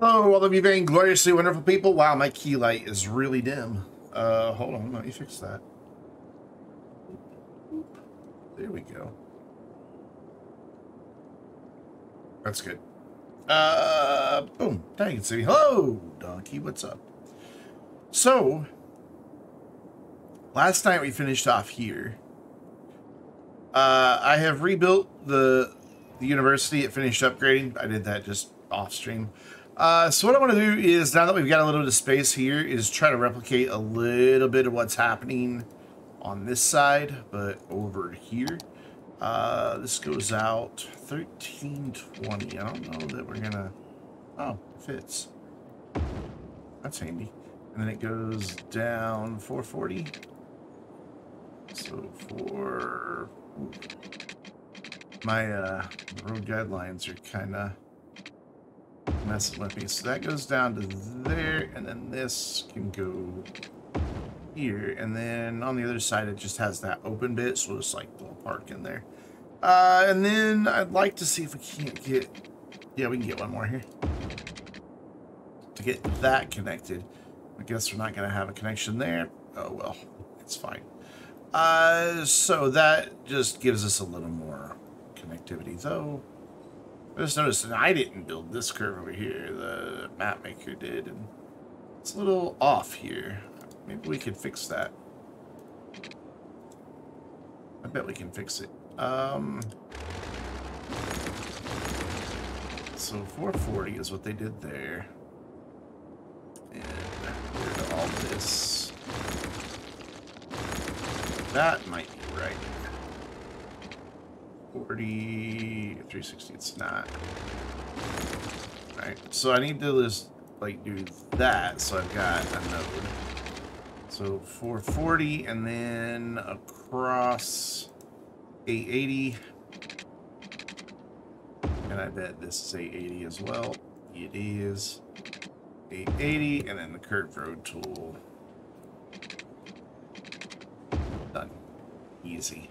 Oh, all of you vain, gloriously wonderful people. Wow, my key light is really dim. Uh, hold on, let me fix that. There we go. That's good. Uh, boom. Now you can see. Hello, donkey. What's up? So, last night we finished off here. Uh, I have rebuilt the the university. It finished upgrading. I did that just off stream. Uh, so what I want to do is, now that we've got a little bit of space here, is try to replicate a little bit of what's happening on this side, but over here. Uh, this goes out 1320. I don't know that we're gonna... Oh, it fits. That's handy. And then it goes down 440. So for... My uh, road guidelines are kind of with me. So that goes down to there, and then this can go here. And then on the other side, it just has that open bit, so just like park in there. Uh, and then I'd like to see if we can't get, yeah, we can get one more here. To get that connected. I guess we're not going to have a connection there. Oh, well, it's fine. Uh, so that just gives us a little more connectivity, though. I just noticed that I didn't build this curve over here. The map maker did, and it's a little off here. Maybe we could fix that. I bet we can fix it. Um, so 440 is what they did there. And all this. That might. 40, 360, it's not. Alright, so I need to just, like, do that, so I've got a node. So 440, and then across 880. And I bet this is 880 as well. It is 880, and then the curved road tool. Done. Easy.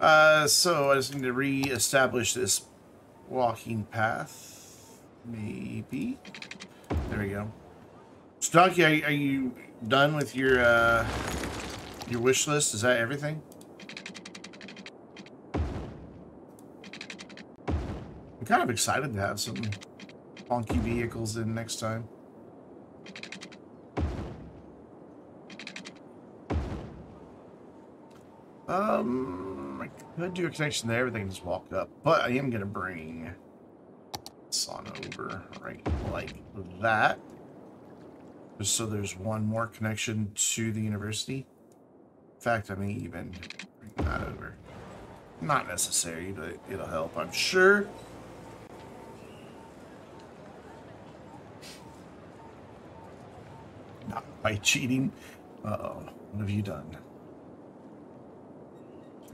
Uh, so I just need to re-establish this walking path. Maybe. There we go. Stocky, are, are you done with your uh, your wish list? Is that everything? I'm kind of excited to have some funky vehicles in next time. Um, could do a connection there. Everything just walk up, but I am gonna bring this on over right like that, just so there's one more connection to the university. In fact, I may even bring that over. Not necessary, but it'll help, I'm sure. Not by cheating. Uh oh what have you done?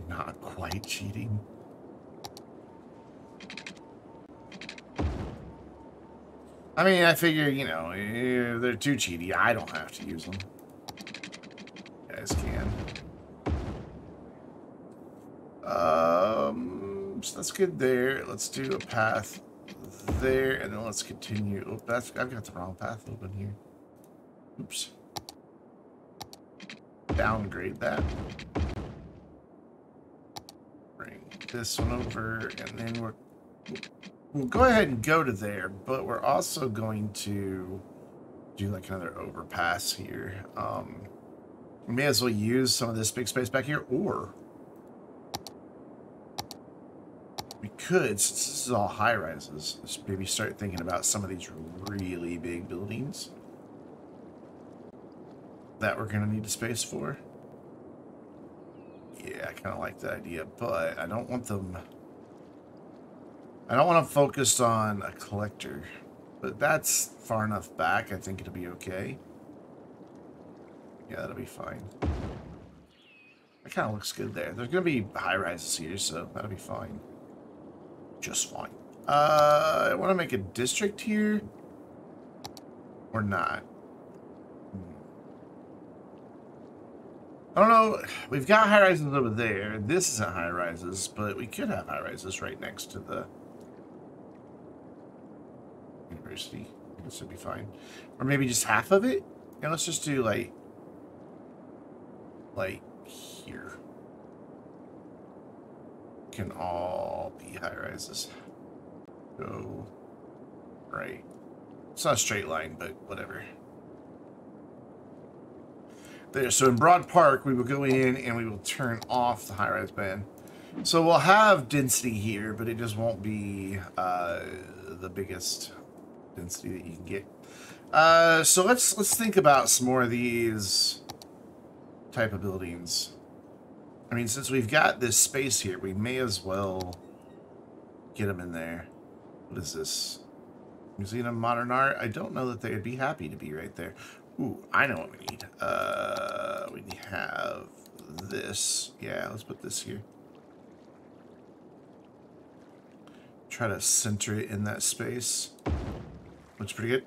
Not quite cheating. I mean, I figure, you know, if they're too cheaty, I don't have to use them. You guys can. Um, so that's good there. Let's do a path there, and then let's continue. Oh, that's, I've got the wrong path open here. Oops. Downgrade that. This one over, and then we're... We'll go ahead and go to there, but we're also going to do like another overpass here. Um, we may as well use some of this big space back here, or we could, since this is all high rises, maybe start thinking about some of these really big buildings that we're going to need a space for. Yeah, I kind of like the idea, but I don't want them... I don't want to focus on a collector, but that's far enough back. I think it'll be okay. Yeah, that'll be fine. That kind of looks good there. There's going to be high rises here, so that'll be fine. Just fine. Uh, I want to make a district here. Or not. I don't know. We've got high rises over there. This isn't high rises, but we could have high rises right next to the university. This would be fine. Or maybe just half of it? And let's just do like like here. Can all be high rises. Go right. It's not a straight line, but whatever. There, so in Broad Park, we will go in and we will turn off the high-rise band. So we'll have density here, but it just won't be uh, the biggest density that you can get. Uh, so let's let's think about some more of these type of buildings. I mean, since we've got this space here, we may as well get them in there. What is this? Museum of Modern Art? I don't know that they would be happy to be right there. Ooh, I know what we need. Uh, we have this. Yeah, let's put this here. Try to center it in that space. Looks pretty good.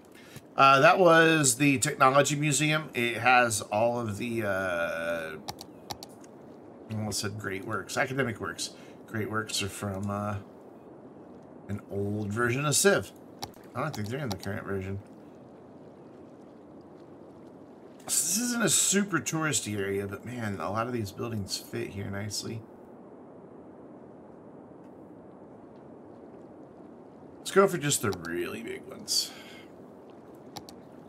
Uh, that was the Technology Museum. It has all of the, uh, I almost said great works, academic works. Great works are from uh, an old version of Civ. I don't think they're in the current version. This isn't a super touristy area, but man, a lot of these buildings fit here nicely. Let's go for just the really big ones.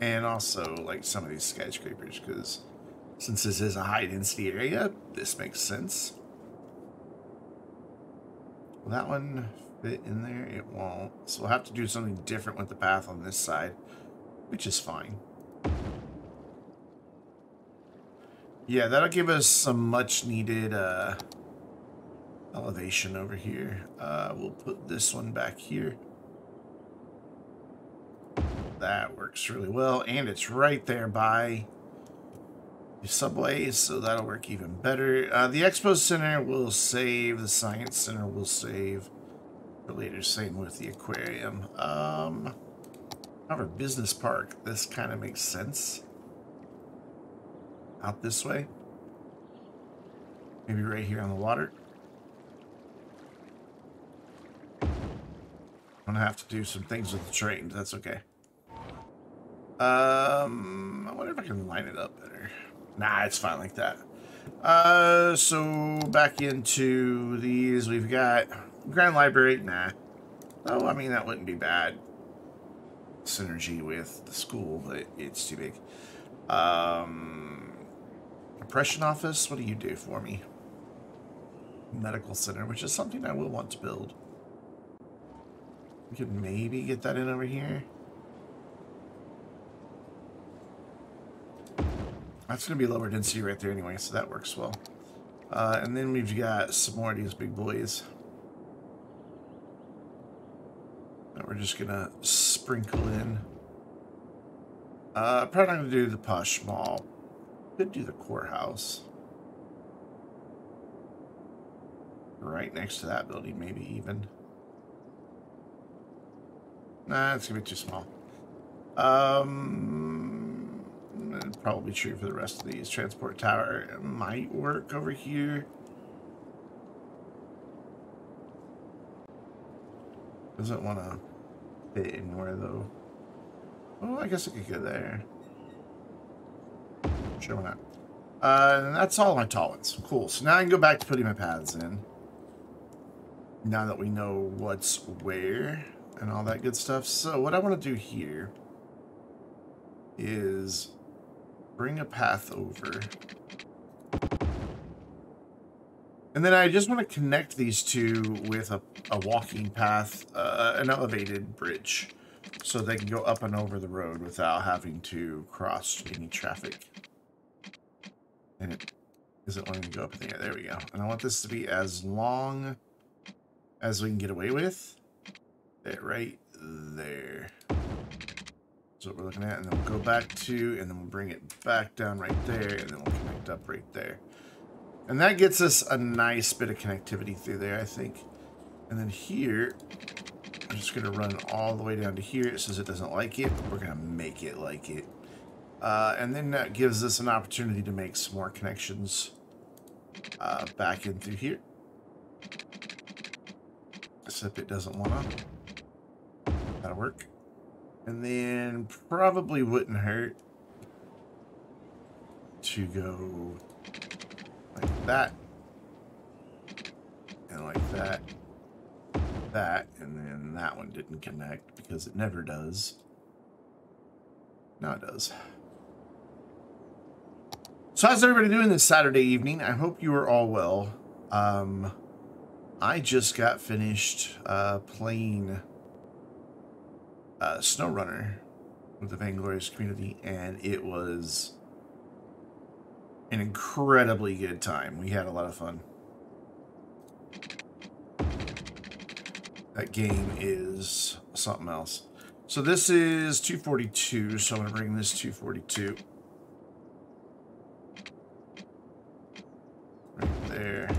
And also, like, some of these skyscrapers, because since this is a high-density area, this makes sense. Will that one fit in there? It won't. So we'll have to do something different with the path on this side, which is fine. Yeah, that'll give us some much needed uh, elevation over here. Uh, we'll put this one back here. That works really well, and it's right there by the subway, so that'll work even better. Uh, the Expo Center will save, the Science Center will save for later, same with the aquarium. Um, however, Business Park, this kind of makes sense out this way. Maybe right here on the water. I'm gonna have to do some things with the trains. That's okay. Um, I wonder if I can line it up better. Nah, it's fine like that. Uh, so back into these, we've got Grand Library. Nah. Oh, I mean, that wouldn't be bad. Synergy with the school, but it's too big. Um, Impression office, what do you do for me? Medical center, which is something I will want to build. We could maybe get that in over here. That's going to be lower density right there anyway, so that works well. Uh, and then we've got some more of these big boys. That we're just going to sprinkle in. Uh, probably not going to do the Posh Mall could do the courthouse. Right next to that building, maybe even. Nah, it's gonna be too small. Um, probably true for the rest of these. Transport tower might work over here. Doesn't want to fit anywhere though. Oh, I guess I could go there. Sure, why not? Uh, and that's all my tall ones. Cool. So now I can go back to putting my paths in. Now that we know what's where and all that good stuff. So what I want to do here is bring a path over. And then I just want to connect these two with a, a walking path, uh, an elevated bridge, so they can go up and over the road without having to cross any traffic. And it isn't wanting to go up in the air. There we go. And I want this to be as long as we can get away with. It right there. That's what we're looking at. And then we'll go back to, and then we'll bring it back down right there, and then we'll connect up right there. And that gets us a nice bit of connectivity through there, I think. And then here, I'm just going to run all the way down to here. It says it doesn't like it, but we're going to make it like it. Uh, and then that gives us an opportunity to make some more connections uh, back in through here. Except it doesn't want to. That'll work. And then probably wouldn't hurt to go like that and like that that and then that one didn't connect because it never does now it does so how's everybody doing this saturday evening i hope you are all well um i just got finished uh playing uh snowrunner with the vainglorious community and it was an incredibly good time. We had a lot of fun. That game is something else. So this is 242, so I'm going to bring this 242. Right there.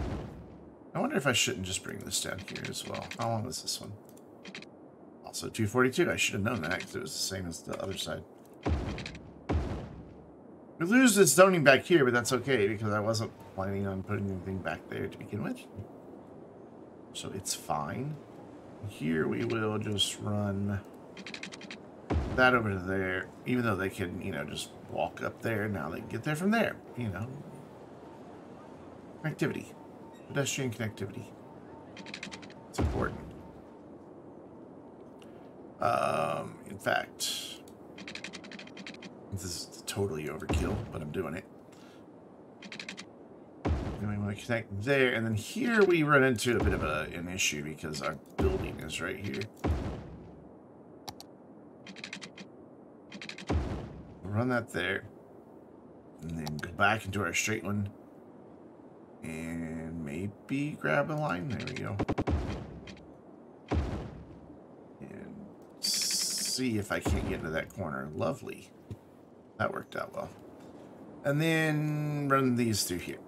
I wonder if I shouldn't just bring this down here as well. How long is this one? Also 242. I should have known that because it was the same as the other side. We lose this zoning back here, but that's okay because I wasn't planning on putting anything back there to begin with. So it's fine. Here we will just run that over there, even though they can, you know, just walk up there. Now they can get there from there, you know. Connectivity. Pedestrian connectivity. It's important. Um, in fact, this is totally overkill, but I'm doing it. Then we want to connect there, and then here we run into a bit of a, an issue because our building is right here. Run that there, and then go back into our straight one, and maybe grab a line. There we go. And see if I can't get into that corner. Lovely. That worked out well. And then run these through here.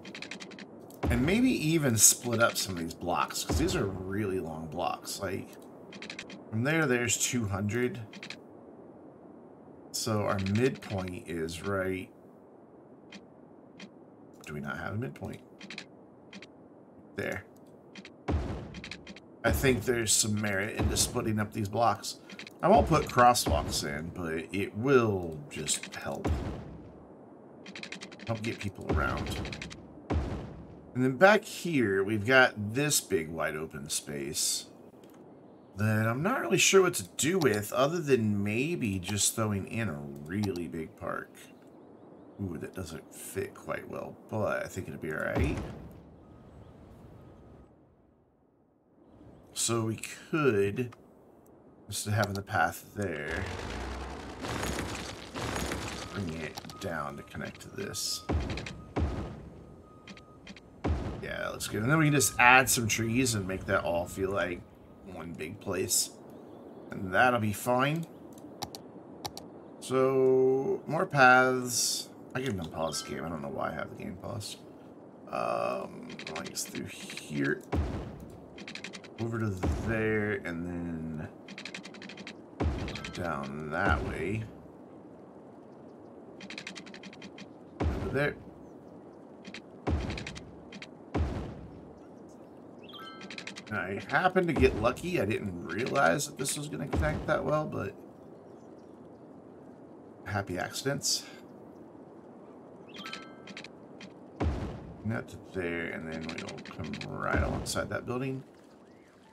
And maybe even split up some of these blocks, because these are really long blocks. Like, from there, there's 200. So our midpoint is right... Do we not have a midpoint? There. I think there's some merit into splitting up these blocks. I won't put crosswalks in, but it will just help. Help get people around. And then back here, we've got this big wide open space that I'm not really sure what to do with other than maybe just throwing in a really big park. Ooh, that doesn't fit quite well, but I think it'll be alright. So we could just having the path there. Bring it down to connect to this. Yeah, looks good. And then we can just add some trees and make that all feel like one big place. And that'll be fine. So, more paths. I can unpause the game. I don't know why I have the game paused. Um, like through here. Over to there, and then down that way. Over there. I happened to get lucky. I didn't realize that this was going to connect that well, but happy accidents. To there, and then we'll come right alongside that building.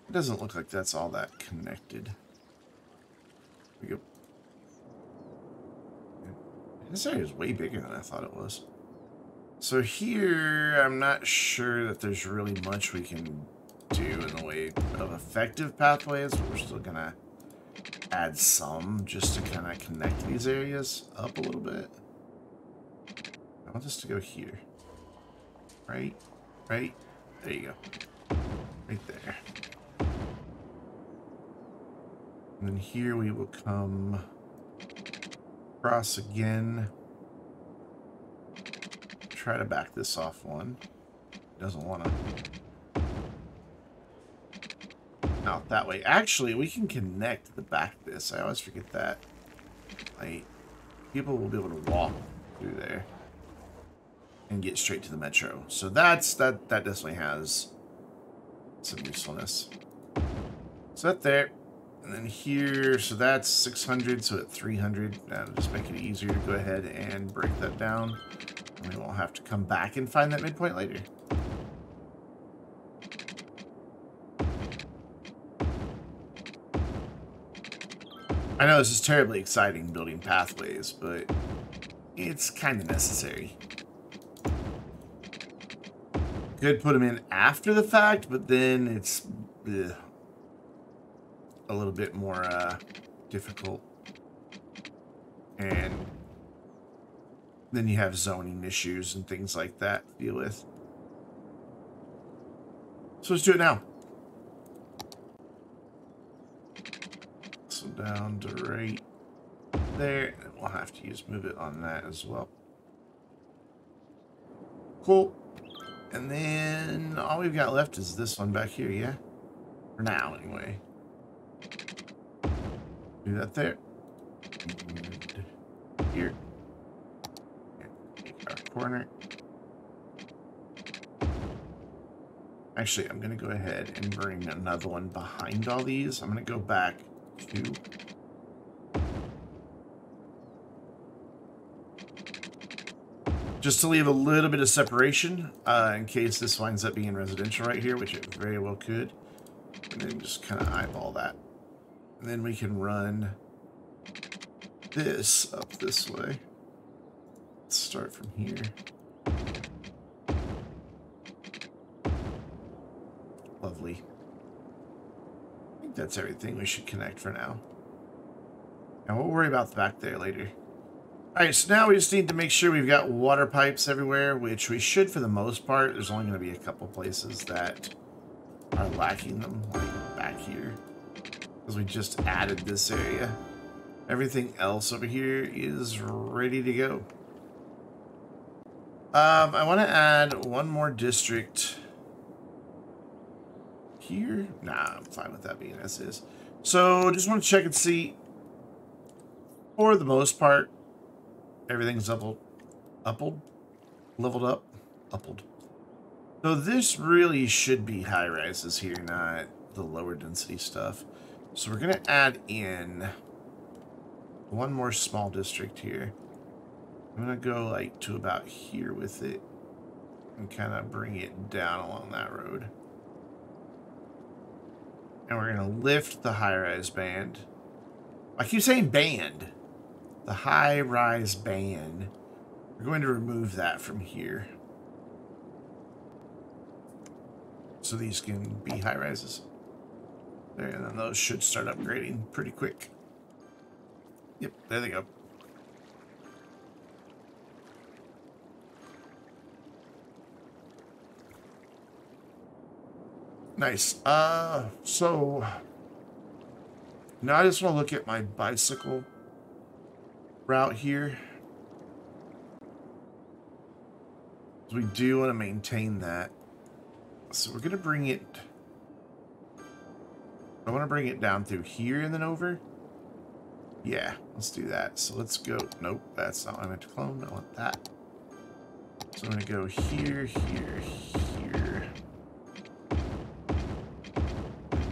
It doesn't look like that's all that connected. We go. This area is way bigger than I thought it was. So here, I'm not sure that there's really much we can do in the way of effective pathways, but we're still gonna add some just to kind of connect these areas up a little bit. I want this to go here. Right? Right? There you go. Right there. And then here we will come across again. Try to back this off one. Doesn't want to. Out that way. Actually, we can connect the back this. I always forget that. Like, people will be able to walk through there and get straight to the metro. So that's that. That definitely has some usefulness. So that there. And then here, so that's 600, so at 300, that'll uh, just make it easier to go ahead and break that down. And we won't have to come back and find that midpoint later. I know this is terribly exciting building pathways, but it's kind of necessary. Could put them in after the fact, but then it's ugh, a little bit more uh, difficult. And then you have zoning issues and things like that to deal with. So let's do it now. So down to right there. And we'll have to use move it on that as well. Cool. And then all we've got left is this one back here, yeah? For now, anyway. Do that there. Here. Our corner. Actually, I'm going to go ahead and bring another one behind all these. I'm going to go back to just to leave a little bit of separation uh, in case this winds up being residential right here, which it very well could. And then just kind of eyeball that. And then we can run this up this way. Let's start from here. Lovely. I think that's everything we should connect for now. And we'll worry about the back there later. Alright, so now we just need to make sure we've got water pipes everywhere, which we should for the most part. There's only going to be a couple places that are lacking them, like back here. Because we just added this area. Everything else over here is ready to go. Um, I want to add one more district here. Nah, I'm fine with that being as is. So, just want to check and see. For the most part, everything's upped, uppled, leveled up, uppled. So this really should be high rises here, not the lower density stuff. So we're to add in one more small district here. I'm to go like to about here with it and kind of bring it down along that road. And we're to lift the high-rise band. I keep saying band the high-rise ban. We're going to remove that from here. So these can be high rises. There, and then those should start upgrading pretty quick. Yep, there they go. Nice. Uh, so now I just want to look at my bicycle route here. We do want to maintain that. So we're going to bring it... I want to bring it down through here and then over. Yeah, let's do that. So let's go... Nope, that's not what I meant to clone. I want that. So I'm going to go here, here, here.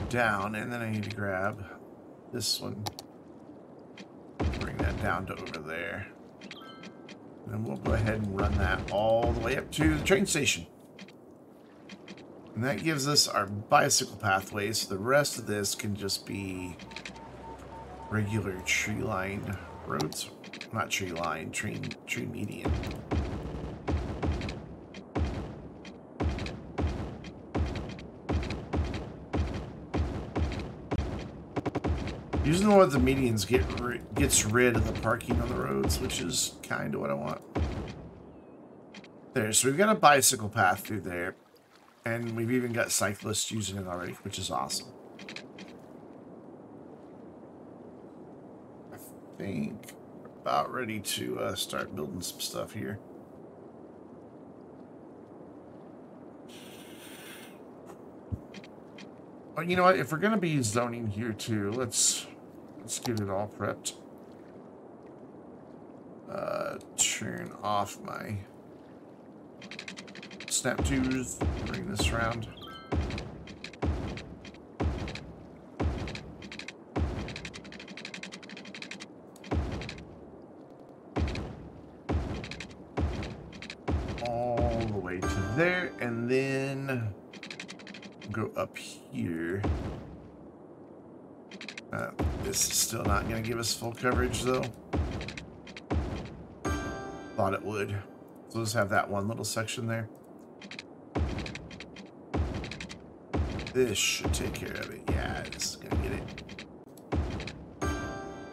Down, and then I need to grab this one down to over there. And we'll go ahead and run that all the way up to the train station. And that gives us our bicycle pathway, so the rest of this can just be regular tree-lined roads. Not tree-lined, tree, tree median. Using one of the medians get ri gets rid of the parking on the roads, which is kind of what I want. There, so we've got a bicycle path through there. And we've even got cyclists using it already, which is awesome. I think we're about ready to uh, start building some stuff here. Well, you know what? If we're going to be zoning here too, let's Let's get it all prepped. Uh, turn off my snap twos, bring this around. Going to give us full coverage, though. Thought it would. So just have that one little section there. This should take care of it. Yeah, is going to get it.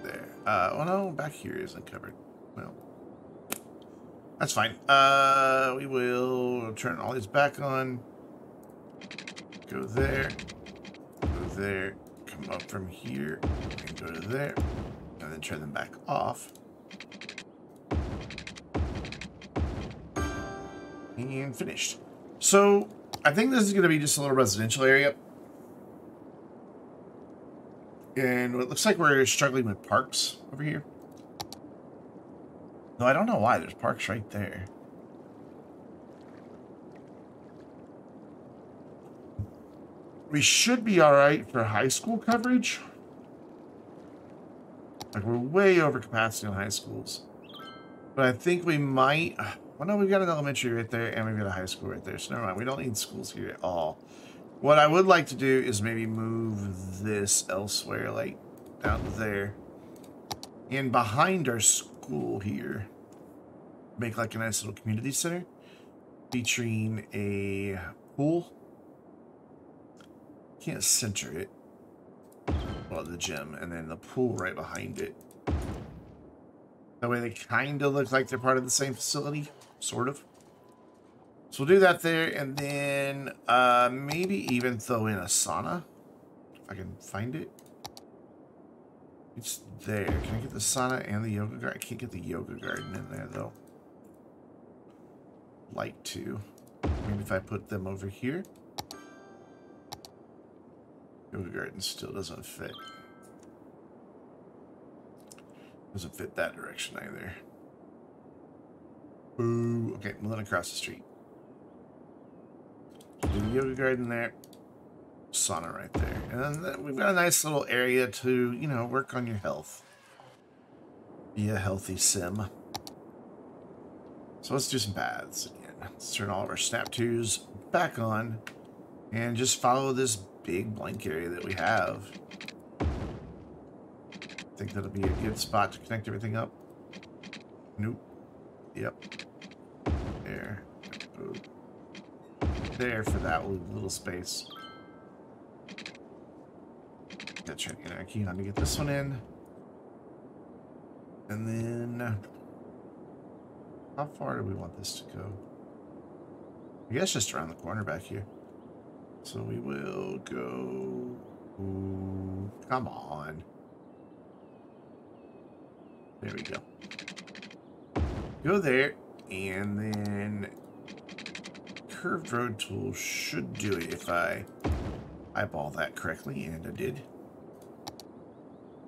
There. Uh, oh no, back here isn't covered. Well, that's fine. Uh, we will turn all these back on. Go there. Go there. Come up from here. And go to there. And then turn them back off. And finished. So, I think this is going to be just a little residential area. And it looks like we're struggling with parks over here. No, I don't know why. There's parks right there. We should be alright for high school coverage. Like, we're way over capacity on high schools. But I think we might... Well, no, we've got an elementary right there, and we've got a high school right there. So never mind. We don't need schools here at all. What I would like to do is maybe move this elsewhere, like down there. And behind our school here, make like a nice little community center featuring a pool. Can't center it. Well, the gym, and then the pool right behind it. That way they kind of look like they're part of the same facility, sort of. So we'll do that there, and then uh, maybe even throw in a sauna, if I can find it. It's there. Can I get the sauna and the yoga garden? I can't get the yoga garden in there, though. Like to. Maybe if I put them over here. Yoga garden still doesn't fit. Doesn't fit that direction either. Ooh, okay, moving across the street. Do yoga garden there. Sauna right there. And then we've got a nice little area to, you know, work on your health. Be a healthy sim. So let's do some baths again. Let's turn all of our snap twos back on and just follow this big blank area that we have. I think that'll be a good spot to connect everything up. Nope. Yep. There. There for that little space. Got check key on to get this one in. And then how far do we want this to go? I guess just around the corner back here. So we will go come on. There we go. Go there, and then curved road tool should do it if I eyeball that correctly, and I did.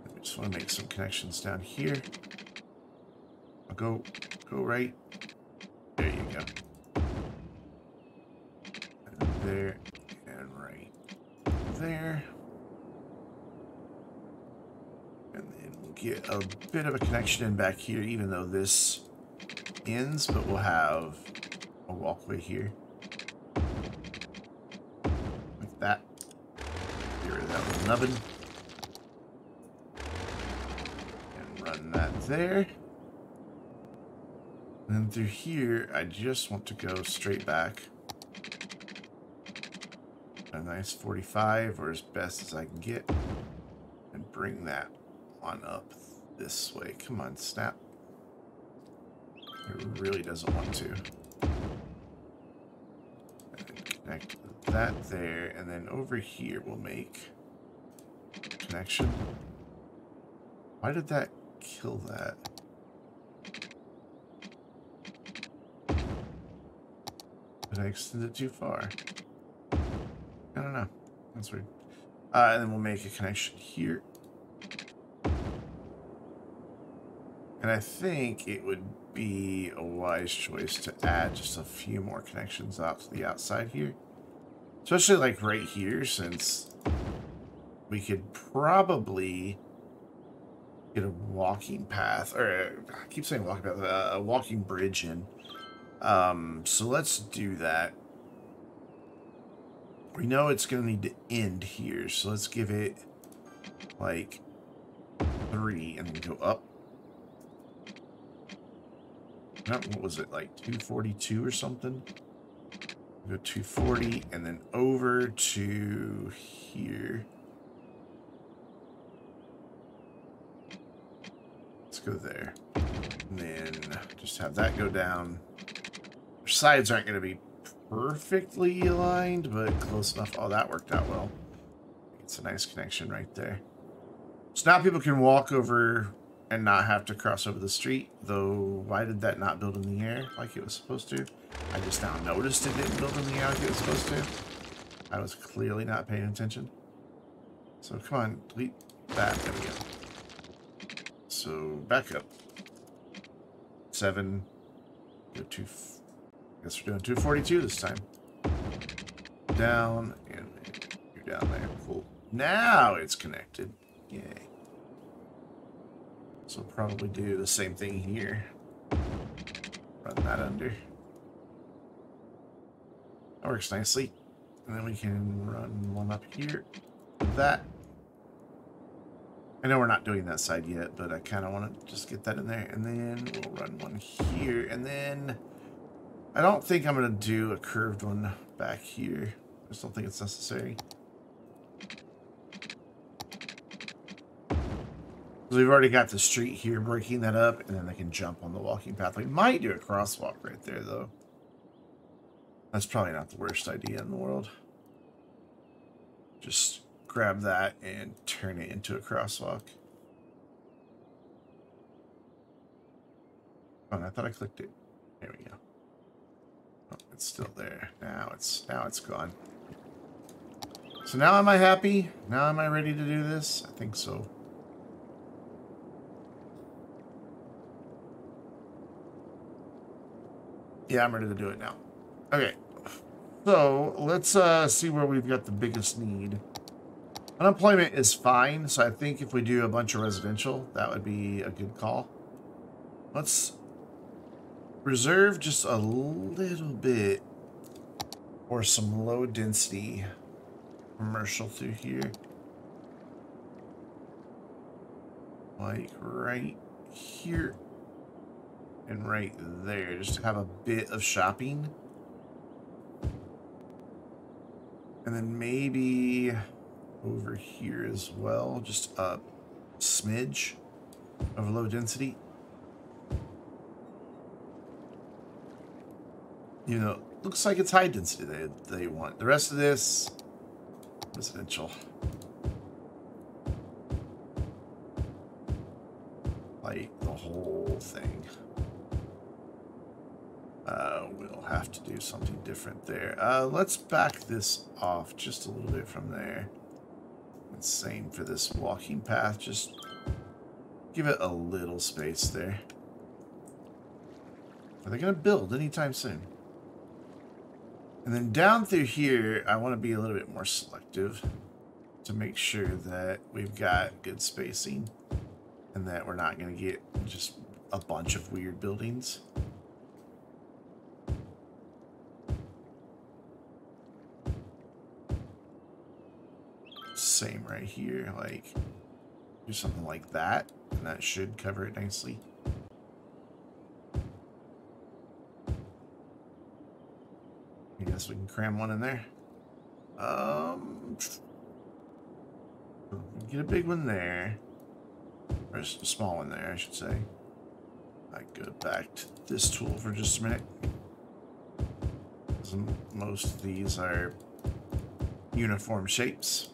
I just want to make some connections down here. I'll go, go right. There you go. There, there. And then we'll get a bit of a connection in back here, even though this ends, but we'll have a walkway here. like that. Here, that one nubbin. And run that there. And through here, I just want to go straight back. A nice 45, or as best as I can get. And bring that on up this way. Come on, snap. It really doesn't want to. Connect that there, and then over here we'll make connection. Why did that kill that? Did I extend it too far? I don't know. That's weird. Uh, and then we'll make a connection here. And I think it would be a wise choice to add just a few more connections out to the outside here. Especially like right here, since we could probably get a walking path, or I keep saying walking path, uh, a walking bridge in. Um, so let's do that. We know it's going to need to end here, so let's give it like three and then go up. what was it, like 242 or something? Go 240 and then over to here. Let's go there. And then just have that go down. Our sides aren't going to be perfectly aligned, but close enough. Oh, that worked out well. It's a nice connection right there. So now people can walk over and not have to cross over the street, though why did that not build in the air like it was supposed to? I just now noticed it didn't build in the air like it was supposed to. I was clearly not paying attention. So come on, delete that. There we go. So back up. Seven. Go to. Guess we're doing 242 this time. Down and you're down there. Cool. Now it's connected. Yay. So probably do the same thing here. Run that under. That works nicely. And then we can run one up here. That. I know we're not doing that side yet, but I kind of want to just get that in there. And then we'll run one here. And then I don't think I'm going to do a curved one back here. I just don't think it's necessary. we've already got the street here breaking that up, and then they can jump on the walking path. We might do a crosswalk right there, though. That's probably not the worst idea in the world. Just grab that and turn it into a crosswalk. Oh, I thought I clicked it. There we go. It's still there. Now it's now it's gone. So now am I happy? Now am I ready to do this? I think so. Yeah, I'm ready to do it now. Okay. So, let's uh, see where we've got the biggest need. Unemployment is fine, so I think if we do a bunch of residential, that would be a good call. Let's reserve just a little bit or some low density commercial through here. Like right here and right there, just to have a bit of shopping. And then maybe over here as well, just a smidge of low density. You know, looks like it's high density they, they want. The rest of this, residential. Like the whole thing. Uh, we'll have to do something different there. Uh, let's back this off just a little bit from there. And same for this walking path. Just give it a little space there. Are they going to build anytime soon? And then down through here, I want to be a little bit more selective to make sure that we've got good spacing and that we're not going to get just a bunch of weird buildings. same right here. Like, do something like that, and that should cover it nicely. Guess we can cram one in there. Um, get a big one there. Or a small one there, I should say. I go back to this tool for just a minute. Most of these are uniform shapes.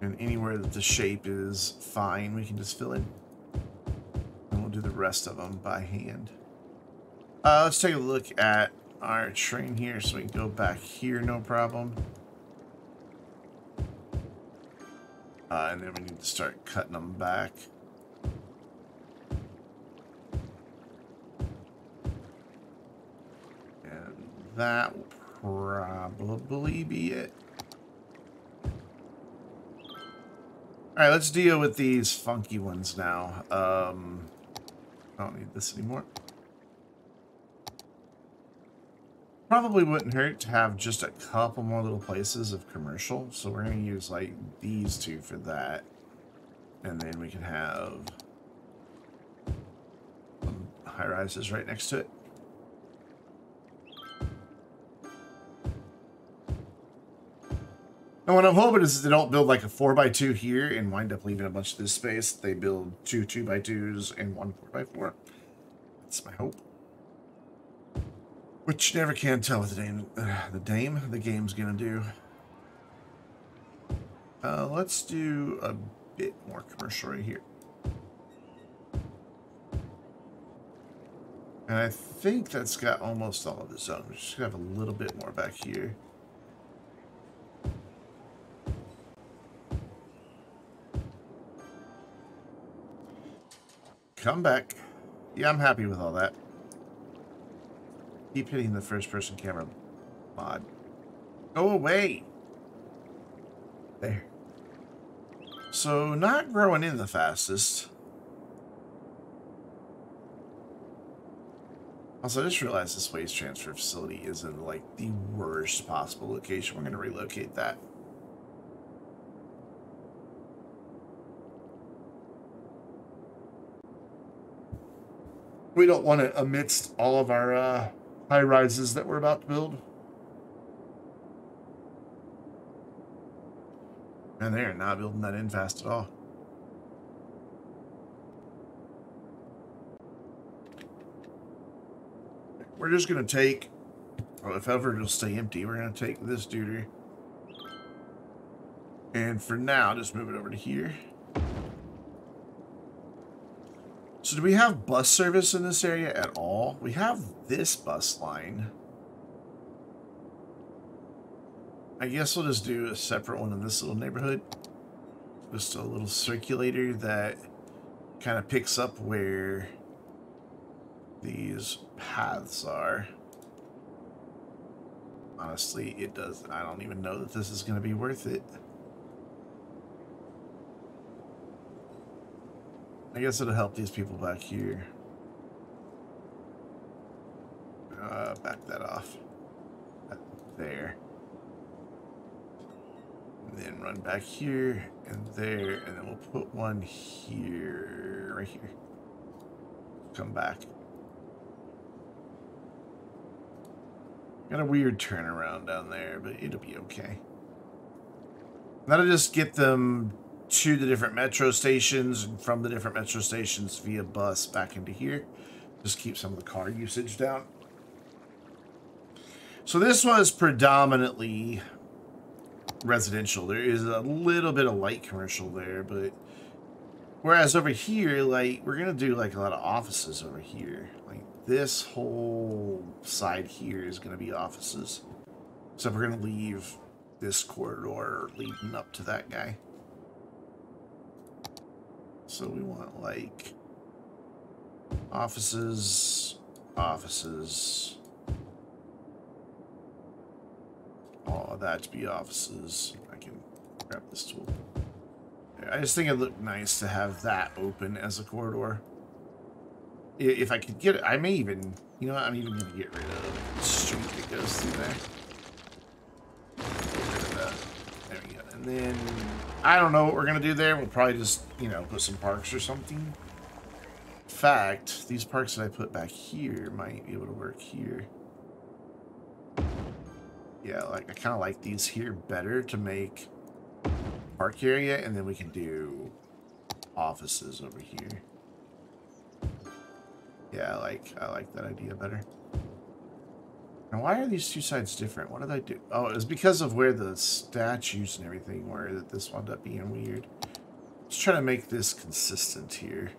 And anywhere that the shape is fine, we can just fill in. And we'll do the rest of them by hand. Uh, let's take a look at our train here so we can go back here, no problem. Uh, and then we need to start cutting them back. And that will probably be it. Alright, let's deal with these funky ones now. Um, I don't need this anymore. Probably wouldn't hurt to have just a couple more little places of commercial. So we're going to use like these two for that. And then we can have high rises right next to it. And what I'm hoping is they don't build like a 4x2 here and wind up leaving a bunch of this space. They build two 2x2s and one 4x4. That's my hope. Which never can tell what the dame, uh, the dame, the game's gonna do. Uh, let's do a bit more commercial right here. And I think that's got almost all of the zone. We just have a little bit more back here. Come back. Yeah, I'm happy with all that. Keep hitting the first person camera mod. Go away. There. So, not growing in the fastest. Also, I just realized this waste transfer facility is in, like, the worst possible location. We're going to relocate that. we don't want it amidst all of our uh, high rises that we're about to build. And they're not building that in fast at all. We're just going to take, well, if ever it'll stay empty, we're going to take this duty. And for now, just move it over to here. So do we have bus service in this area at all? We have this bus line. I guess we'll just do a separate one in this little neighborhood. Just a little circulator that kind of picks up where these paths are. Honestly, it does. I don't even know that this is going to be worth it. I guess it'll help these people back here. Uh, back that off. There. And then run back here and there, and then we'll put one here, right here. Come back. Got a weird turnaround down there, but it'll be okay. That'll just get them to the different metro stations and from the different metro stations via bus back into here. Just keep some of the car usage down. So this was predominantly residential. There is a little bit of light commercial there, but whereas over here, like we're gonna do like a lot of offices over here. Like this whole side here is gonna be offices. So we're gonna leave this corridor leading up to that guy. So we want like offices, offices, oh, all that to be offices. I can grab this tool. I just think it looked nice to have that open as a corridor. If I could get it, I may even, you know what, I'm even going to get rid of the street that goes through there. There we go. And then I don't know what we're going to do there. We'll probably just, you know, put some parks or something. In fact, these parks that I put back here might be able to work here. Yeah, like I kind of like these here better to make park area, and then we can do offices over here. Yeah, I like I like that idea better. And why are these two sides different? What did I do? Oh, it was because of where the statues and everything were that this wound up being weird. Let's try to make this consistent here.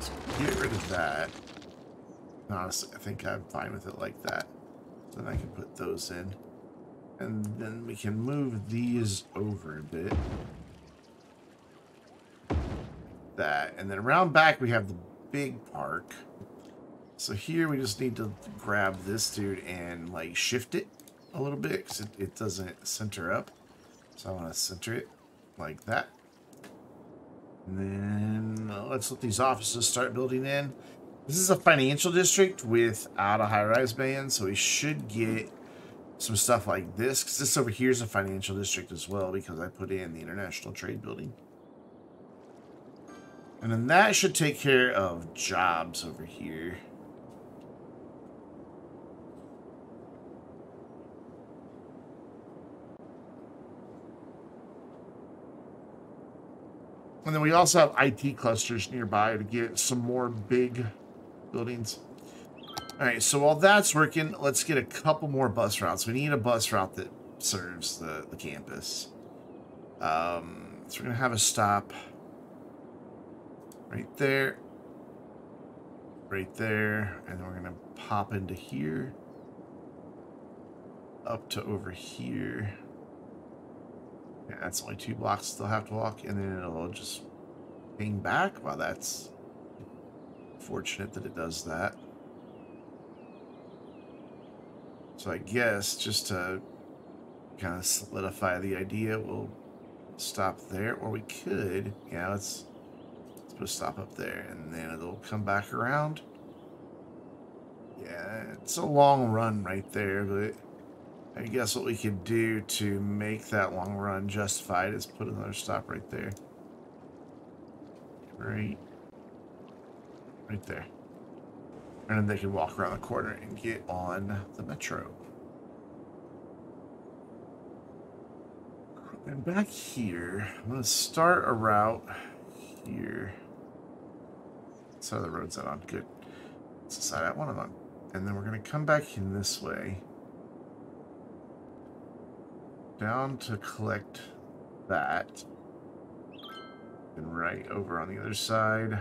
So get rid of that. Honestly, I think I'm fine with it like that. Then I can put those in. And then we can move these over a bit. That. And then around back we have the big park. So here we just need to grab this dude and like shift it a little bit because it, it doesn't center up. So I want to center it like that. And then uh, let's let these offices start building in. This is a financial district without a high-rise ban, so we should get some stuff like this. Because this over here is a financial district as well, because I put in the International Trade Building. And then that should take care of jobs over here. And then we also have IT clusters nearby to get some more big buildings. All right, so while that's working, let's get a couple more bus routes. We need a bus route that serves the, the campus. Um, so we're going to have a stop right there, right there, and then we're going to pop into here, up to over here. Yeah, that's only two blocks they'll have to walk, and then it'll just ping back. Wow, that's fortunate that it does that. So I guess just to kind of solidify the idea, we'll stop there, or we could, yeah, let's, let's put a stop up there, and then it'll come back around. Yeah, it's a long run right there, but I guess what we could do to make that long run justified is put another stop right there. Right. Right there. And then they can walk around the corner and get on the metro. And back here, I'm going to start a route here. So the road's that on. Good. It's the side I want it on. And then we're going to come back in this way down to collect that. And right over on the other side.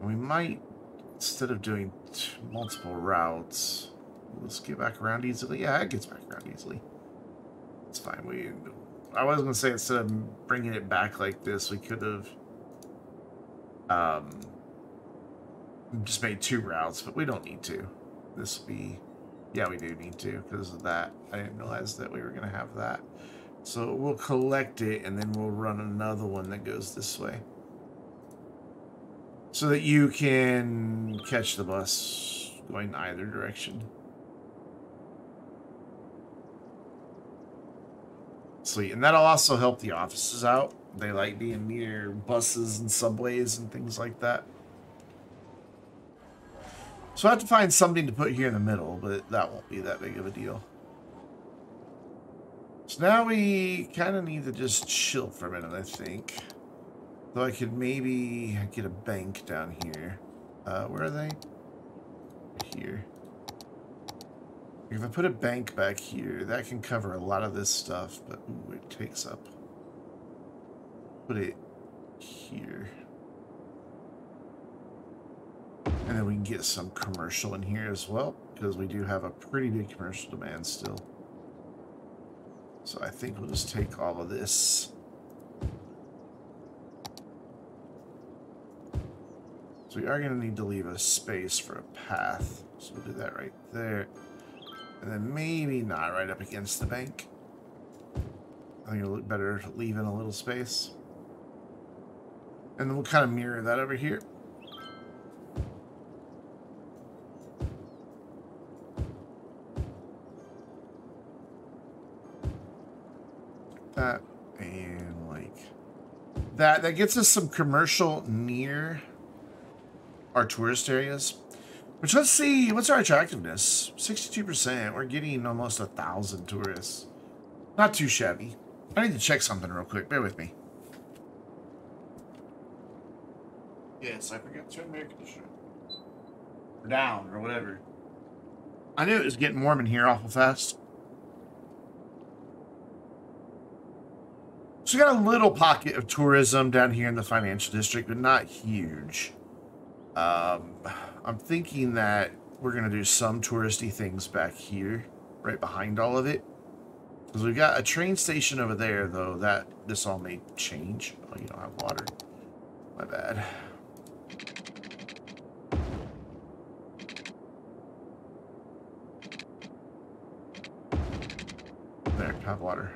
We might, instead of doing multiple routes, let's get back around easily. Yeah, it gets back around easily. It's fine. We, I was going to say instead of bringing it back like this, we could have um, just made two routes, but we don't need to. This be yeah, we do need to because of that. I didn't realize that we were going to have that. So we'll collect it and then we'll run another one that goes this way. So that you can catch the bus going either direction. Sweet. And that'll also help the offices out. They like being near buses and subways and things like that. So I have to find something to put here in the middle, but that won't be that big of a deal. So now we kind of need to just chill for a minute, I think. Though I could maybe get a bank down here. Uh, where are they? Here. If I put a bank back here, that can cover a lot of this stuff, but ooh, it takes up. Put it here. And then we can get some commercial in here as well, because we do have a pretty big commercial demand still. So I think we'll just take all of this. So we are going to need to leave a space for a path. So we'll do that right there. And then maybe not right up against the bank. I think it'll look better leaving a little space. And then we'll kind of mirror that over here. That and like that. That gets us some commercial near our tourist areas. Which let's see, what's our attractiveness? 62%. We're getting almost a thousand tourists. Not too shabby. I need to check something real quick. Bear with me. Yes, I forgot to turn air conditioner. Or down, or whatever. I knew it was getting warm in here awful fast. So we got a little pocket of tourism down here in the financial district, but not huge. Um, I'm thinking that we're going to do some touristy things back here, right behind all of it. Because we've got a train station over there, though, that this all may change. Oh, you don't have water. My bad. There, have water.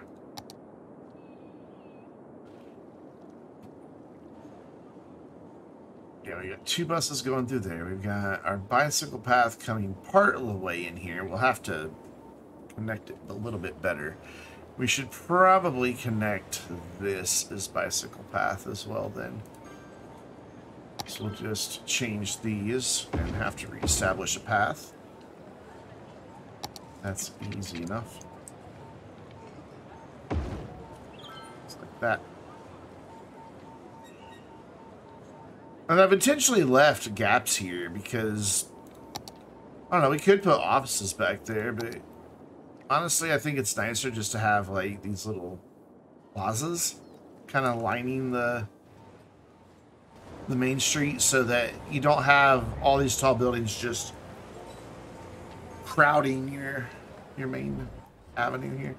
Two buses going through there. We've got our bicycle path coming part of the way in here. We'll have to connect it a little bit better. We should probably connect this, as bicycle path as well then. So we'll just change these and have to reestablish a path. That's easy enough. Just like that. And I've intentionally left gaps here because, I don't know, we could put offices back there, but honestly, I think it's nicer just to have, like, these little plazas kind of lining the the main street so that you don't have all these tall buildings just crowding your your main avenue here.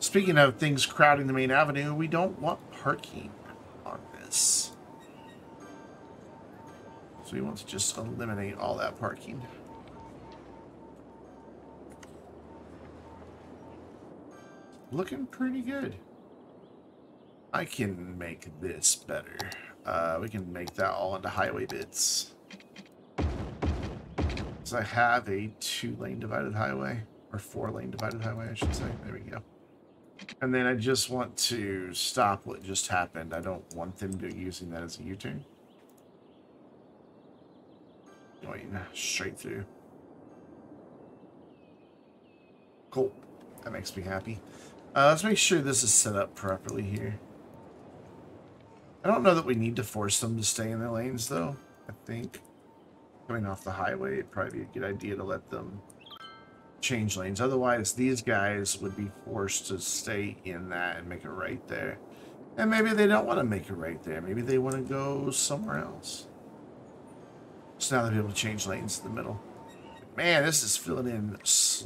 Speaking of things crowding the main avenue, we don't want parking on this. So we want to just eliminate all that parking. Looking pretty good. I can make this better. Uh, we can make that all into highway bits. So I have a two-lane divided highway, or four-lane divided highway, I should say. There we go. And then I just want to stop what just happened. I don't want them to be using that as a U-turn. Going straight through. Cool. That makes me happy. Uh, let's make sure this is set up properly here. I don't know that we need to force them to stay in their lanes, though. I think coming off the highway, it'd probably be a good idea to let them change lanes. Otherwise, these guys would be forced to stay in that and make a right there. And maybe they don't want to make a right there. Maybe they want to go somewhere else. So now they'll be able to change lanes in the middle. Man, this is filling in. This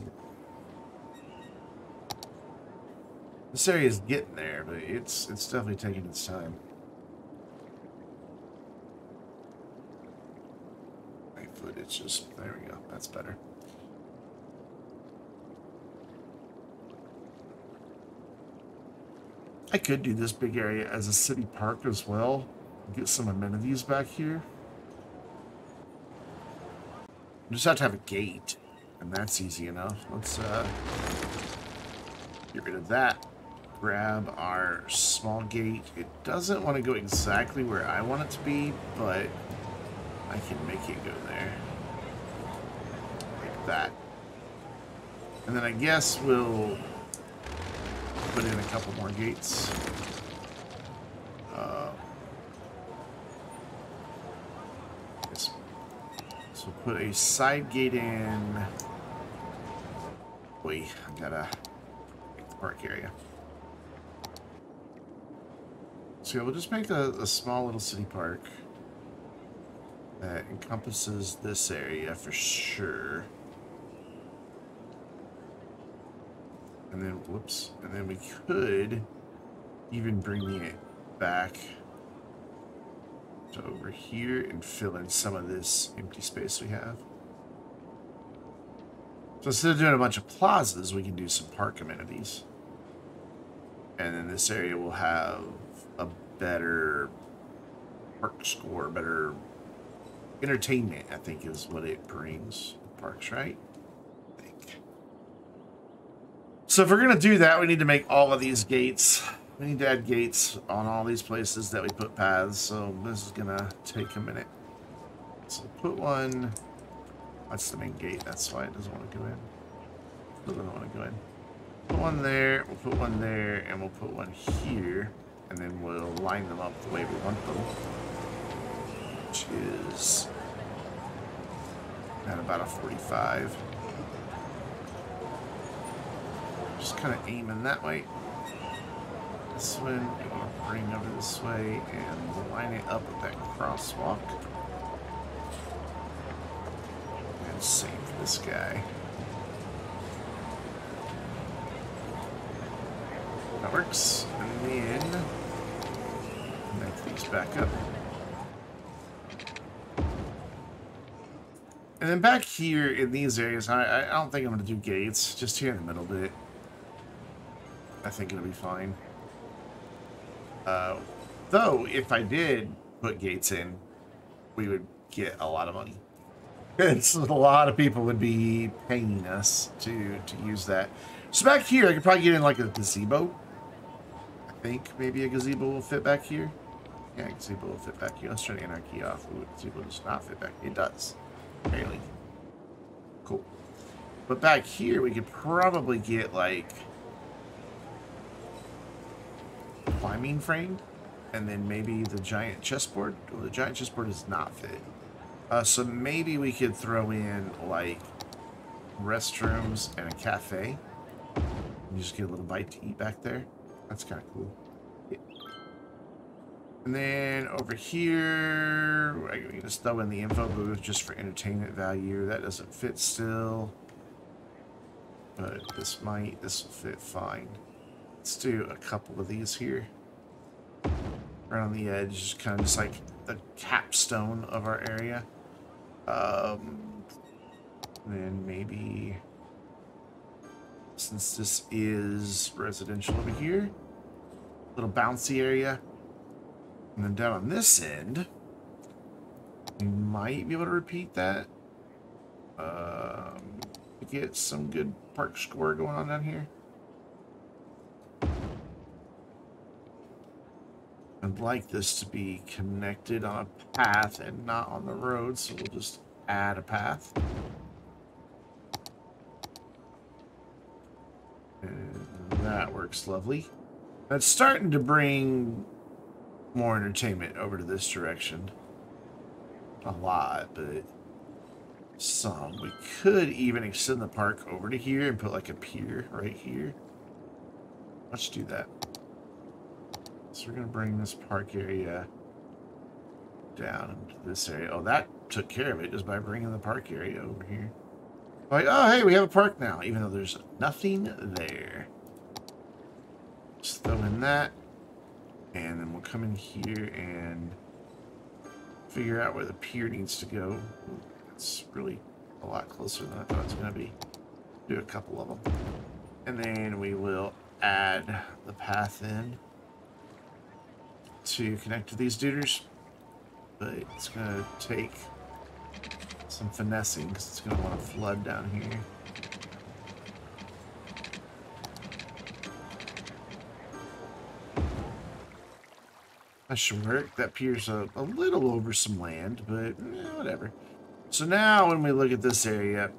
area is getting there, but it's it's definitely taking its time. My it's just, there we go, that's better. I could do this big area as a city park as well. Get some amenities back here. Just have to have a gate, and that's easy enough. Let's uh, get rid of that. Grab our small gate. It doesn't want to go exactly where I want it to be, but I can make it go there Like that. And then I guess we'll put in a couple more gates. Uh, put a side gate in. Wait, I gotta the park area. So yeah, we'll just make a, a small little city park that encompasses this area for sure. And then, whoops, and then we could even bring it back to over here and fill in some of this empty space we have. So instead of doing a bunch of plazas, we can do some park amenities. And then this area will have a better park score, better entertainment, I think is what it brings. Parks, right? I think. So if we're going to do that, we need to make all of these gates. We need to add gates on all these places that we put paths. So this is to take a minute. So put one. That's the main gate. That's why it doesn't want to go in. Doesn't want to go in. Put one there. We'll put one there. And we'll put one here. And then we'll line them up the way we want them. Which is at about a 45. just kind of aiming that way. This one, bring over this way and line it up with that crosswalk. And save this guy. That works. And then make these back up. And then back here in these areas, I, I don't think I'm going to do gates, just here in the middle bit. I think it'll be fine. Uh, though, if I did put gates in, we would get a lot of money. It's a lot of people would be paying us to to use that. So back here, I could probably get in like a gazebo. I think maybe a gazebo will fit back here. Yeah, gazebo will fit back here. Let's turn anarchy off. Ooh, gazebo does not fit back. It does. Barely. Cool. But back here, we could probably get like climbing frame and then maybe the giant chessboard. Well, the giant chessboard does not fit. Uh, so maybe we could throw in like restrooms and a cafe. And just get a little bite to eat back there. That's kind of cool. And then over here, we can just throw in the info booth just for entertainment value. That doesn't fit still. But this might, this will fit fine. Let's do a couple of these here. Right on the edge, kind of just like the capstone of our area. Um, then maybe since this is residential over here, little bouncy area. And then down on this end, we might be able to repeat that. Um, get some good park score going on down here. I'd like this to be connected on a path and not on the road, so we'll just add a path. And that works lovely. That's starting to bring more entertainment over to this direction. A lot, but some. We could even extend the park over to here and put like a pier right here. Let's do that. So we're going to bring this park area down into this area. Oh, that took care of it just by bringing the park area over here. Like, oh, hey, we have a park now, even though there's nothing there. Just throw in that. And then we'll come in here and figure out where the pier needs to go. It's really a lot closer than I thought it was going to be. Do a couple of them. And then we will add the path in to connect to these duders. But it's going to take some finessing because it's going to want to flood down here. That should work. That pier's a, a little over some land, but eh, whatever. So now when we look at this area,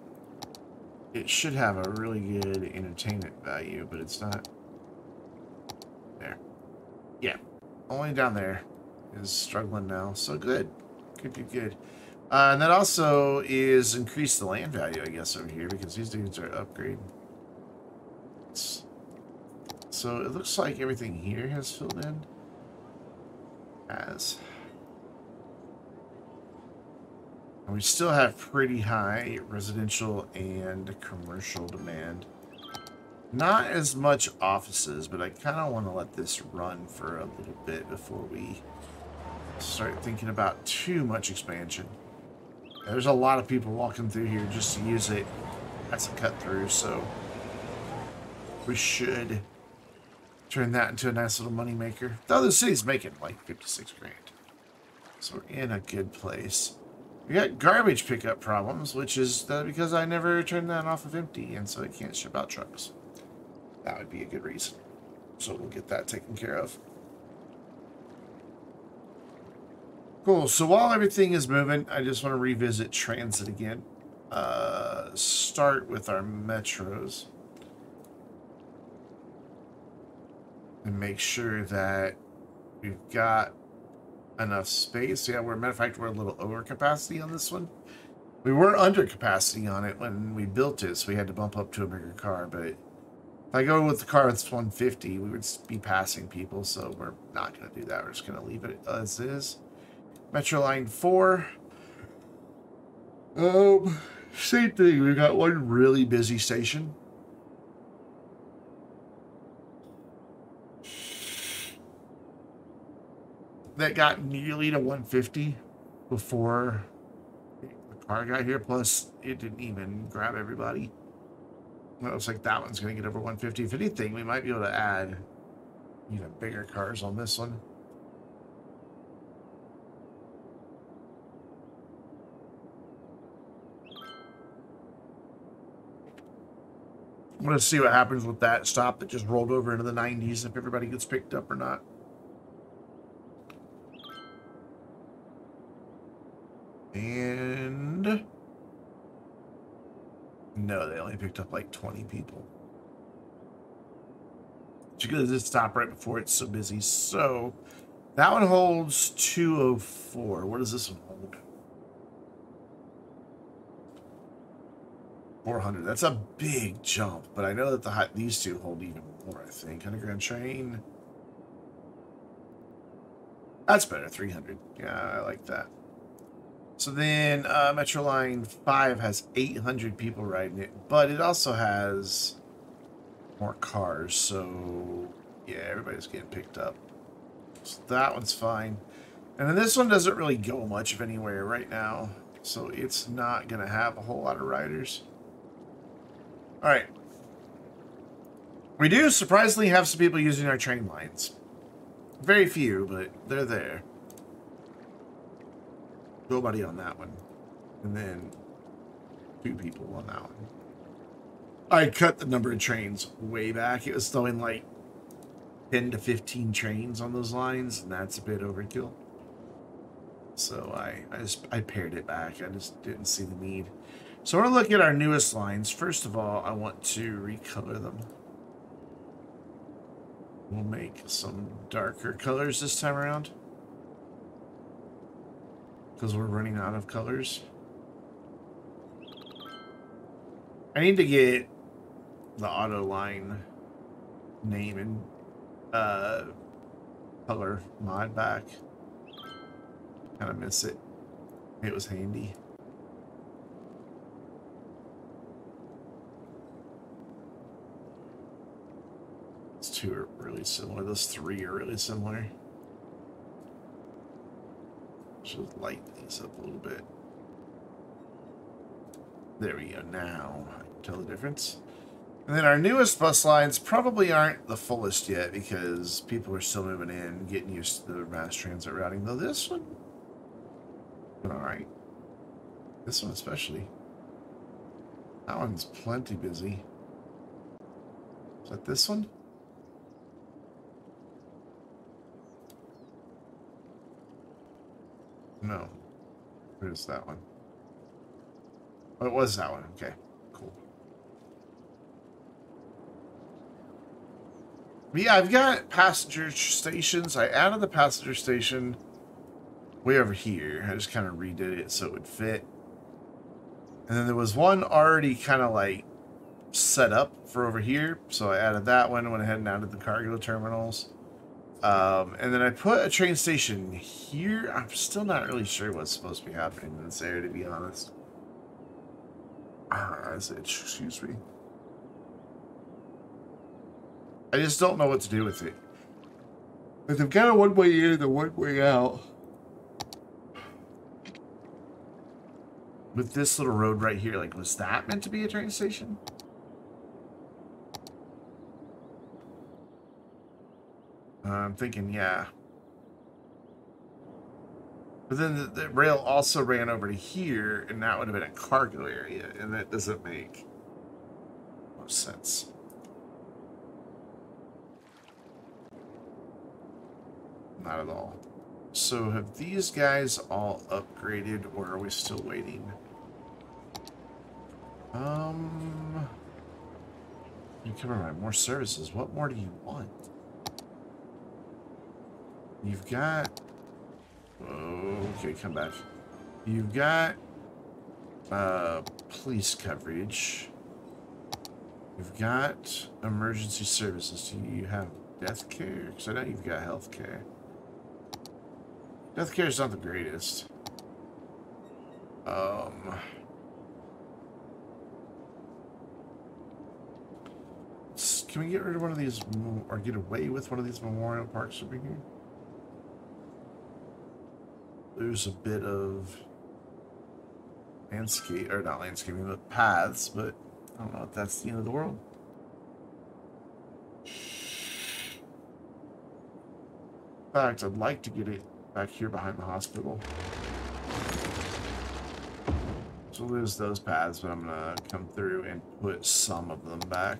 it should have a really good entertainment value, but it's not there. Yeah, only down there is struggling now. So good. Good, good, good. Uh, and that also is increase the land value, I guess, over here, because these dudes are upgrading. So it looks like everything here has filled in. As. And we still have pretty high residential and commercial demand. Not as much offices, but I kind of want to let this run for a little bit before we start thinking about too much expansion. There's a lot of people walking through here just to use it. That's a cut through, so we should turn that into a nice little money maker. Though the city's making like 56 grand. So we're in a good place. We got garbage pickup problems, which is uh, because I never turned that off of empty, and so it can't ship out trucks. That would be a good reason. So we'll get that taken care of. Cool. So while everything is moving, I just want to revisit transit again. Uh, start with our metros. And make sure that we've got enough space. Yeah, we're, matter of fact, we're a little over capacity on this one. We were under capacity on it when we built it, so we had to bump up to a bigger car, but if I go with the car that's 150, we would be passing people, so we're not going to do that. We're just going to leave it as is. Metro Line 4. Um, same thing. We've got one really busy station. That got nearly to 150 before the car got here. Plus, it didn't even grab everybody. It looks like that one's going to get over 150. If anything, we might be able to add even bigger cars on this one. I'm going to see what happens with that stop that just rolled over into the 90s, if everybody gets picked up or not. And... No, they only picked up like 20 people. Because it stopped right before it's so busy. So, that one holds 204. What does this one hold? 400. That's a big jump, but I know that the these two hold even more, I think. Underground train. That's better, 300. Yeah, I like that. So then uh, Metro Line 5 has 800 people riding it, but it also has more cars, so yeah, everybody's getting picked up. So that one's fine. And then this one doesn't really go much of anywhere right now, so it's not going to have a whole lot of riders. All right. We do surprisingly have some people using our train lines. Very few, but they're there. Nobody on that one. And then two people on that one. I cut the number of trains way back. It was throwing like 10 to 15 trains on those lines, and that's a bit overkill. So I, I just I pared it back. I just didn't see the need. So we're to look at our newest lines. First of all, I want to recolor them. We'll make some darker colors this time around. Because we're running out of colors. I need to get the auto line name and uh, color mod back. Kind of miss it. It was handy. Those two are really similar. Those three are really similar. Should light these up a little bit. There we go. Now I can tell the difference. And then our newest bus lines probably aren't the fullest yet because people are still moving in, getting used to the mass transit routing. Though this one, all right. This one especially. That one's plenty busy. Is that this one? No. Where's that one? Oh, it was that one. Okay, cool. But yeah, I've got passenger stations. I added the passenger station way over here. I just kind of redid it so it would fit. And then there was one already kind of like set up for over here. So I added that one, went ahead and added the cargo terminals. Um, and then I put a train station here. I'm still not really sure what's supposed to be happening in this area, to be honest. Said, excuse me. I just don't know what to do with it. But they've got a one-way in and a one-way out. With this little road right here, like, was that meant to be a train station? Uh, I'm thinking, yeah. But then the, the, rail also ran over to here, and that would have been a cargo area, and that doesn't make most sense. Not at all. So have these guys all upgraded, or are we still waiting? Um... You cover my more services. What more do you want? You've got... Okay, come back. You've got uh, police coverage. You've got emergency services. Do you have death care? Because I know you've got health care. Death care is not the greatest. Um... Can we get rid of one of these, or get away with one of these memorial parks over here? There's a bit of landscape, or not landscaping, but paths, but I don't know if that's the end of the world. In fact, I'd like to get it back here behind the hospital. So lose those paths, but I'm gonna come through and put some of them back.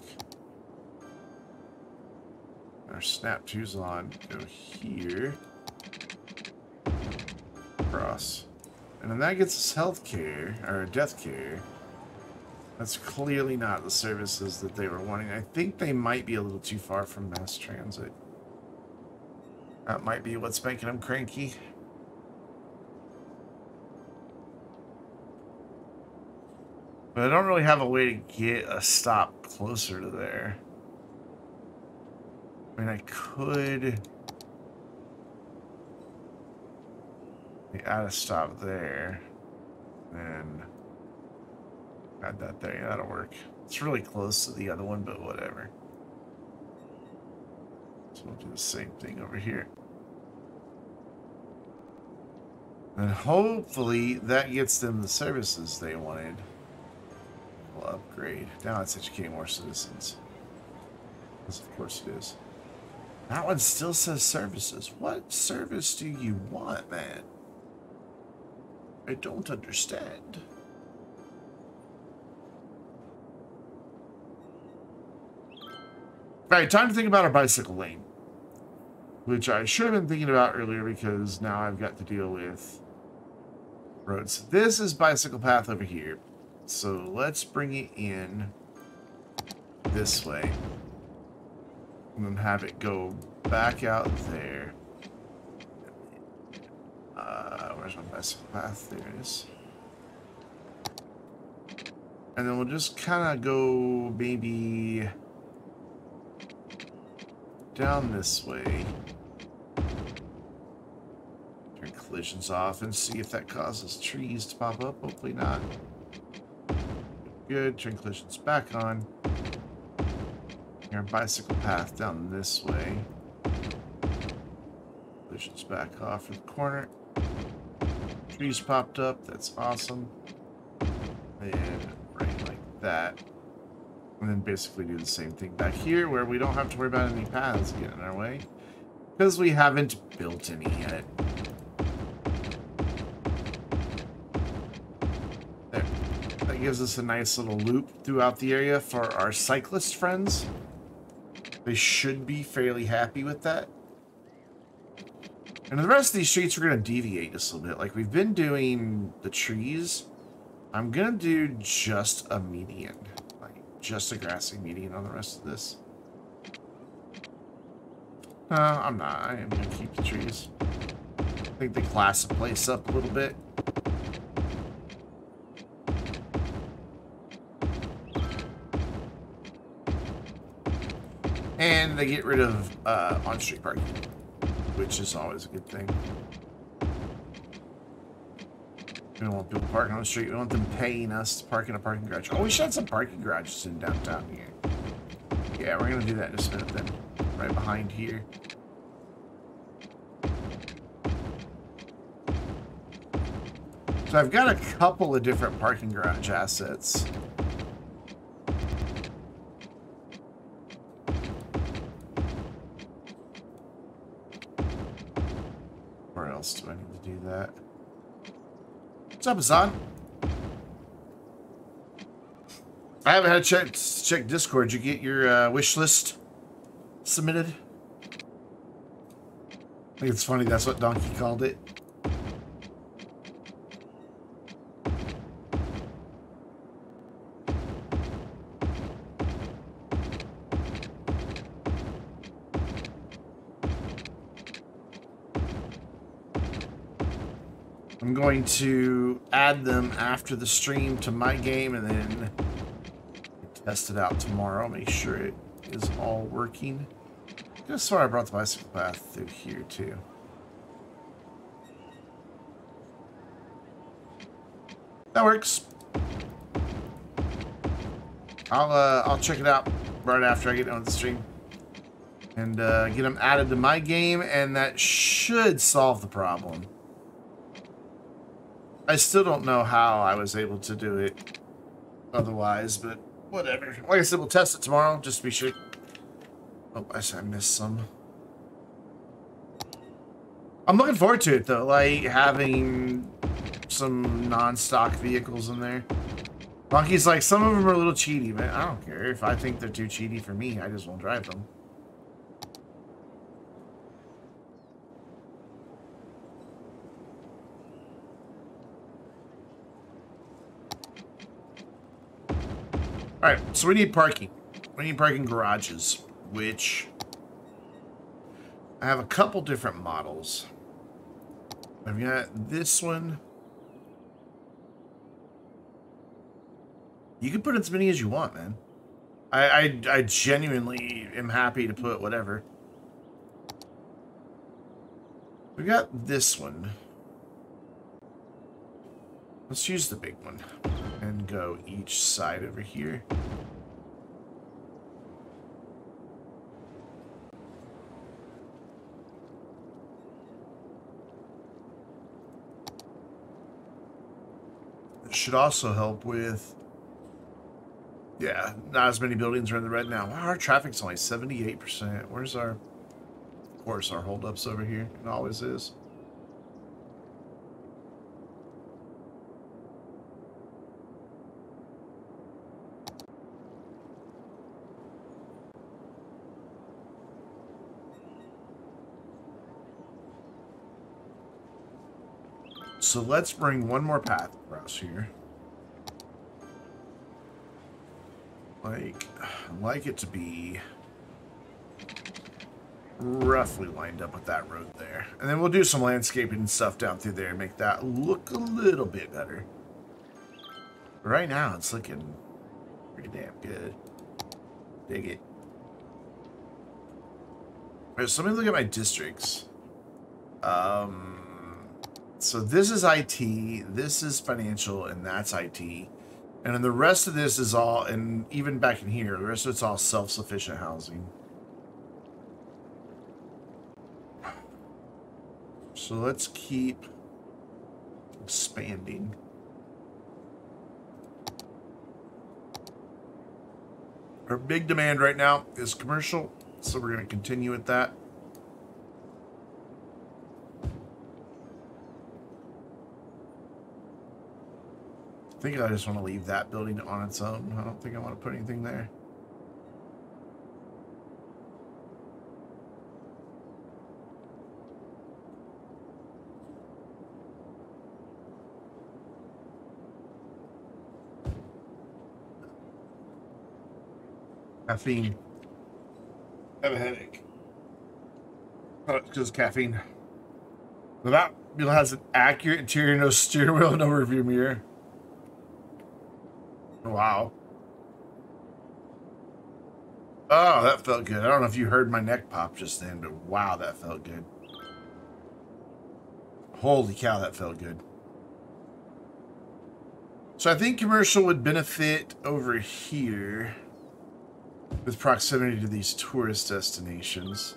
Our snap twos on go here. Cross. And then that gets us health care, or death care. That's clearly not the services that they were wanting. I think they might be a little too far from mass transit. That might be what's making them cranky. But I don't really have a way to get a stop closer to there. I mean, I could... add a stop there. And add that there. Yeah, that'll work. It's really close to the other one, but whatever. So we'll do the same thing over here. And hopefully that gets them the services they wanted. We'll upgrade. Now it's educating more citizens. Because of course it is. That one still says services. What service do you want, man? I don't understand. Right, time to think about our bicycle lane. Which I should have been thinking about earlier because now I've got to deal with roads. This is bicycle path over here. So let's bring it in this way. And then have it go back out there. Uh, where's my bicycle path? There it is. And then we'll just kind of go maybe down this way. Turn collisions off and see if that causes trees to pop up. Hopefully not. Good. Turn collisions back on. Our bicycle path down this way. Collisions back off in the corner. Trees popped up. That's awesome. And right like that. And then basically do the same thing back here where we don't have to worry about any paths getting in our way. Because we haven't built any yet. There. That gives us a nice little loop throughout the area for our cyclist friends. They should be fairly happy with that. And the rest of these streets, we're going to deviate just a little bit. Like, we've been doing the trees. I'm going to do just a median. Like, just a grassy median on the rest of this. No, I'm not. I am going to keep the trees. I think they class the place up a little bit. And they get rid of uh, on-street parking which is always a good thing. We don't want people parking on the street. We want them paying us to park in a parking garage. Oh, we should have some parking garages in downtown here. Yeah, we're going to do that in just a minute then. Right behind here. So I've got a couple of different parking garage assets. Do that? What's up, Azan? I haven't had a check check Discord. Did you get your uh, wish list submitted? I think it's funny that's what Donkey called it. Going to add them after the stream to my game and then test it out tomorrow. Make sure it is all working. Just swear I brought the bicycle path through here too. That works. I'll uh, I'll check it out right after I get on the stream and uh, get them added to my game, and that should solve the problem. I still don't know how I was able to do it otherwise, but whatever. Like I said, we'll test it tomorrow, just to be sure. Oh, I, I missed some. I'm looking forward to it, though. Like, having some non-stock vehicles in there. Monkey's like, some of them are a little cheaty, but I don't care. If I think they're too cheaty for me, I just won't drive them. Alright, so we need parking. We need parking garages, which... I have a couple different models. I've got this one. You can put as many as you want, man. I, I, I genuinely am happy to put whatever. We got this one. Let's use the big one and go each side over here. It should also help with yeah, not as many buildings are in the red now. Wow, our traffic's only 78%. Where's our... Of course, our holdups over here. It always is. So let's bring one more path across here. like I like it to be roughly lined up with that road there. And then we'll do some landscaping and stuff down through there and make that look a little bit better. But right now, it's looking pretty damn good. Dig it. Alright, so let me look at my districts. Um, so this is IT, this is financial, and that's IT. And then the rest of this is all, and even back in here, the rest of it's all self-sufficient housing. So let's keep expanding. Our big demand right now is commercial, so we're going to continue with that. Think I just want to leave that building on its own. I don't think I want to put anything there. Caffeine. I have a headache. Oh, because caffeine. Without that has an accurate interior, no steering wheel, no rearview mirror. Wow. Oh, that felt good. I don't know if you heard my neck pop just then, but wow, that felt good. Holy cow, that felt good. So I think commercial would benefit over here with proximity to these tourist destinations.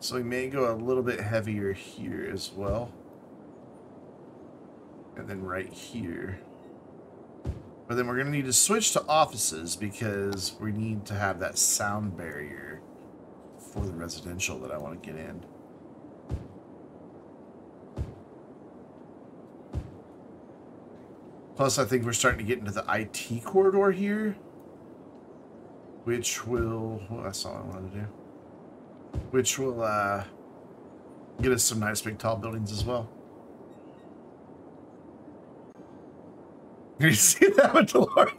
So we may go a little bit heavier here as well. And then right here. But then we're going to need to switch to offices because we need to have that sound barrier for the residential that I want to get in. Plus, I think we're starting to get into the IT corridor here. Which will... Well, that's all I wanted to do. Which will uh, get us some nice big tall buildings as well. You see that with Delora?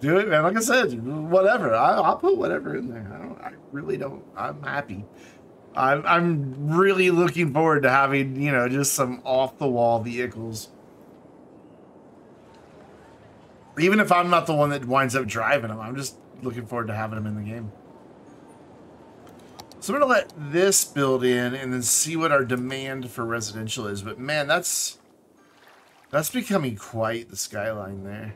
Do it, man. Like I said, whatever. I, will put whatever in there. I don't. I really don't. I'm happy. I'm. I'm really looking forward to having you know just some off the wall vehicles. Even if I'm not the one that winds up driving them, I'm just looking forward to having them in the game. So I'm gonna let this build in and then see what our demand for residential is. But man, that's that's becoming quite the skyline there.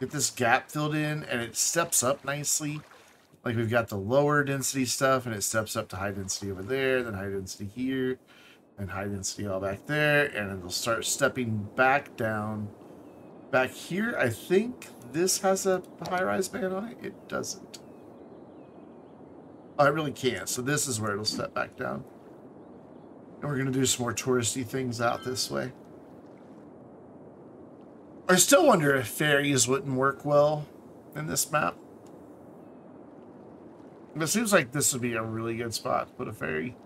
Get this gap filled in, and it steps up nicely. Like we've got the lower density stuff, and it steps up to high density over there, then high density here, and high density all back there, and it'll start stepping back down. Back here, I think this has a high-rise ban on it. It doesn't. I really can't. So this is where it'll step back down. And we're going to do some more touristy things out this way. I still wonder if ferries wouldn't work well in this map. It seems like this would be a really good spot to put a ferry.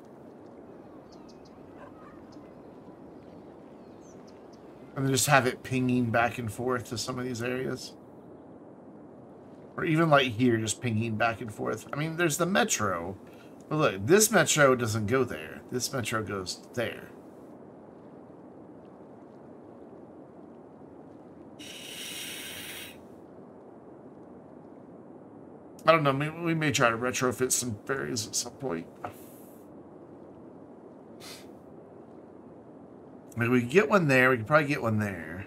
And then just have it pinging back and forth to some of these areas. Or even like here, just pinging back and forth. I mean, there's the metro. But look, this metro doesn't go there. This metro goes there. I don't know. Maybe we may try to retrofit some ferries at some point. Maybe we get one there. We could probably get one there.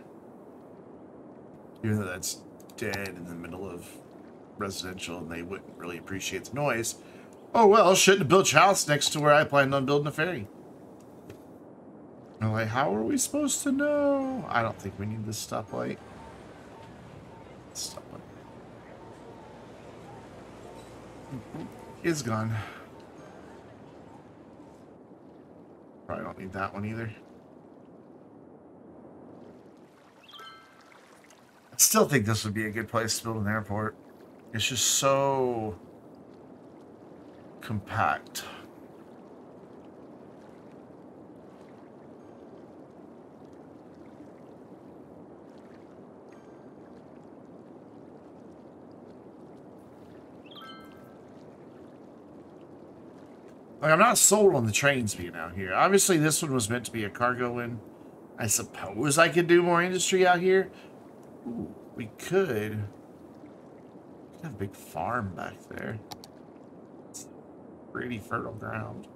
Even though that's dead in the middle of residential and they wouldn't really appreciate the noise. Oh, well, shouldn't have built your house next to where I planned on building a ferry. I'm like, how are we supposed to know? I don't think we need this stoplight. Stoplight. Mm-hmm. Is gone. Probably don't need that one either. I still think this would be a good place to build an airport. It's just so compact. Like, I'm not sold on the trains being out here. Obviously, this one was meant to be a cargo one. I suppose I could do more industry out here. Ooh, we could. We have a big farm back there. Pretty fertile ground.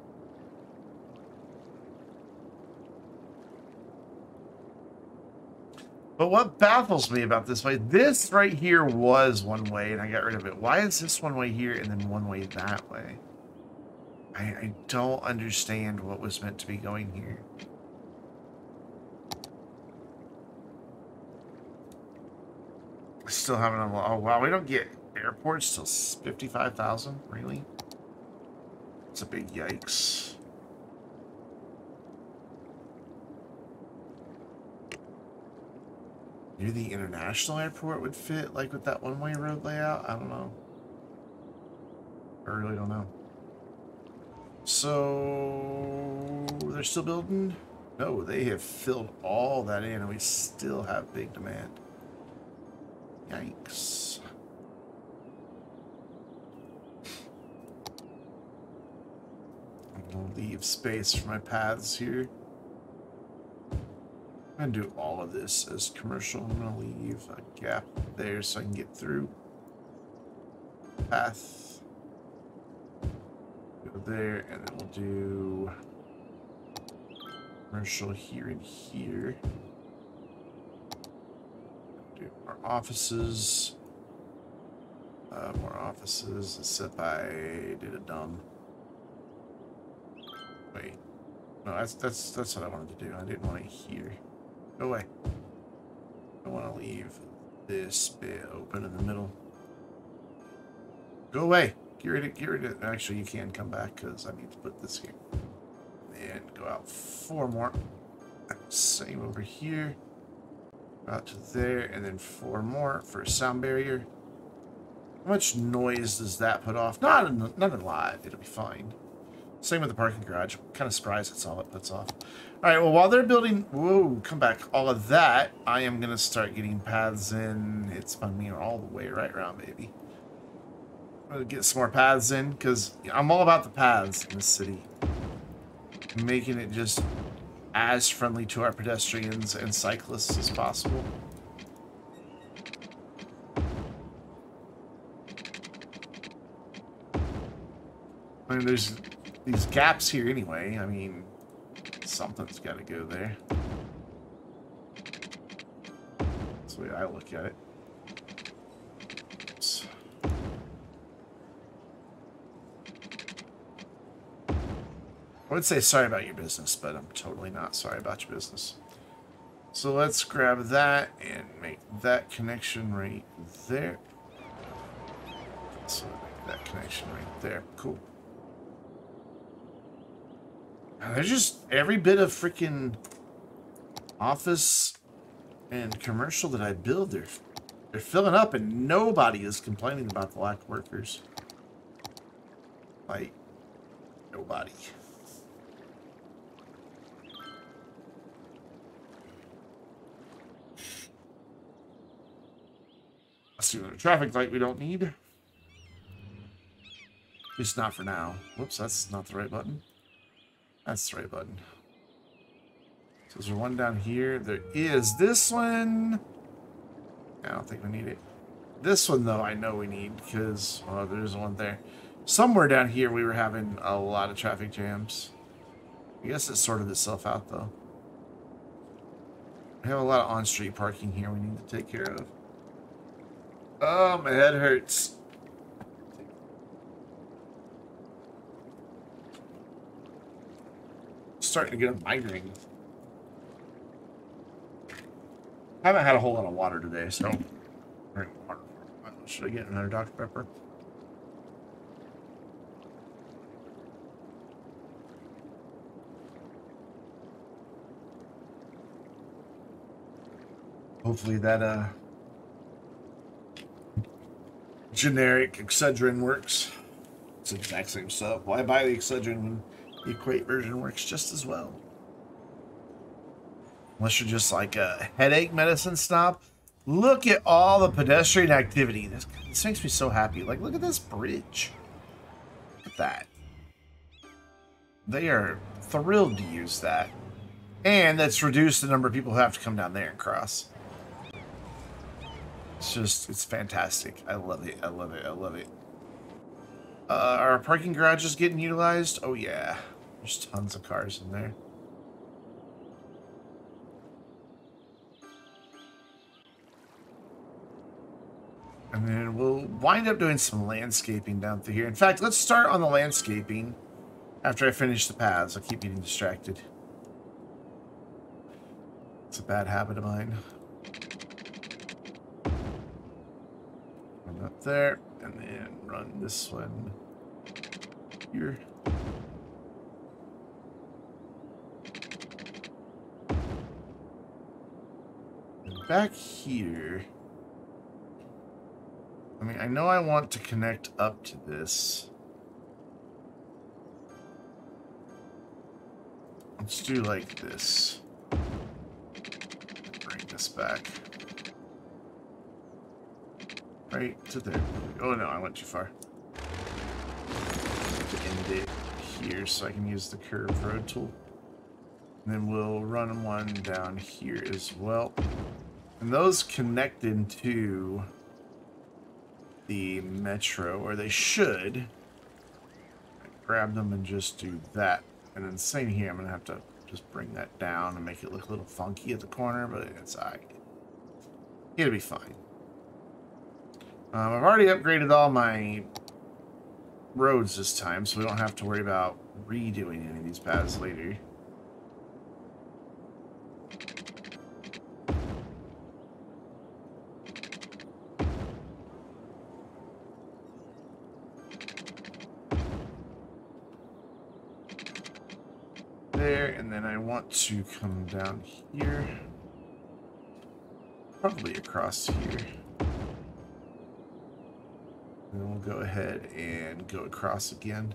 But what baffles me about this way, this right here was one way and I got rid of it. Why is this one way here and then one way that way? I, I don't understand what was meant to be going here. Still haven't. Oh, wow. We don't get airports till 55,000? Really? It's a big yikes. Maybe the international airport would fit, like with that one-way road layout? I don't know. I really don't know. So they're still building? No, they have filled all that in and we still have big demand. Yikes. I'm gonna leave space for my paths here. I'm gonna do all of this as commercial. I'm gonna leave a gap there so I can get through. Path Go there, and then we'll do commercial here and here. Do more offices. Uh, more offices, except I did a dumb. Wait. No, that's that's that's what I wanted to do. I didn't want it here. Go away. I want to leave this bit open in the middle. Go away. Get rid of, get rid of, actually you can come back because I need to put this here. And go out four more. Same over here. Out to there, and then four more for a sound barrier. How much noise does that put off? Not a, not a lot. It'll be fine. Same with the parking garage. Kind of surprised that's all it puts off. All right, well, while they're building... Whoa, come back. All of that, I am going to start getting paths in. It's on me all the way right around, baby I'm going to get some more paths in because I'm all about the paths in this city. Making it just as friendly to our pedestrians and cyclists as possible. I mean, there's these gaps here anyway. I mean, something's got to go there. That's the way I look at it. I would say sorry about your business, but I'm totally not sorry about your business. So let's grab that and make that connection right there. So make that connection right there. Cool. There's just every bit of freaking office and commercial that I build, they're, they're filling up and nobody is complaining about the lack of workers. Like, nobody. Let's see, a traffic light we don't need. At least not for now. Whoops, that's not the right button. That's the right button. So is there one down here? There is. This one... I don't think we need it. This one, though, I know we need because, well, there's one there. Somewhere down here we were having a lot of traffic jams. I guess it sorted itself out, though. We have a lot of on-street parking here we need to take care of. Oh, my head hurts. Starting to get a migraine. I haven't had a whole lot of water today, so drink water. Should I get another Dr. Pepper? Hopefully that uh generic Excedrin works. It's the exact same stuff. Why buy the Excedrin when the Equate version works just as well? Unless you're just like a headache medicine stop. Look at all the pedestrian activity. This, this makes me so happy. Like, look at this bridge. Look at that. They are thrilled to use that. And that's reduced the number of people who have to come down there and cross. It's just, it's fantastic. I love it. I love it. I love it. Uh, our parking garage is getting utilized? Oh, yeah. There's tons of cars in there. And then we'll wind up doing some landscaping down through here. In fact, let's start on the landscaping after I finish the paths. I'll keep getting distracted. It's a bad habit of mine. Run up there, and then run this one here. And back here... I mean, I know I want to connect up to this. Let's do like this. Bring this back. Right to there. Oh no, I went too far. To end it here so I can use the curve road tool. And then we'll run one down here as well. And those connect into the metro, or they should. grab them and just do that. And then same here, I'm going to have to just bring that down and make it look a little funky at the corner, but it's alright. It'll be fine. Um, I've already upgraded all my roads this time, so we don't have to worry about redoing any of these paths later. There, and then I want to come down here. Probably across here. And we'll go ahead and go across again.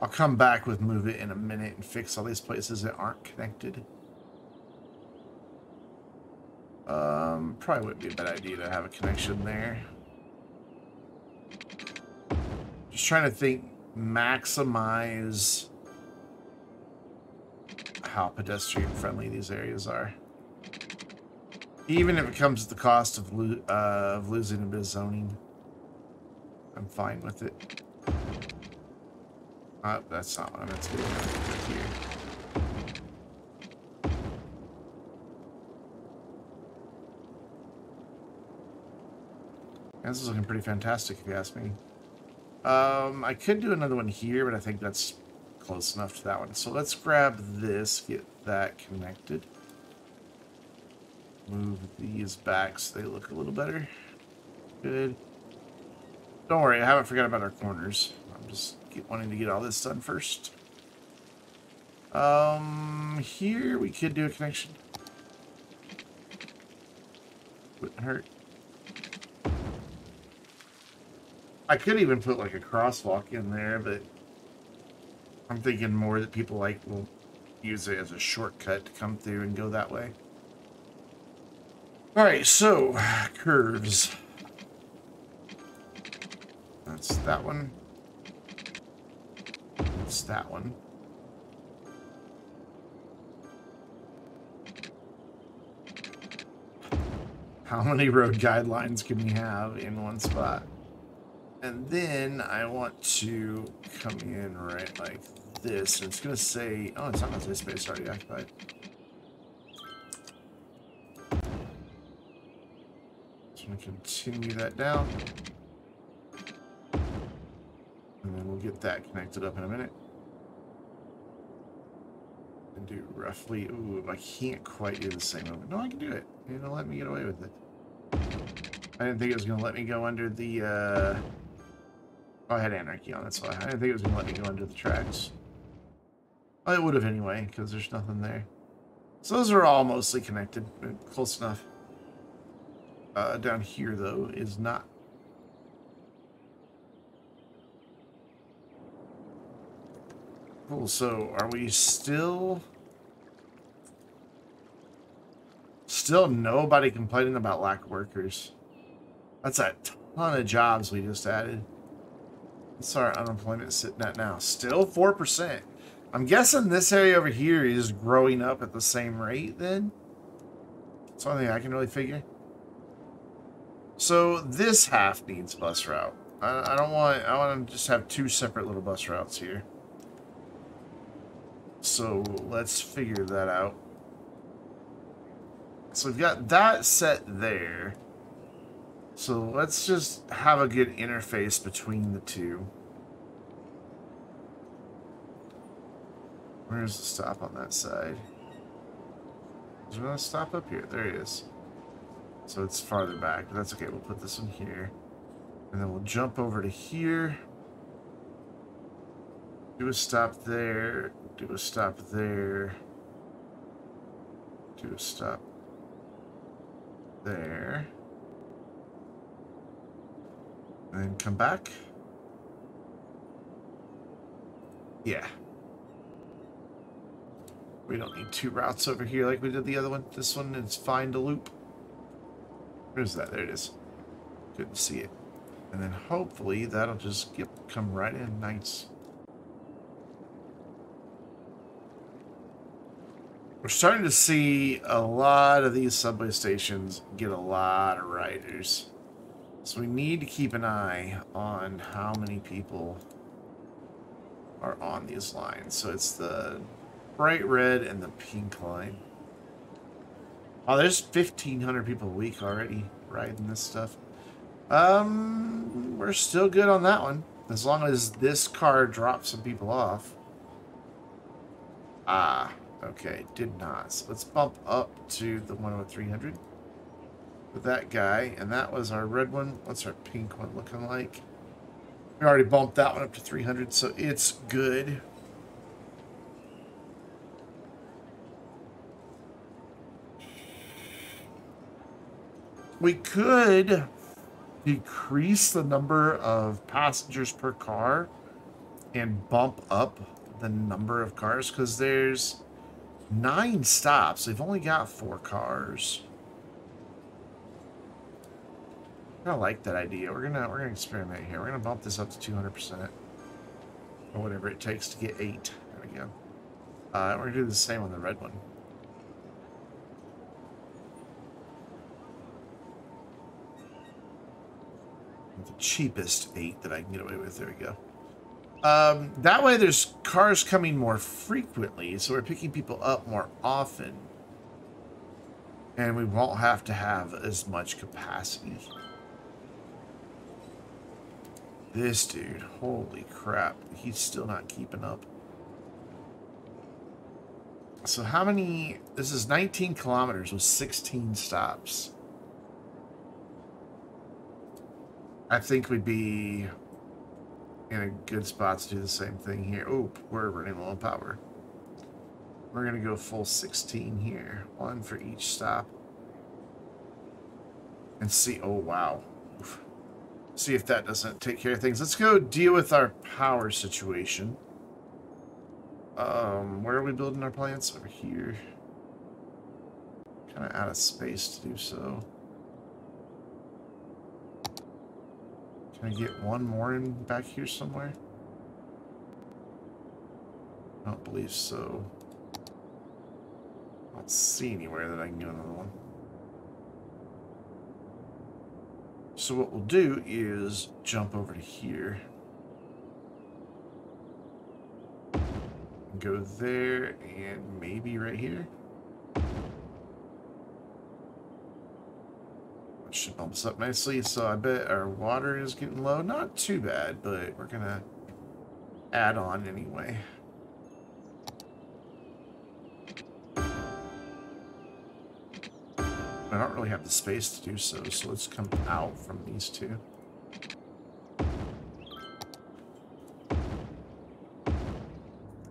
I'll come back with move it in a minute and fix all these places that aren't connected. Um, probably wouldn't be a bad idea to have a connection there. Just trying to think maximize how pedestrian friendly these areas are. Even if it comes at the cost of, lo uh, of losing a bit of zoning, I'm fine with it. Uh, that's not what I meant to do here. This is looking pretty fantastic, if you ask me. Um, I could do another one here, but I think that's close enough to that one. So let's grab this, get that connected. Move these back so they look a little better. Good. Don't worry, I haven't forgot about our corners. I'm just wanting to get all this done first. Um, here we could do a connection. Wouldn't hurt. I could even put like a crosswalk in there, but I'm thinking more that people like will use it as a shortcut to come through and go that way. All right, so curves. That's that one. That's that one. How many road guidelines can we have in one spot? And then I want to come in right like this. And it's going to say, oh, it's not going to say space already occupied. To continue that down. And then we'll get that connected up in a minute. And do roughly, ooh, I can't quite do the same. No, I can do it. It'll let me get away with it. I didn't think it was going to let me go under the, uh... Oh, I had anarchy on, that's why. I didn't think it was going to let me go under the tracks. It would have anyway, because there's nothing there. So those are all mostly connected, close enough. Uh, down here, though, is not. Cool, so are we still... Still nobody complaining about lack of workers. That's a ton of jobs we just added. What's our unemployment sitting at now? Still 4%. I'm guessing this area over here is growing up at the same rate then. That's the only thing I can really figure. So this half needs bus route. I, I don't want, I want to just have two separate little bus routes here. So let's figure that out. So we've got that set there. So let's just have a good interface between the two. Where's the stop on that side? Is there a stop up here? There it is. So it's farther back, but that's okay. We'll put this one here. And then we'll jump over to here. Do a stop there. Do a stop there. Do a stop there. And then come back. Yeah. We don't need two routes over here like we did the other one. This one is fine to loop. Where's that? There it is. Couldn't see it. And then hopefully that'll just get come right in nice. We're starting to see a lot of these subway stations get a lot of riders. So we need to keep an eye on how many people are on these lines. So it's the bright red and the pink line. Oh, there's 1,500 people a week already riding this stuff. Um, we're still good on that one. As long as this car drops some people off. Ah, okay, did not. So let's bump up to the one with 300 with that guy, and that was our red one. What's our pink one looking like? We already bumped that one up to 300, so it's good. We could decrease the number of passengers per car and bump up the number of cars because there's nine stops. They've only got four cars. I like that idea. We're gonna we're gonna experiment here. We're gonna bump this up to 200 percent or whatever it takes to get eight. There we go. Uh, we're gonna do the same on the red one. The cheapest eight that I can get away with. There we go. Um, that way, there's cars coming more frequently, so we're picking people up more often, and we won't have to have as much capacity. This dude, holy crap, he's still not keeping up. So how many, this is 19 kilometers with 16 stops. I think we'd be in a good spot to do the same thing here. Oh, we're running low on power. We're going to go full 16 here. One for each stop. And see, oh wow. See if that doesn't take care of things. Let's go deal with our power situation. Um, where are we building our plants? Over here. Kind of out of space to do so. Can I get one more in back here somewhere? I don't believe so. I don't see anywhere that I can get another one. So what we'll do is jump over to here. Go there and maybe right here. Should bump us up nicely. So I bet our water is getting low. Not too bad, but we're going to add on anyway. I don't really have the space to do so, so let's come out from these two.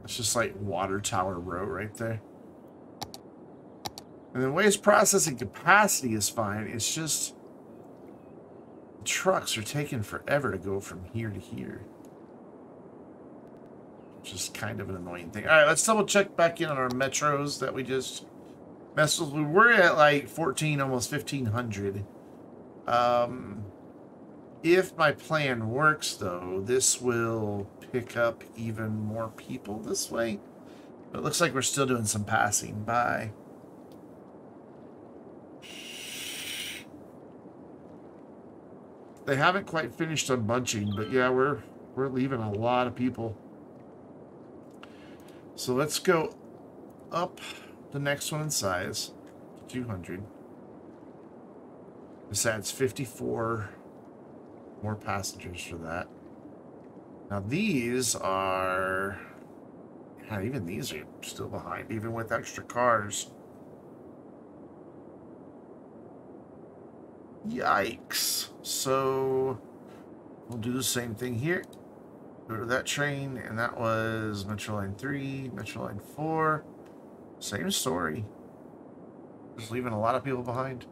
It's just like water tower row right there. And the waste processing capacity is fine. It's just trucks are taking forever to go from here to here. Which is kind of an annoying thing. All right, let's double check back in on our metros that we just messed with. We were at like 14, almost 1500. Um, if my plan works, though, this will pick up even more people this way. But it looks like we're still doing some passing by. They haven't quite finished unbunching, but yeah, we're we're leaving a lot of people. So let's go up the next one in size, 200. This adds 54 more passengers for that. Now these are... Yeah, even these are still behind, even with extra cars. Yikes. So we'll do the same thing here. Go to that train, and that was Metro Line 3, Metro Line 4. Same story. Just leaving a lot of people behind.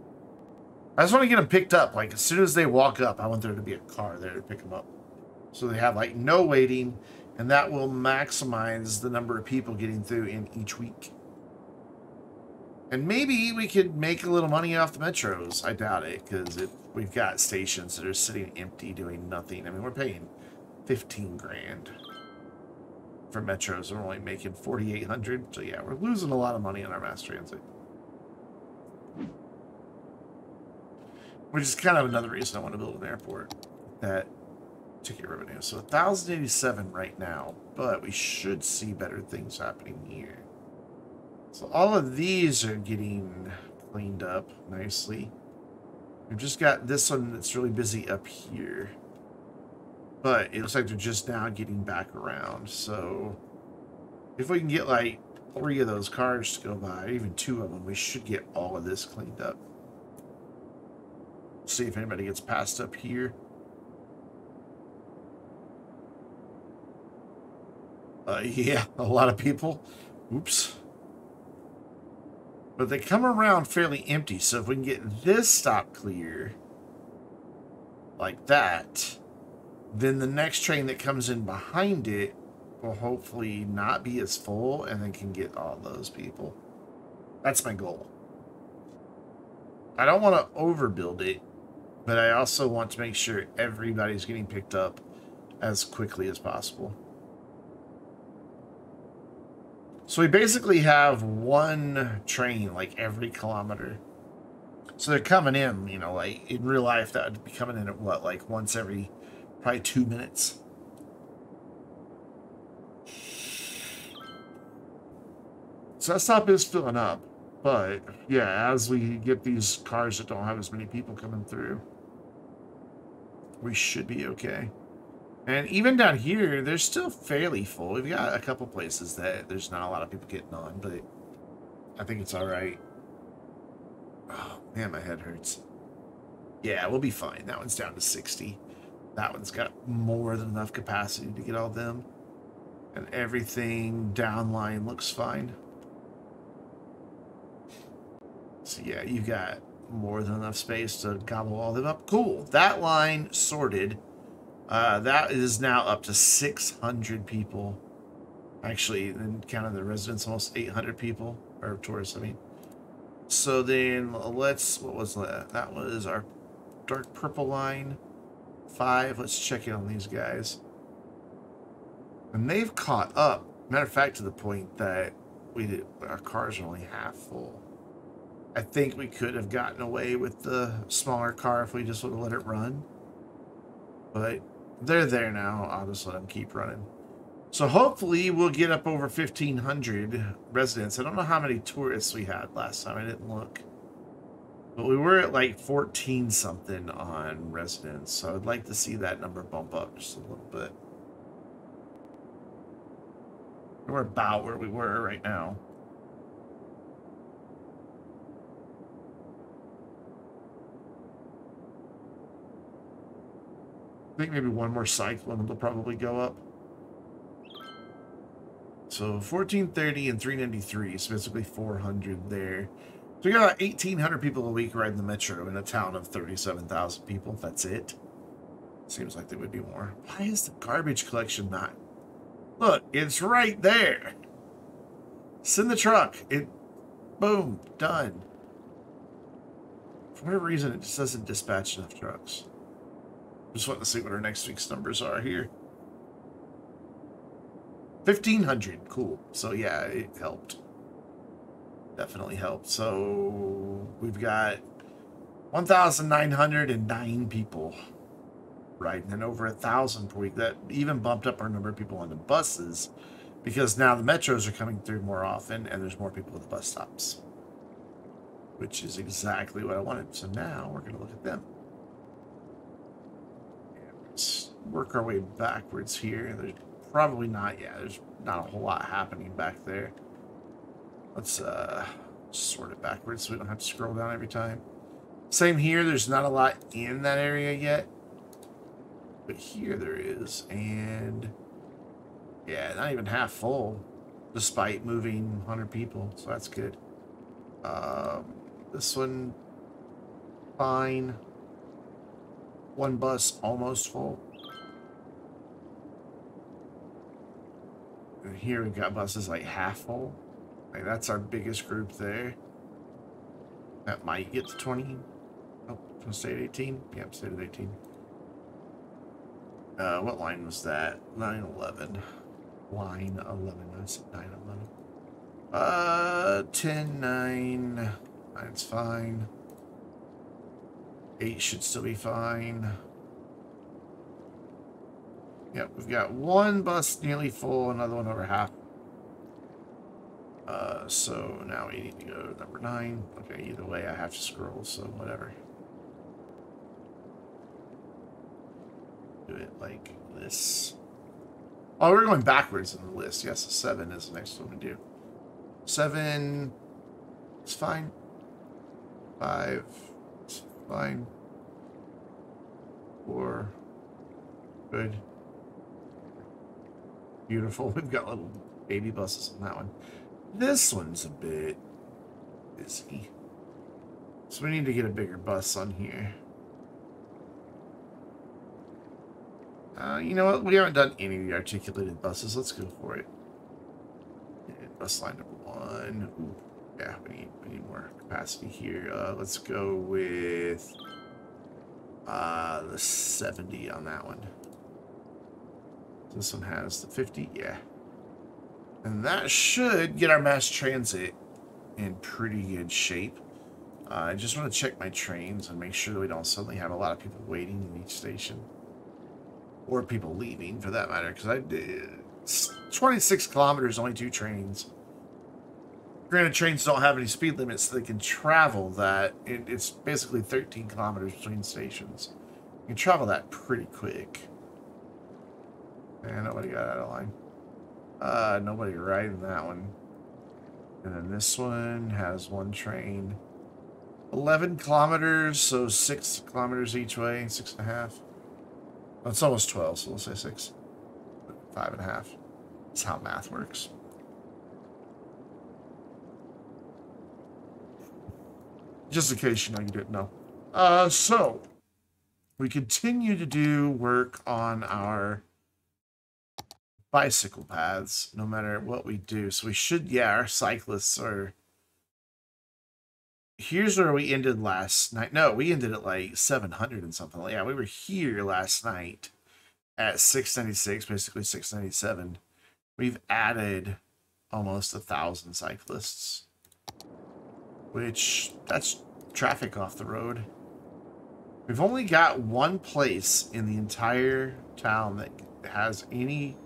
I just want to get them picked up. Like, as soon as they walk up, I want there to be a car there to pick them up. So they have, like, no waiting, and that will maximize the number of people getting through in each week. And maybe we could make a little money off the metros. I doubt it, because we've got stations that are sitting empty doing nothing. I mean, we're paying 15 grand for metros. and We're only making 4,800. So yeah, we're losing a lot of money on our mass transit. Which is kind of another reason I want to build an airport. That ticket revenue. So 1,087 right now, but we should see better things happening here. So all of these are getting cleaned up nicely. We've just got this one that's really busy up here. But it looks like they're just now getting back around. So if we can get like three of those cars to go by, even two of them, we should get all of this cleaned up. See if anybody gets passed up here. Uh, yeah, a lot of people. Oops. But they come around fairly empty, so if we can get this stop clear, like that, then the next train that comes in behind it will hopefully not be as full and then can get all those people. That's my goal. I don't want to overbuild it, but I also want to make sure everybody's getting picked up as quickly as possible. So we basically have one train like every kilometer. So they're coming in, you know, like in real life that would be coming in at what, like once every probably two minutes. So that stop is filling up. But yeah, as we get these cars that don't have as many people coming through, we should be okay. And even down here, they're still fairly full. We've got a couple places that there's not a lot of people getting on, but I think it's all right. Oh, man, my head hurts. Yeah, we'll be fine. That one's down to 60. That one's got more than enough capacity to get all them. And everything downline looks fine. So yeah, you've got more than enough space to gobble all them up. Cool. That line sorted. Uh, that is now up to 600 people. Actually, then counting the residents, almost 800 people. Or tourists, I mean. So then let's, what was that? That was our dark purple line. Five. Let's check in on these guys. And they've caught up. Matter of fact, to the point that we did, our cars are only half full. I think we could have gotten away with the smaller car if we just would have let it run. But they're there now. I'll just let them keep running. So hopefully we'll get up over 1,500 residents. I don't know how many tourists we had last time. I didn't look. But we were at like 14 something on residents. So I'd like to see that number bump up just a little bit. We're about where we were right now. I think maybe one more cyclone will probably go up. So 1430 and 393, so basically 400 there. So we got about 1,800 people a week riding the metro in a town of 37,000 people. That's it. Seems like there would be more. Why is the garbage collection not? Look, it's right there. In the truck. It, boom, done. For whatever reason, it just doesn't dispatch enough trucks. Just want to see what our next week's numbers are here. 1500 cool. So yeah it helped. Definitely helped. So we've got 1909 people riding and over a thousand per week. That even bumped up our number of people on the buses because now the metros are coming through more often and there's more people at the bus stops which is exactly what i wanted. So now we're going to look at them let's work our way backwards here there's probably not. Yeah, there's not a whole lot happening back there. Let's uh, sort it backwards so we don't have to scroll down every time. Same here. There's not a lot in that area yet. But here there is. And yeah, not even half full despite moving 100 people. So that's good. Um, this one, fine. One bus almost full. And here we've got buses like half full. Like that's our biggest group there. That might get to 20. Oh, stay at 18? Yep, stay at 18. Uh, what line was that? 911. Line 11. I said 911. Uh, 10, 9. Nine's fine. 8 should still be fine. Yep, we've got one bus nearly full, another one over half. Uh, so now we need to go to number nine. Okay, either way, I have to scroll, so whatever. Do it like this. Oh, we're going backwards in the list. Yes, seven is the next one to do. Seven is fine. Five fine. Four, good. Beautiful. We've got little baby buses on that one. This one's a bit busy. So we need to get a bigger bus on here. Uh, you know what? We haven't done any of the articulated buses. Let's go for it. bus line number one. Ooh, yeah, we need, we need more capacity here. Uh, let's go with uh, the 70 on that one. This one has the 50, yeah. And that should get our mass transit in pretty good shape. Uh, I just want to check my trains and make sure that we don't suddenly have a lot of people waiting in each station. Or people leaving, for that matter, because I did 26 kilometers, only two trains. Granted, trains don't have any speed limits, so they can travel that. It, it's basically 13 kilometers between stations. You can travel that pretty quick. And nobody got out of line. Uh, nobody riding that one. And then this one has one train. 11 kilometers, so 6 kilometers each way, six and a half. Well, it's almost 12, so we'll say 6. Five and a half. That's how math works. Just in case you know you didn't know. Uh, so, we continue to do work on our bicycle paths, no matter what we do. So we should, yeah, our cyclists are... Here's where we ended last night. No, we ended at like 700 and something. Yeah, we were here last night at 696, basically 697. We've added almost a thousand cyclists, which that's traffic off the road. We've only got one place in the entire town that has any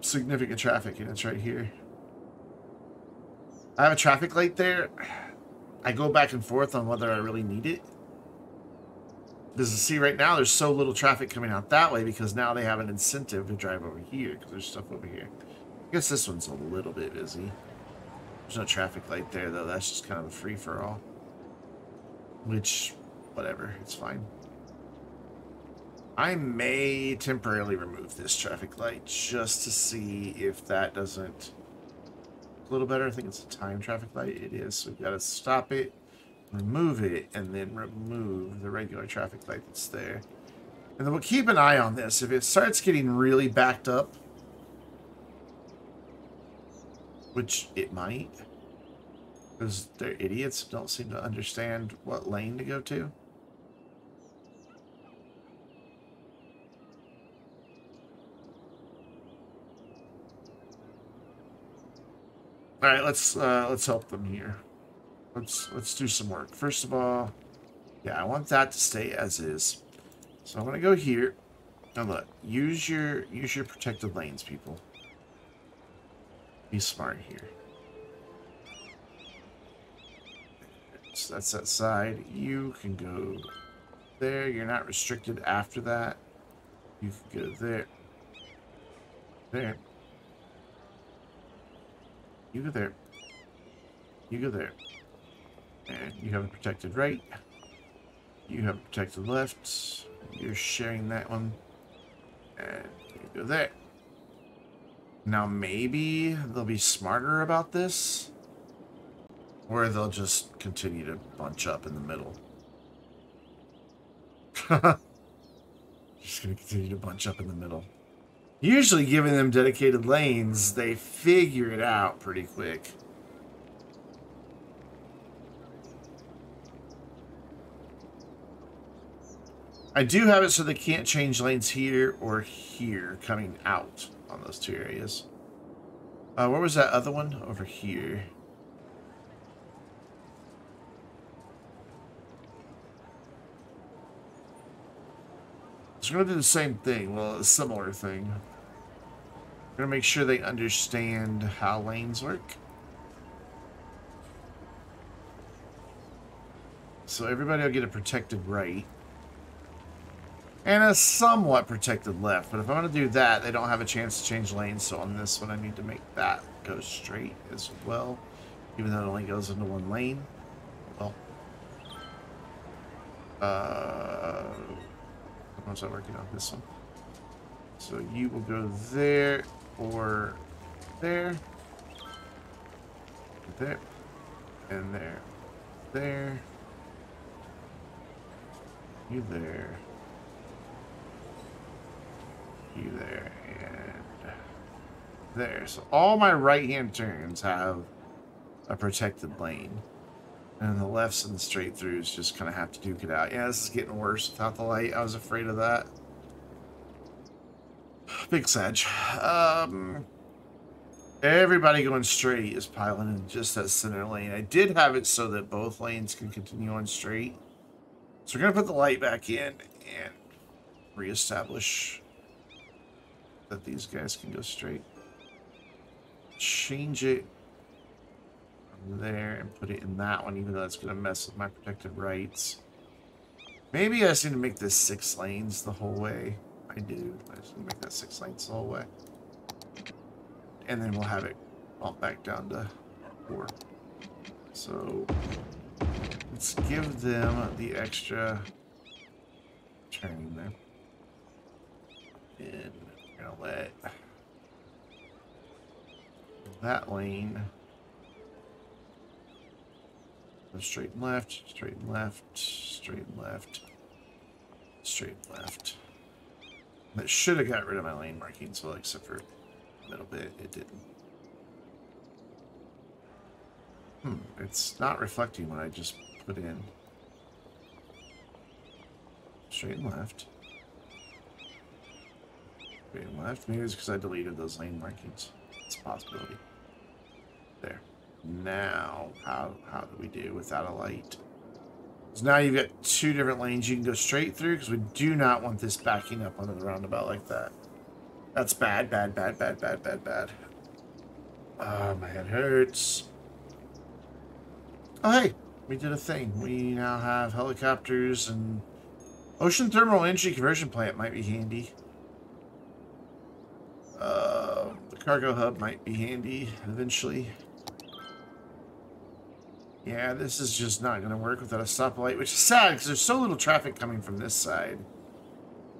significant traffic, and it's right here. I have a traffic light there. I go back and forth on whether I really need it. Because see, right now there's so little traffic coming out that way because now they have an incentive to drive over here because there's stuff over here. I guess this one's a little bit busy. There's no traffic light there though. That's just kind of a free-for-all. Which, whatever, it's fine. I may temporarily remove this traffic light just to see if that doesn't... A little better. I think it's a time traffic light. It is. So we got to stop it remove it, and then remove the regular traffic light that's there. And then we'll keep an eye on this. If it starts getting really backed up, which it might, because they're idiots, don't seem to understand what lane to go to. All right, let's uh, let's help them here. Let's let's do some work. First of all, yeah, I want that to stay as is. So I'm gonna go here. Now look, use your use your protected lanes, people. Be smart here. So that's that side. You can go there. You're not restricted after that. You can go there. There. You go there. You go there. And you have a protected right. You have a protected left. You're sharing that one. And you go there. Now maybe they'll be smarter about this. Or they'll just continue to bunch up in the middle. just going to continue to bunch up in the middle. Usually giving them dedicated lanes, they figure it out pretty quick. I do have it so they can't change lanes here or here coming out on those two areas. Uh, where was that other one? Over here. So we're going to do the same thing. Well, a similar thing. We're going to make sure they understand how lanes work. So everybody will get a protected right. And a somewhat protected left. But if I'm going to do that, they don't have a chance to change lanes. So on this one, I need to make that go straight as well. Even though it only goes into one lane. Well. Uh, how's that working on this one? So you will go there or there. There. And there. There. You there you there and there. So all my right-hand turns have a protected lane. And the lefts and the straight throughs just kind of have to duke it out. Yeah, this is getting worse without the light. I was afraid of that. Big sedge. Um, everybody going straight is piling in just that center lane. I did have it so that both lanes can continue on straight. So we're going to put the light back in and reestablish that these guys can go straight. Change it there and put it in that one, even though it's going to mess with my protected rights. Maybe I just need to make this six lanes the whole way. I do. I just need to make that six lanes the whole way. And then we'll have it bump back down to four. So let's give them the extra turning there. And gonna let that lane straight and left, straight and left, straight and left, straight and left. That should have got rid of my lane markings, well, except for a little bit, it didn't. Hmm, it's not reflecting what I just put in. Straight and left. And left. Maybe it's because I deleted those lane markings. It's a possibility. There. Now, how how do we do without a light? So now you've got two different lanes you can go straight through because we do not want this backing up onto the roundabout like that. That's bad, bad, bad, bad, bad, bad, bad. Oh, my head hurts. Oh, hey, we did a thing. We now have helicopters and ocean thermal energy conversion plant might be handy. Uh, the cargo hub might be handy eventually. Yeah, this is just not going to work without a stoplight, which is sad because there's so little traffic coming from this side.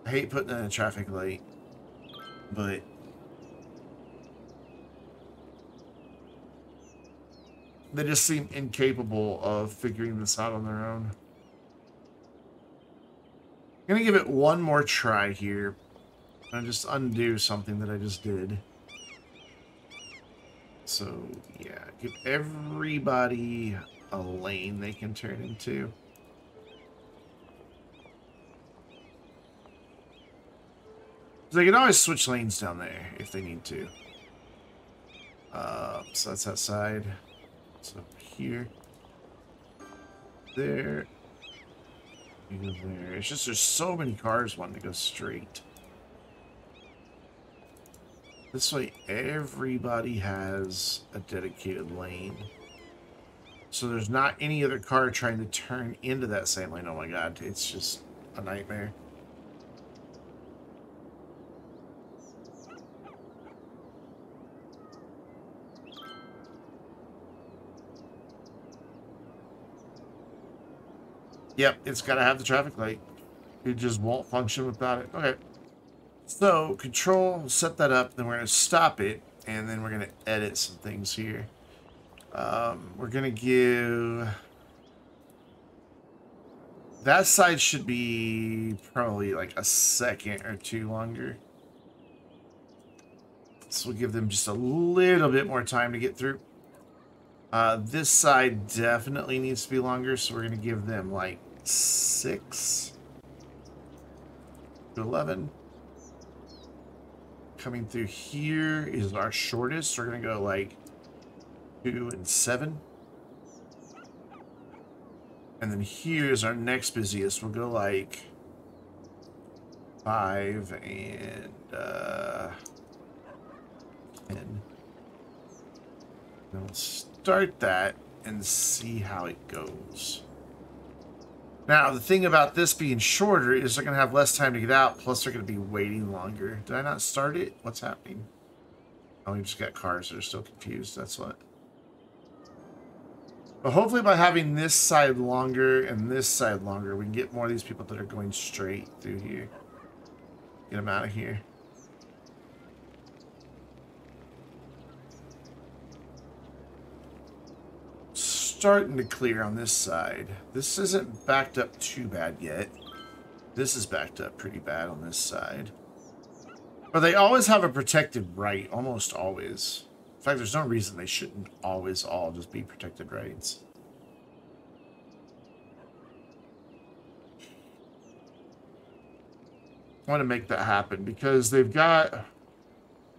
I hate putting in a traffic light, but They just seem incapable of figuring this out on their own. I'm gonna give it one more try here. And just undo something that I just did. So, yeah, give everybody a lane they can turn into. They can always switch lanes down there if they need to. Uh, so that's outside. up here. There. There. It's just there's so many cars wanting to go straight. This way everybody has a dedicated lane. So there's not any other car trying to turn into that same lane. Oh my god, it's just a nightmare. Yep, it's got to have the traffic light. It just won't function without it. Okay. So, control, set that up, then we're going to stop it, and then we're going to edit some things here. Um, we're going to give... That side should be probably like a second or two longer. So we'll give them just a little bit more time to get through. Uh, this side definitely needs to be longer, so we're going to give them like 6 to 11. Coming through here is our shortest. We're going to go like 2 and 7. And then here is our next busiest. We'll go like 5 and uh, 10. Then we'll start that and see how it goes. Now, the thing about this being shorter is they're going to have less time to get out, plus they're going to be waiting longer. Did I not start it? What's happening? Oh, we just got cars that are still confused. That's what. But hopefully by having this side longer and this side longer, we can get more of these people that are going straight through here. Get them out of here. Starting to clear on this side. This isn't backed up too bad yet. This is backed up pretty bad on this side. But they always have a protected right, almost always. In fact, there's no reason they shouldn't always all just be protected rights. I want to make that happen because they've got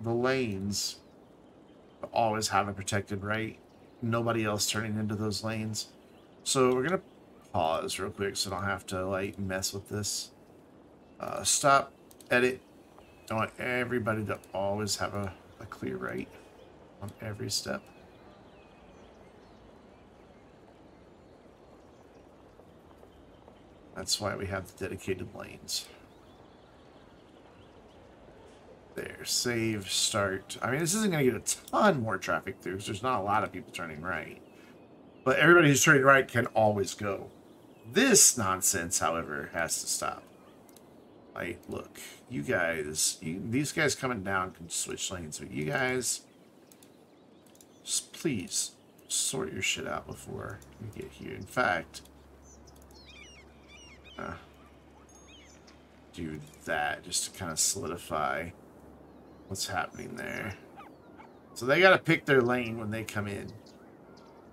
the lanes always have a protected right nobody else turning into those lanes. So we're going to pause real quick so I don't have to like mess with this. Uh, stop, edit. I want everybody to always have a, a clear right on every step. That's why we have the dedicated lanes. There, save, start. I mean, this isn't going to get a ton more traffic through because there's not a lot of people turning right. But everybody who's turning right can always go. This nonsense, however, has to stop. Like, look, you guys, you, these guys coming down can switch lanes, but you guys, please sort your shit out before you get here. In fact, uh, do that just to kind of solidify what's happening there. So they got to pick their lane when they come in.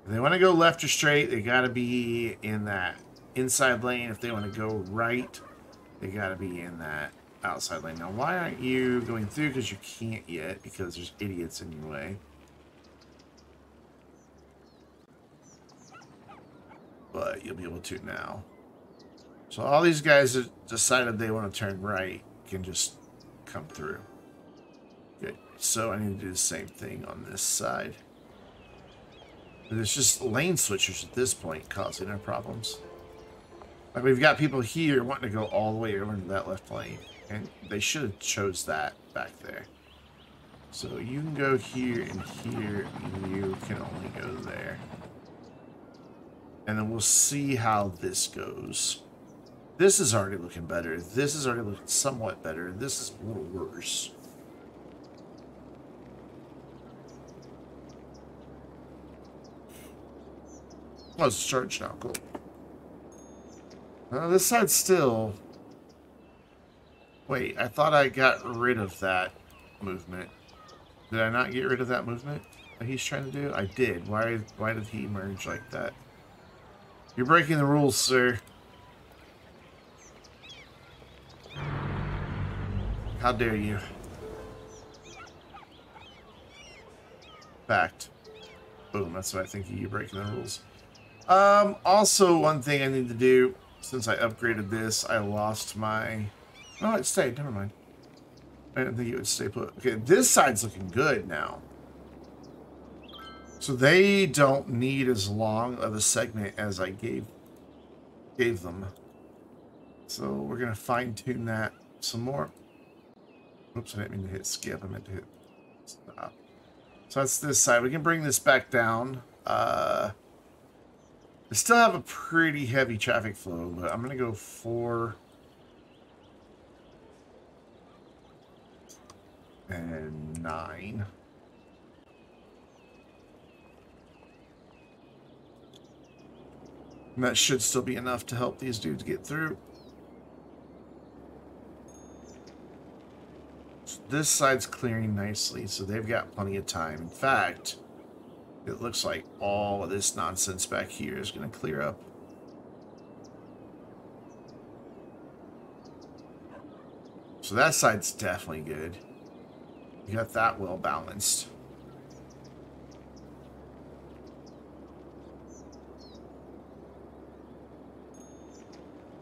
If they want to go left or straight, they got to be in that inside lane. If they want to go right, they got to be in that outside lane. Now, why aren't you going through? Because you can't yet, because there's idiots in your way. But you'll be able to now. So all these guys that decided they want to turn right can just come through. So I need to do the same thing on this side. And it's just lane switchers at this point causing our problems. Like we've got people here wanting to go all the way over into that left lane. And they should have chose that back there. So you can go here and here, and you can only go there. And then we'll see how this goes. This is already looking better. This is already looking somewhat better. This is a little worse. It's charged now. Cool. Uh, this side's still... Wait, I thought I got rid of that movement. Did I not get rid of that movement that he's trying to do? I did. Why, why did he merge like that? You're breaking the rules, sir. How dare you? Fact. Boom, that's what I think you're breaking the rules. Um, also, one thing I need to do, since I upgraded this, I lost my... Oh, it stayed. Never mind. I didn't think it would stay put. Okay, this side's looking good now. So they don't need as long of a segment as I gave gave them. So we're going to fine-tune that some more. Oops, I didn't mean to hit skip. I meant to hit stop. So that's this side. We can bring this back down. Uh, I still have a pretty heavy traffic flow, but I'm going to go four and nine. And that should still be enough to help these dudes get through. this side's clearing nicely, so they've got plenty of time. In fact, it looks like all of this nonsense back here is going to clear up. So that side's definitely good. You got that well balanced.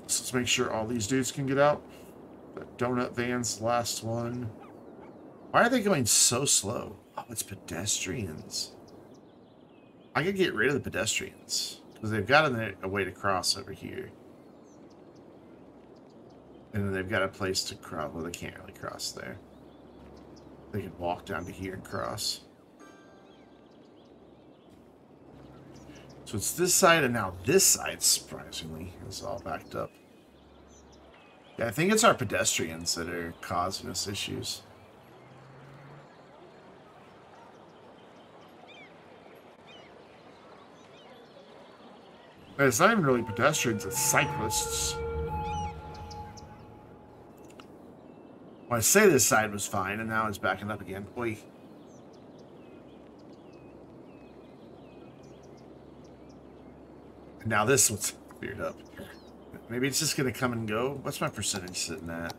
So let's make sure all these dudes can get out. That donut van's last one. Why are they going so slow? Oh, it's pedestrians. I could get rid of the pedestrians. Because they've got a way to cross over here. And then they've got a place to cross. Well, they can't really cross there. They could walk down to here and cross. So it's this side, and now this side, surprisingly, is all backed up. Yeah, I think it's our pedestrians that are causing us issues. It's not even really pedestrians, it's cyclists. I say this side was fine, and now it's backing up again. Oi. Now this one's cleared up. Maybe it's just going to come and go. What's my percentage sitting at?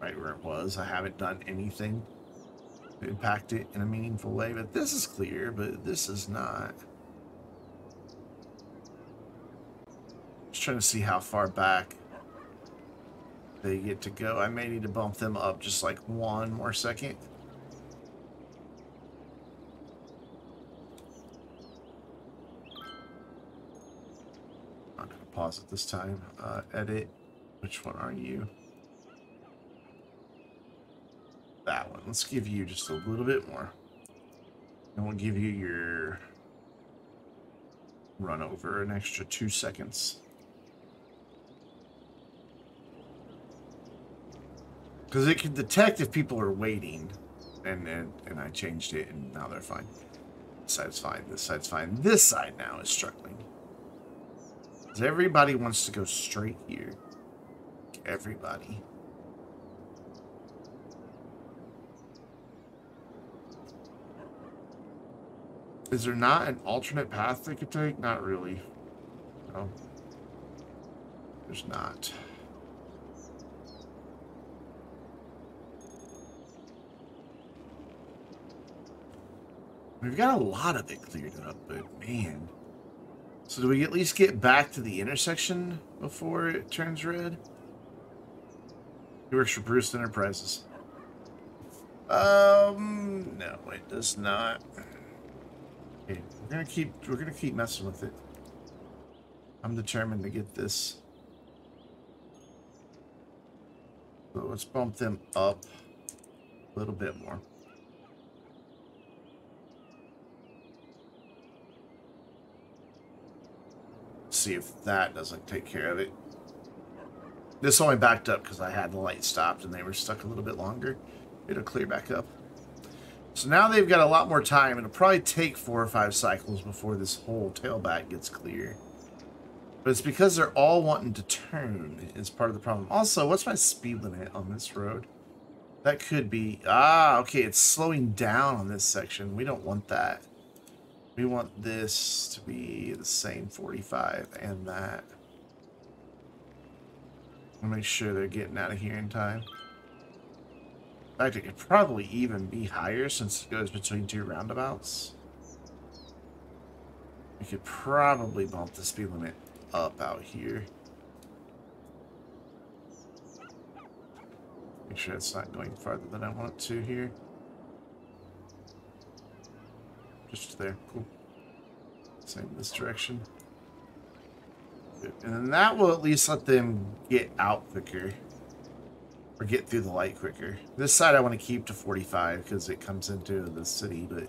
Right where it was. I haven't done anything to impact it in a meaningful way. But this is clear, but this is not. Just trying to see how far back they get to go. I may need to bump them up just like one more second. Not going to pause it this time. Uh, edit. Which one are you? That one. Let's give you just a little bit more. And we'll give you your run over an extra two seconds. Because it can detect if people are waiting. And, and, and I changed it, and now they're fine. This side's fine. This side's fine. This side now is struggling. Because everybody wants to go straight here. Everybody. Is there not an alternate path they could take? Not really. No. There's not. We've got a lot of it cleared up, but man. So do we at least get back to the intersection before it turns red? He works for Bruce Enterprises. Um, no, it does not. Okay, we're gonna keep we're gonna keep messing with it. I'm determined to get this. So let's bump them up a little bit more. See if that doesn't take care of it. This only backed up because I had the light stopped and they were stuck a little bit longer. It'll clear back up. So now they've got a lot more time. It'll probably take four or five cycles before this whole tailback gets clear. But it's because they're all wanting to turn is part of the problem. Also, what's my speed limit on this road? That could be... Ah, okay, it's slowing down on this section. We don't want that. We want this to be the same 45 and that. I'll make sure they're getting out of here in time. In fact, it could probably even be higher since it goes between two roundabouts. We could probably bump the speed limit up out here. Make sure it's not going farther than I want it to here. Just there. Cool. Same this direction. And then that will at least let them get out quicker. Or get through the light quicker. This side I want to keep to 45 because it comes into the city, but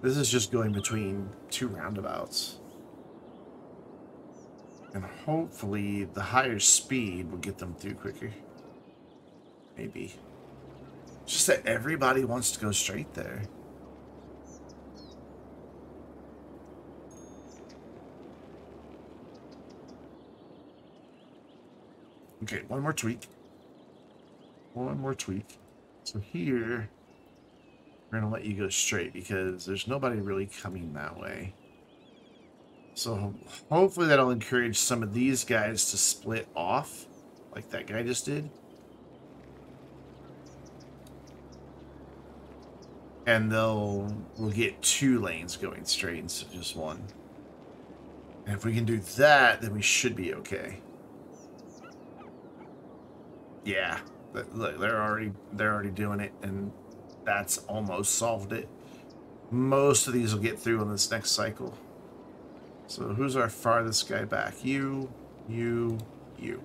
this is just going between two roundabouts. And hopefully the higher speed will get them through quicker. Maybe. Just that everybody wants to go straight there. Okay, one more tweak. One more tweak. So here, we're going to let you go straight because there's nobody really coming that way. So hopefully that'll encourage some of these guys to split off, like that guy just did. And they'll we'll get two lanes going straight instead of just one. And if we can do that, then we should be okay. Yeah, look, they're already they're already doing it, and that's almost solved it. Most of these will get through on this next cycle. So who's our farthest guy back? You, you, you.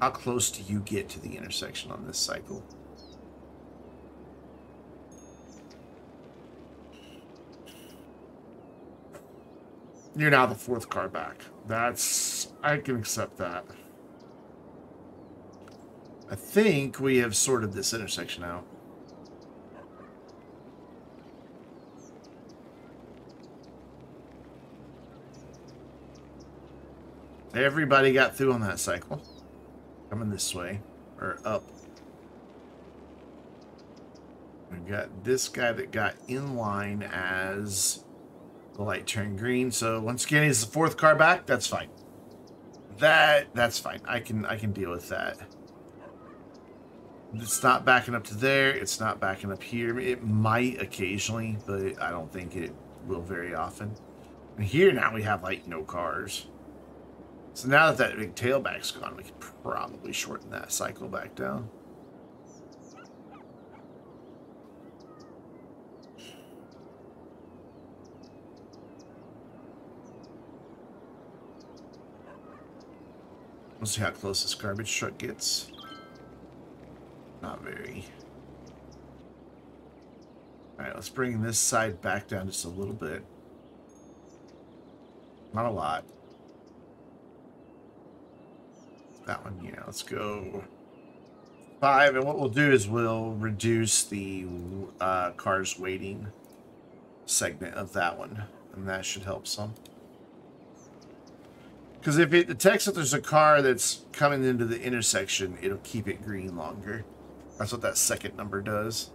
How close do you get to the intersection on this cycle? You're now the fourth car back. That's... I can accept that. I think we have sorted this intersection out. Everybody got through on that cycle. Coming this way. Or up. We've got this guy that got in line as the light turned green. So once again, he's the fourth car back. That's fine. That that's fine. I can I can deal with that. It's not backing up to there. It's not backing up here. It might occasionally, but I don't think it will very often. And here now we have like no cars. So now that that big tailback's gone, we can probably shorten that cycle back down. Let's see how close this garbage truck gets. Not very. Alright, let's bring this side back down just a little bit. Not a lot. That one, yeah, let's go Five, and what we'll do is we'll reduce the uh, cars waiting segment of that one, and that should help some. Because if it detects that there's a car that's coming into the intersection, it'll keep it green longer. That's what that second number does.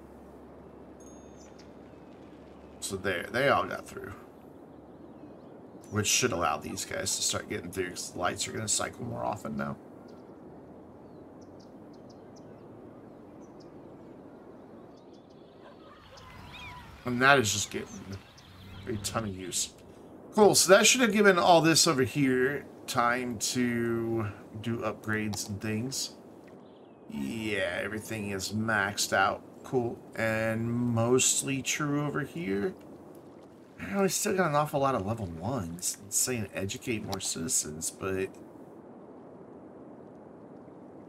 So there, they all got through. Which should allow these guys to start getting through because the lights are going to cycle more often now. And that is just getting a ton of use. Cool, so that should have given all this over here time to do upgrades and things. Yeah, everything is maxed out. Cool. And mostly true over here. I we still got an awful lot of level ones. It's saying educate more citizens, but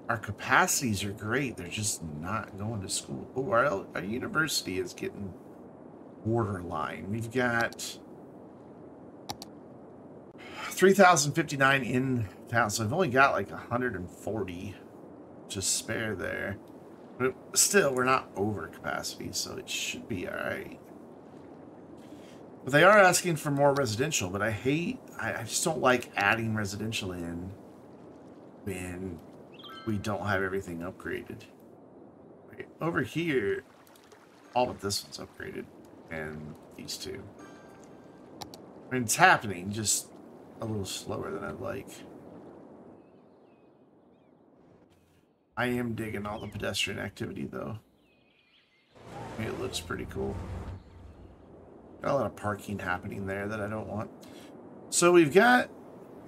our capacities are great. They're just not going to school. Oh, our, our university is getting borderline. We've got 3,059 in town, so I've only got like 140 to spare there. But still, we're not over capacity, so it should be alright. But they are asking for more residential, but I hate, I, I just don't like adding residential in when we don't have everything upgraded. Wait, over here, all but this one's upgraded, and these two. I mean, it's happening, just a little slower than I'd like. I am digging all the pedestrian activity, though. It looks pretty cool. Got a lot of parking happening there that I don't want. So we've got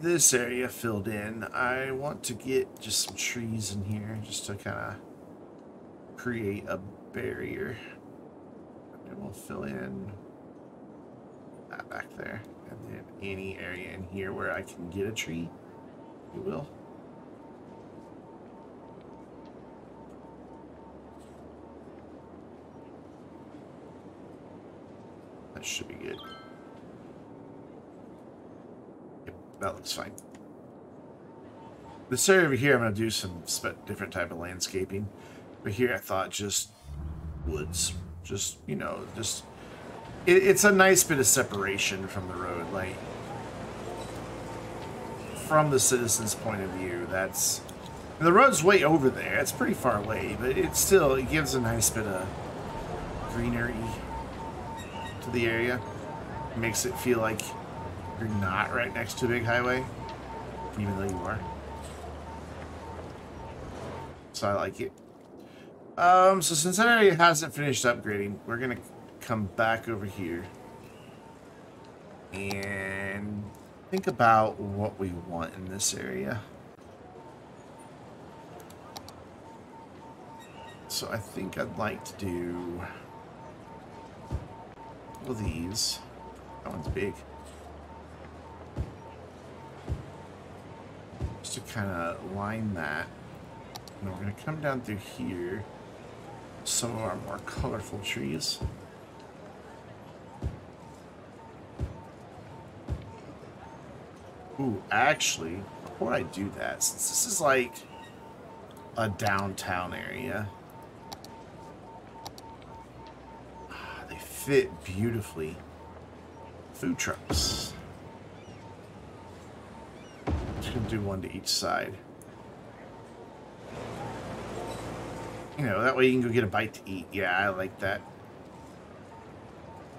this area filled in. I want to get just some trees in here just to kind of create a barrier. And we'll fill in that back there. And then any area in here where I can get a tree, we will. That should be good. Yep, that looks fine. This area over here, I'm going to do some different type of landscaping. But here I thought just woods. Just, you know, just it, it's a nice bit of separation from the road. Like, from the citizen's point of view, that's... The road's way over there. It's pretty far away, but it still it gives a nice bit of greenery to the area. Makes it feel like you're not right next to a big highway, even though you are. So I like it. Um, so since that area hasn't finished upgrading, we're going to come back over here and think about what we want in this area. So I think I'd like to do all these. That one's big. Just to kind of line that. And we're going to come down through here. Some of our more colorful trees. Ooh, actually, before I do that, since this is like a downtown area, ah, they fit beautifully. Food trucks. Just gonna do one to each side. You know, that way you can go get a bite to eat. Yeah, I like that.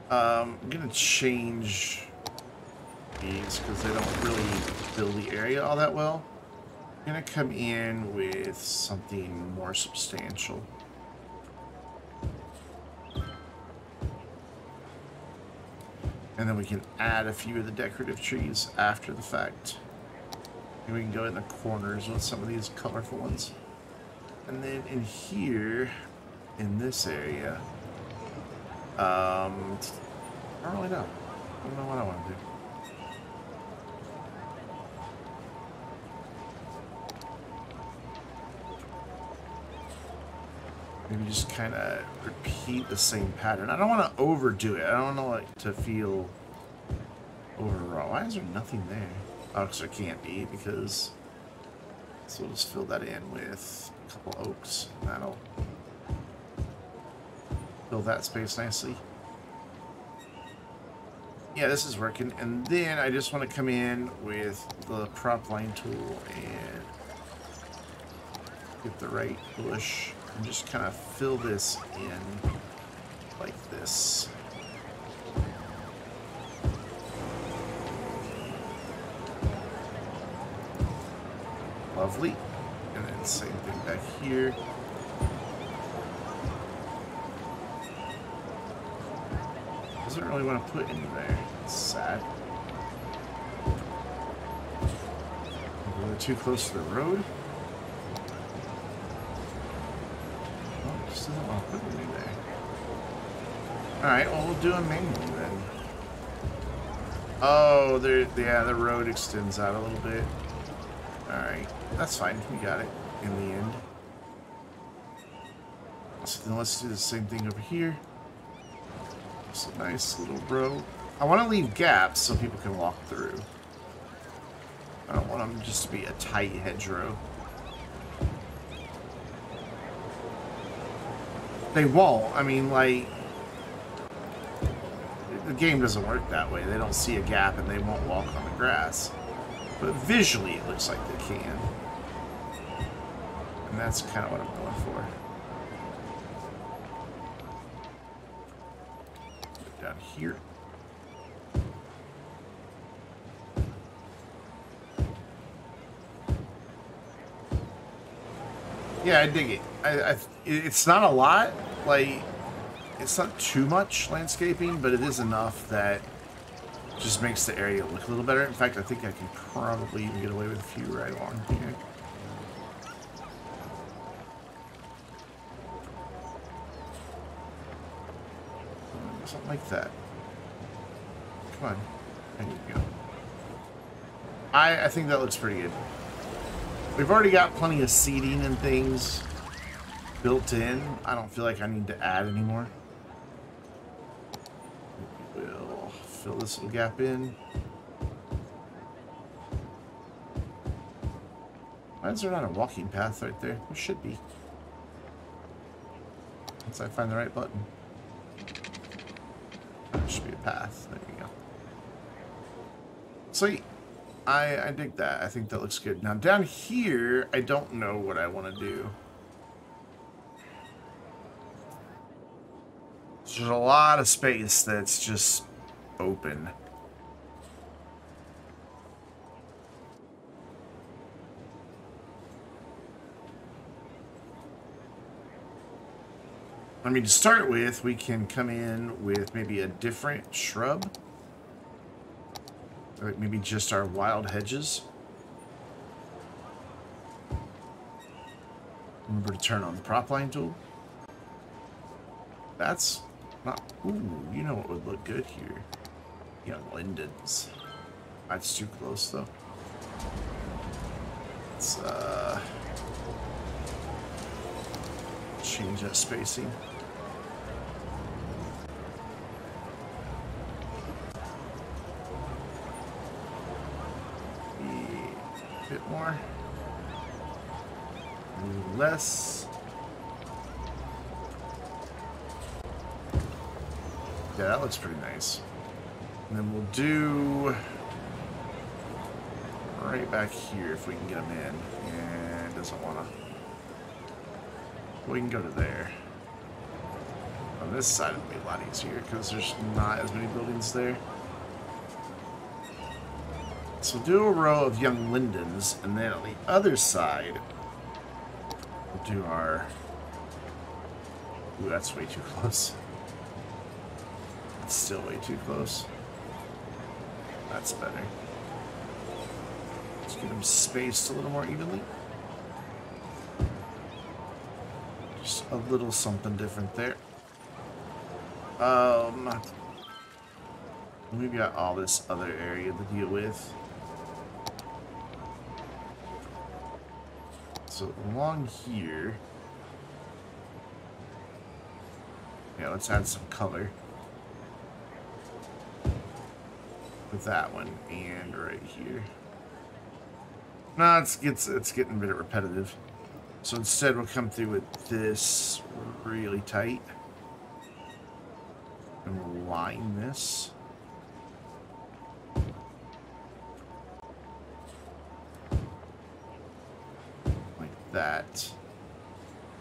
Um, I'm gonna change these because they don't really fill the area all that well. I'm to come in with something more substantial. And then we can add a few of the decorative trees after the fact. And we can go in the corners with some of these colorful ones. And then in here, in this area, um, I don't really know. I don't know what I want to do. Maybe just kind of repeat the same pattern. I don't want to overdo it. I don't want it to feel overwrought. Why is there nothing there? Oh, there can't be, because So we'll just fill that in with a couple oaks. That'll fill that space nicely. Yeah, this is working. And then I just want to come in with the prop line tool and get the right bush and just kind of fill this in like this. Lovely. And then same thing back here. Doesn't really want to put in there. It's sad. We're too close to the road. Do a manually then. Oh, there, yeah, the road extends out a little bit. Alright, that's fine. We got it in the end. So then let's do the same thing over here. Just a nice little row. I want to leave gaps so people can walk through. I don't want them just to be a tight hedgerow. They won't. I mean, like, the game doesn't work that way. They don't see a gap and they won't walk on the grass. But visually, it looks like they can. And that's kind of what I'm going for. Down here. Yeah, I dig it. I, I, it's not a lot. Like, it's not too much landscaping, but it is enough that just makes the area look a little better. In fact, I think I can probably even get away with a few right along here. Something like that. Come on. There you go. I, I think that looks pretty good. We've already got plenty of seating and things built in. I don't feel like I need to add anymore. We'll fill this little gap in. Why is there not a walking path right there? There should be. Once I find the right button. There should be a path. There you go. Sweet. I, I dig that. I think that looks good. Now down here, I don't know what I want to do. There's a lot of space that's just open. I mean, to start with, we can come in with maybe a different shrub. Or maybe just our wild hedges. Remember to turn on the prop line tool. That's not... Ooh, you know what would look good here. Young lindens. That's too close, though. Let's, uh... Change that spacing. A bit more. A little less. Yeah, that looks pretty nice. And then we'll do right back here if we can get them in. And doesn't want to. We can go to there. On this side it'll be a lot easier because there's not as many buildings there. So do a row of young lindens, and then on the other side, we'll do our... Ooh, that's way too close. It's still way too close. That's better. Let's get them spaced a little more evenly. Just a little something different there. Um, we've got all this other area to deal with. So along here, yeah, let's add some color that one and right here. No, it's, it's, it's getting a bit repetitive. So instead we'll come through with this really tight. And we'll line this. Like that.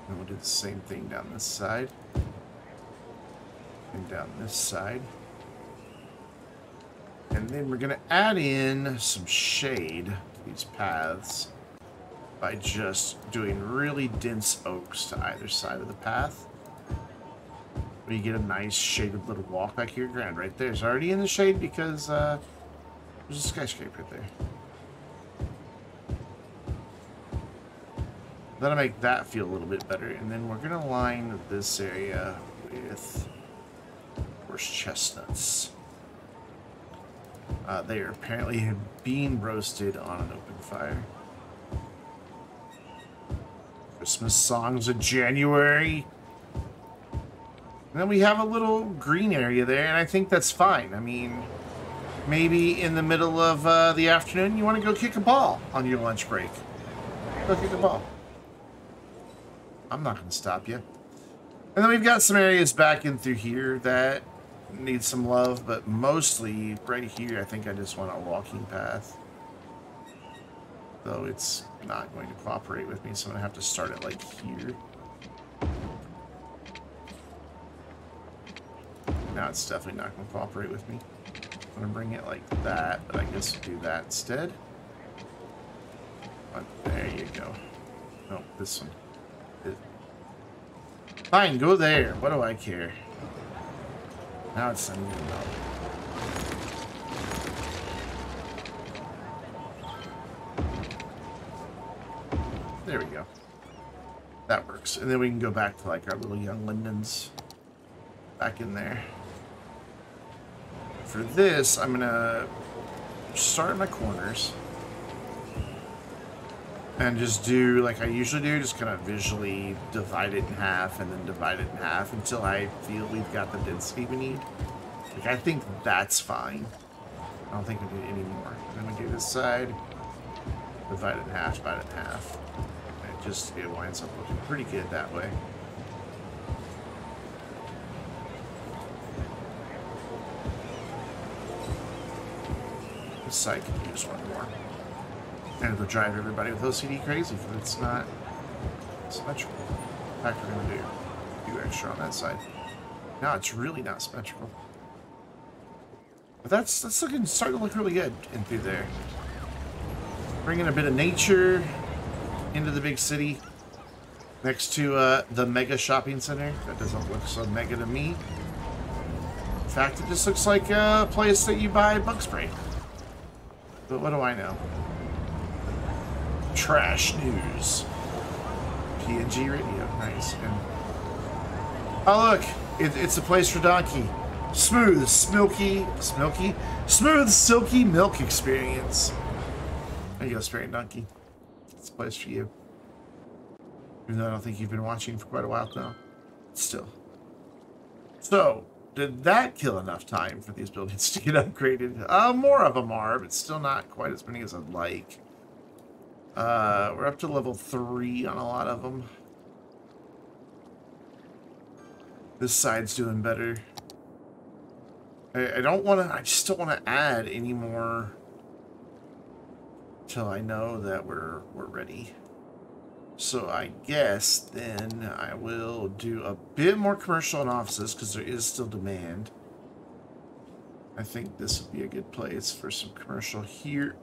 And we'll do the same thing down this side. And down this side. And then we're going to add in some shade to these paths by just doing really dense oaks to either side of the path. But you get a nice shaded little walk back here. Ground right there. It's already in the shade because uh, there's a skyscraper there. That'll make that feel a little bit better. And then we're going to line this area with horse chestnuts. Uh, they are apparently being roasted on an open fire. Christmas songs of January. And then we have a little green area there, and I think that's fine. I mean, maybe in the middle of uh, the afternoon, you want to go kick a ball on your lunch break. Go kick a ball. I'm not going to stop you. And then we've got some areas back in through here that need some love, but mostly right here, I think I just want a walking path. Though it's not going to cooperate with me, so I'm going to have to start it like here. Now it's definitely not going to cooperate with me. I'm going to bring it like that, but I guess do that instead. But there you go. No, this one. Fine, go there. What do I care? Now it's sending me There we go. That works. And then we can go back to like our little young lindens back in there. For this, I'm going to start my corners and just do like I usually do, just kind of visually divide it in half and then divide it in half until I feel we've got the density we need. Like I think that's fine. I don't think we need any more. Then we do this side, divide it in half, divide it in half. It just it winds up looking pretty good that way. This side can use one more. And it'll drive everybody with OCD crazy because it's not symmetrical. In fact, we're going to do do extra on that side. Now it's really not symmetrical. But that's that's looking starting to look really good in through there. Bringing a bit of nature into the big city next to uh, the mega shopping center. That doesn't look so mega to me. In fact, it just looks like a place that you buy bug spray. But what do I know? Trash news. PNG radio. Nice. And oh, look. It, it's a place for Donkey. Smooth, smoky, smoky, smooth, silky milk experience. There you go, Spirit Donkey. It's a place for you. Even though I don't think you've been watching for quite a while now. Still. So, did that kill enough time for these buildings to get upgraded? Uh, more of them are, but still not quite as many as I'd like. Uh, we're up to level 3 on a lot of them. This side's doing better. I, I don't want to, I just don't want to add any more till I know that we're, we're ready. So I guess then I will do a bit more commercial and offices because there is still demand. I think this would be a good place for some commercial here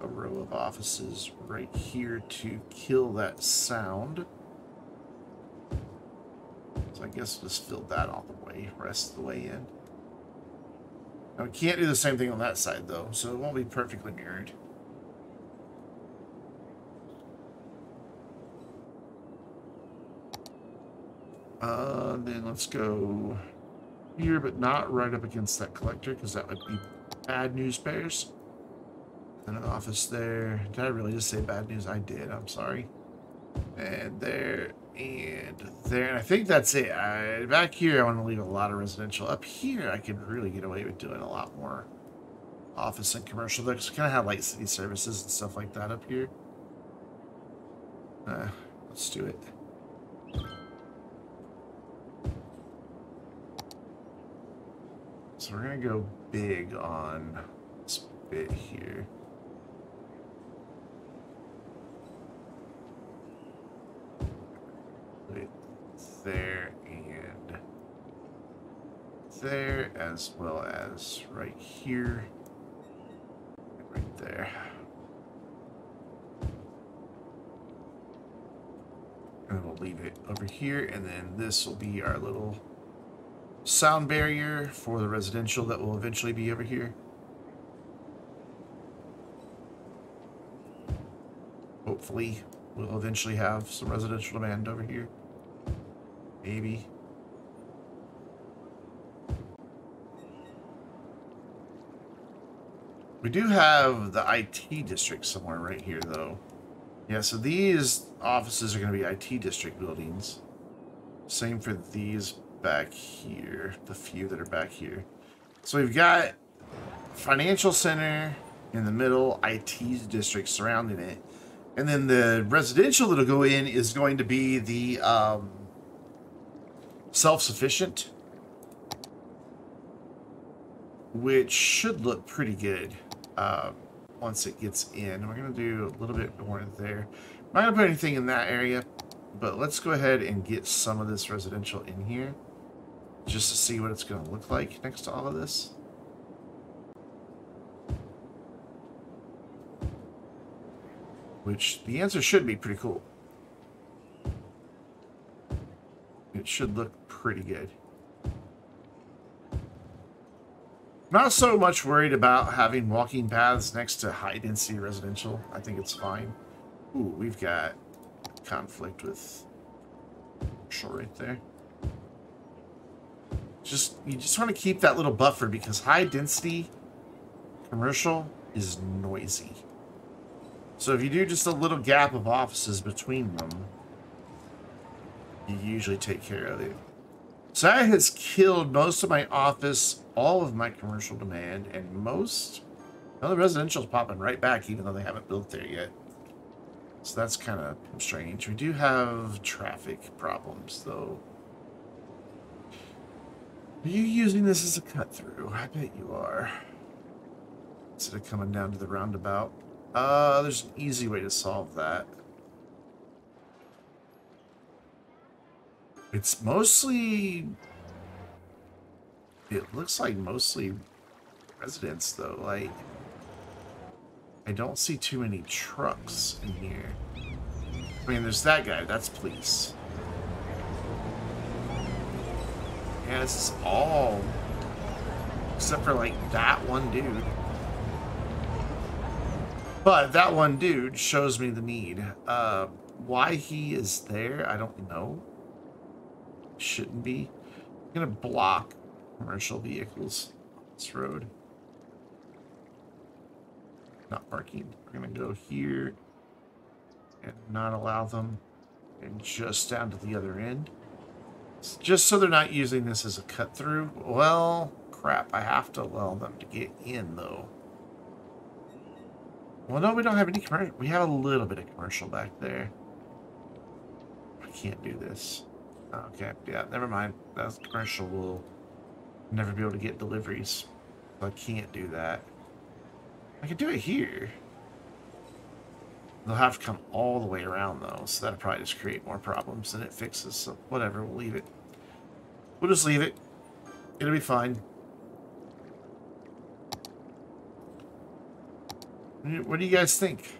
a row of offices right here to kill that sound. So I guess just fill that all the way, rest of the way in. Now we can't do the same thing on that side though, so it won't be perfectly mirrored. Uh, then let's go here, but not right up against that collector, because that would be bad news bears. An office there. Did I really just say bad news? I did. I'm sorry. And there and there. And I think that's it. I, back here, I want to leave a lot of residential. Up here, I could really get away with doing a lot more office and commercial. They kind of have like city services and stuff like that up here. Uh, let's do it. So we're gonna go big on this bit here. Right there and there, as well as right here right there. And we'll leave it over here, and then this will be our little sound barrier for the residential that will eventually be over here. Hopefully, we'll eventually have some residential demand over here. Maybe. We do have the IT district somewhere right here, though. Yeah, so these offices are going to be IT district buildings. Same for these back here, the few that are back here. So we've got financial center in the middle, IT district surrounding it. And then the residential that'll go in is going to be the um, self-sufficient, which should look pretty good uh, once it gets in. We're going to do a little bit more there. I'm not going to put anything in that area, but let's go ahead and get some of this residential in here just to see what it's going to look like next to all of this. Which the answer should be pretty cool. It should look pretty good. Not so much worried about having walking paths next to high density residential. I think it's fine. Ooh, we've got conflict with shore right there. Just you just want to keep that little buffer because high density commercial is noisy. So if you do just a little gap of offices between them, you usually take care of it. So that has killed most of my office, all of my commercial demand, and most well, the residential's popping right back, even though they haven't built there yet. So that's kind of strange. We do have traffic problems, though. Are you using this as a cut through? I bet you are. Instead of coming down to the roundabout. Uh, there's an easy way to solve that. It's mostly... It looks like mostly residents, though. Like, I don't see too many trucks in here. I mean, there's that guy. That's police. Yeah, this is all... Except for, like, that one dude. But that one dude shows me the need. Uh, why he is there, I don't know. Shouldn't be. I'm gonna block commercial vehicles on this road. Not parking. We're gonna go here and not allow them and just down to the other end. Just so they're not using this as a cut through. Well, crap. I have to allow them to get in, though. Well, no, we don't have any commercial. We have a little bit of commercial back there. I can't do this. Okay, yeah, never mind. That's commercial We'll never be able to get deliveries. So I can't do that. I can do it here. They'll have to come all the way around, though, so that'll probably just create more problems than it fixes, so whatever, we'll leave it. We'll just leave it. It'll be fine. What do you guys think?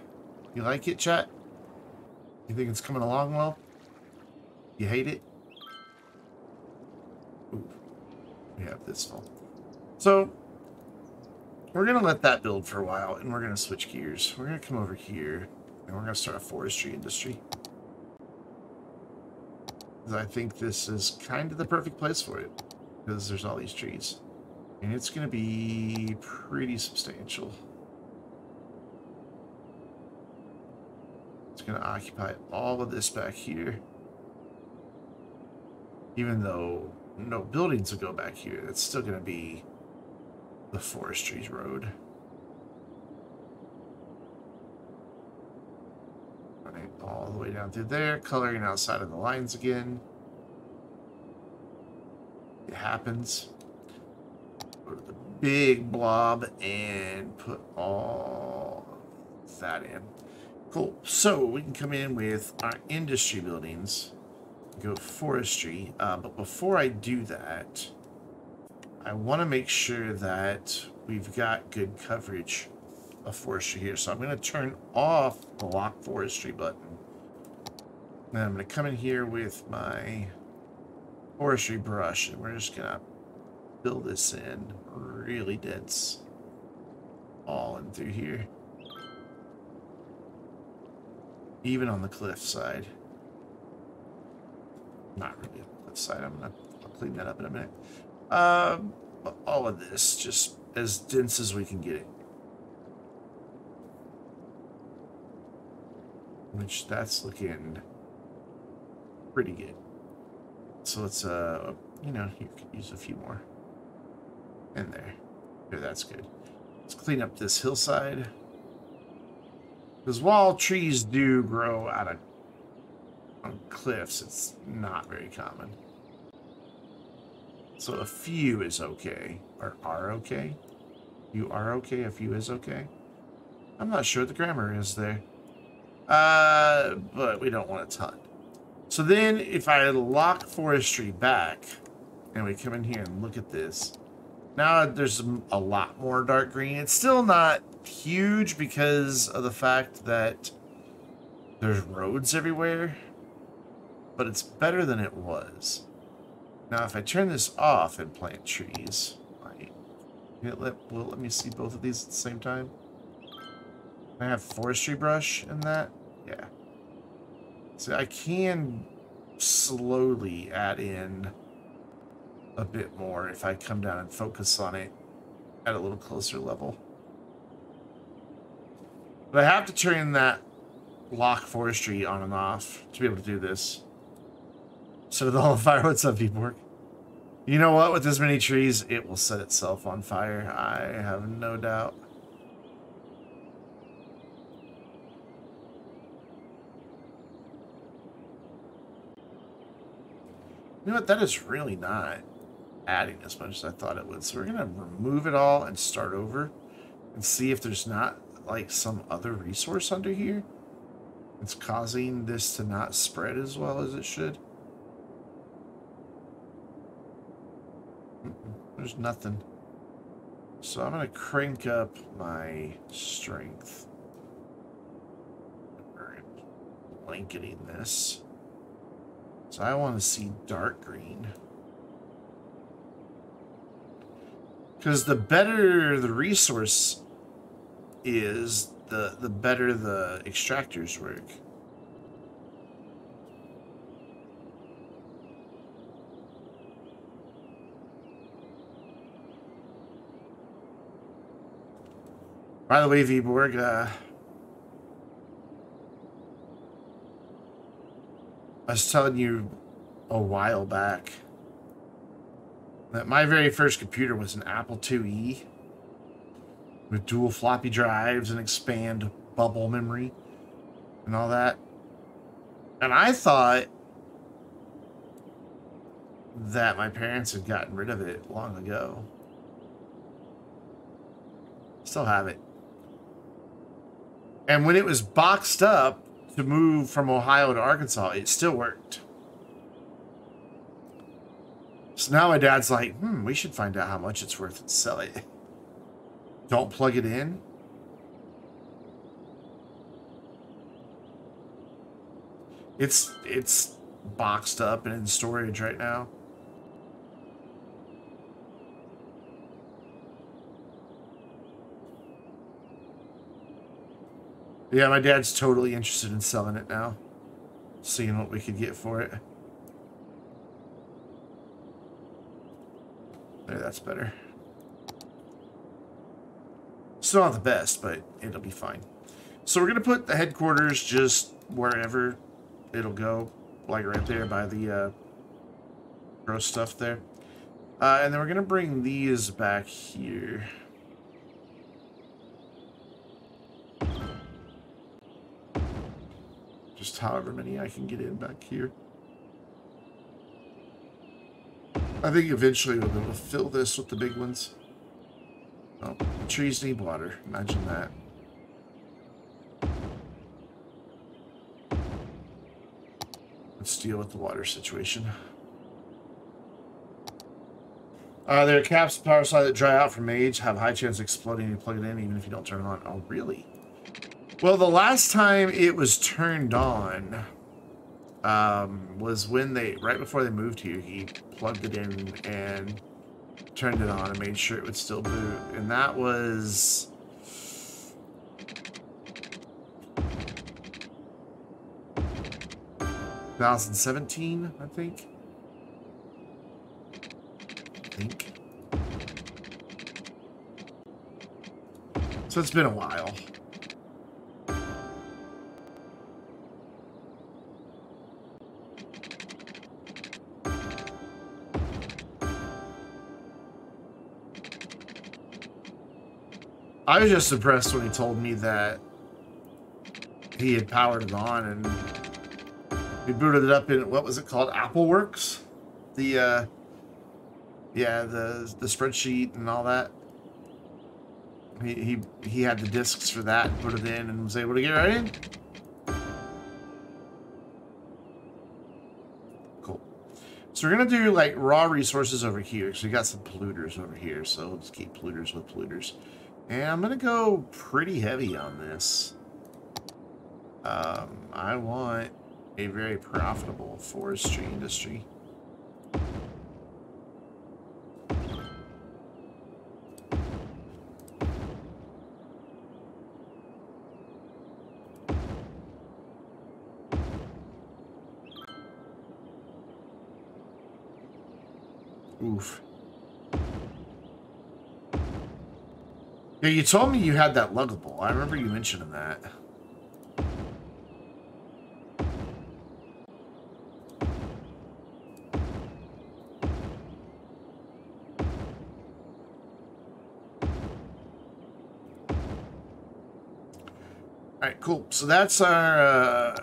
You like it, chat? You think it's coming along well? You hate it? Ooh, we have this one. So, we're going to let that build for a while, and we're going to switch gears. We're going to come over here. And we're going to start a forestry industry. I think this is kind of the perfect place for it. Because there's all these trees. And it's going to be pretty substantial. It's going to occupy all of this back here. Even though no buildings will go back here. It's still going to be the forestry's road. running all the way down through there, coloring outside of the lines again. It happens. Go to the big blob and put all that in. Cool. So we can come in with our industry buildings go forestry. Uh, but before I do that, I want to make sure that we've got good coverage of forestry here. So I'm going to turn off the lock forestry button. And I'm going to come in here with my forestry brush and we're just going to fill this in really dense all in through here. Even on the cliff side. Not really on the cliff side. I'm going to clean that up in a minute. Um, all of this, just as dense as we can get it. Which that's looking pretty good. So let's, uh, you know, you could use a few more in there. There, that's good. Let's clean up this hillside. Because while trees do grow out of on cliffs, it's not very common. So a few is okay, or are okay. You are okay, a few is okay. I'm not sure the grammar is there. Uh, but we don't want a ton. So then if I lock forestry back, and we come in here and look at this, now there's a lot more dark green. It's still not huge because of the fact that there's roads everywhere, but it's better than it was. Now, if I turn this off and plant trees, right, it let, will it let me see both of these at the same time? I have forestry brush in that? Yeah. So I can slowly add in a bit more if I come down and focus on it at a little closer level. But I have to turn that lock forestry on and off to be able to do this. So all the fire, what's up, Deepwork? You know what? With this many trees, it will set itself on fire. I have no doubt. You know what? That is really not adding as much as I thought it would. So we're going to remove it all and start over and see if there's not like some other resource under here. It's causing this to not spread as well as it should. There's nothing. So I'm going to crank up my strength. blanketing this. So I want to see dark green. Because the better the resource is, the, the better the extractors work. By the way, Viborg, uh, I was telling you a while back that my very first computer was an Apple IIe with dual floppy drives and expand bubble memory and all that. And I thought that my parents had gotten rid of it long ago. Still have it. And when it was boxed up to move from Ohio to Arkansas, it still worked. So now my dad's like, hmm, we should find out how much it's worth and sell it. Don't plug it in. It's it's boxed up and in storage right now. Yeah, my dad's totally interested in selling it now. Seeing what we could get for it. There, that's better. Still not the best, but it'll be fine. So we're going to put the headquarters just wherever it'll go. Like right there by the uh, gross stuff there. Uh, and then we're going to bring these back here. Just however many I can get in back here. I think eventually we'll be able to fill this with the big ones. Oh, the trees need water. Imagine that. Let's deal with the water situation. Uh, there are caps power supply that dry out from age, have high chance of exploding when you plug it in, even if you don't turn it on. Oh, really? Well, the last time it was turned on um, was when they, right before they moved here, he plugged it in and turned it on and made sure it would still boot. And that was... 2017, I think. I think. So it's been a while. I was just impressed when he told me that he had powered it on and we booted it up in what was it called? AppleWorks? The uh yeah, the the spreadsheet and all that. He he he had the discs for that, put it in, and was able to get right in. Cool. So we're gonna do like raw resources over here. So we got some polluters over here. So let's keep polluters with polluters. And I'm going to go pretty heavy on this. Um, I want a very profitable forestry industry. Oof. Yeah, you told me you had that luggable. I remember you mentioning that. Alright, cool. So that's our uh,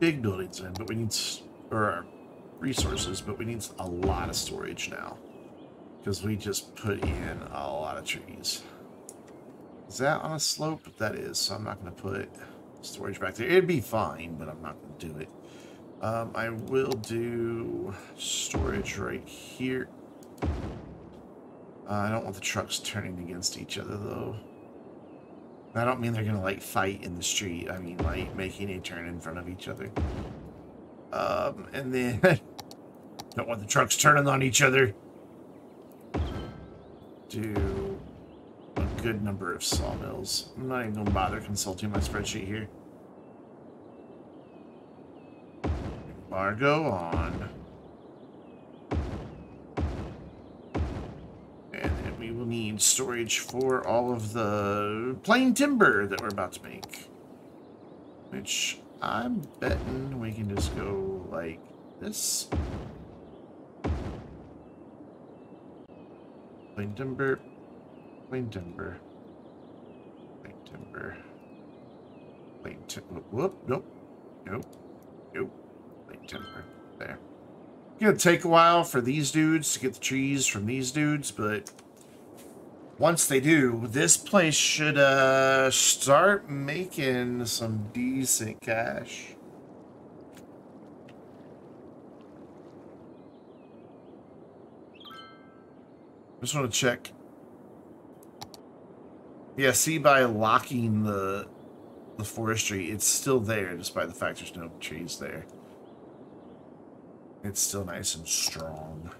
big buildings in, but we need, or resources, but we need a lot of storage now. Because we just put in a lot of trees. Is that on a slope? That is, so I'm not going to put storage back there. It'd be fine, but I'm not going to do it. Um, I will do storage right here. Uh, I don't want the trucks turning against each other, though. I don't mean they're going to, like, fight in the street. I mean, like, making a turn in front of each other. Um, and then... don't want the trucks turning on each other do a good number of sawmills. I'm not even going to bother consulting my spreadsheet here. Embargo on. And then we will need storage for all of the planed timber that we're about to make. Which I'm betting we can just go like this. Planed timber. Planed timber. Planed timber. Planed timber. Whoop. Nope. Nope. Nope. Planed timber. There. Gonna take a while for these dudes to get the trees from these dudes, but once they do, this place should uh, start making some decent cash. Just want to check. Yeah, see by locking the the forestry, it's still there despite the fact there's no trees there. It's still nice and strong.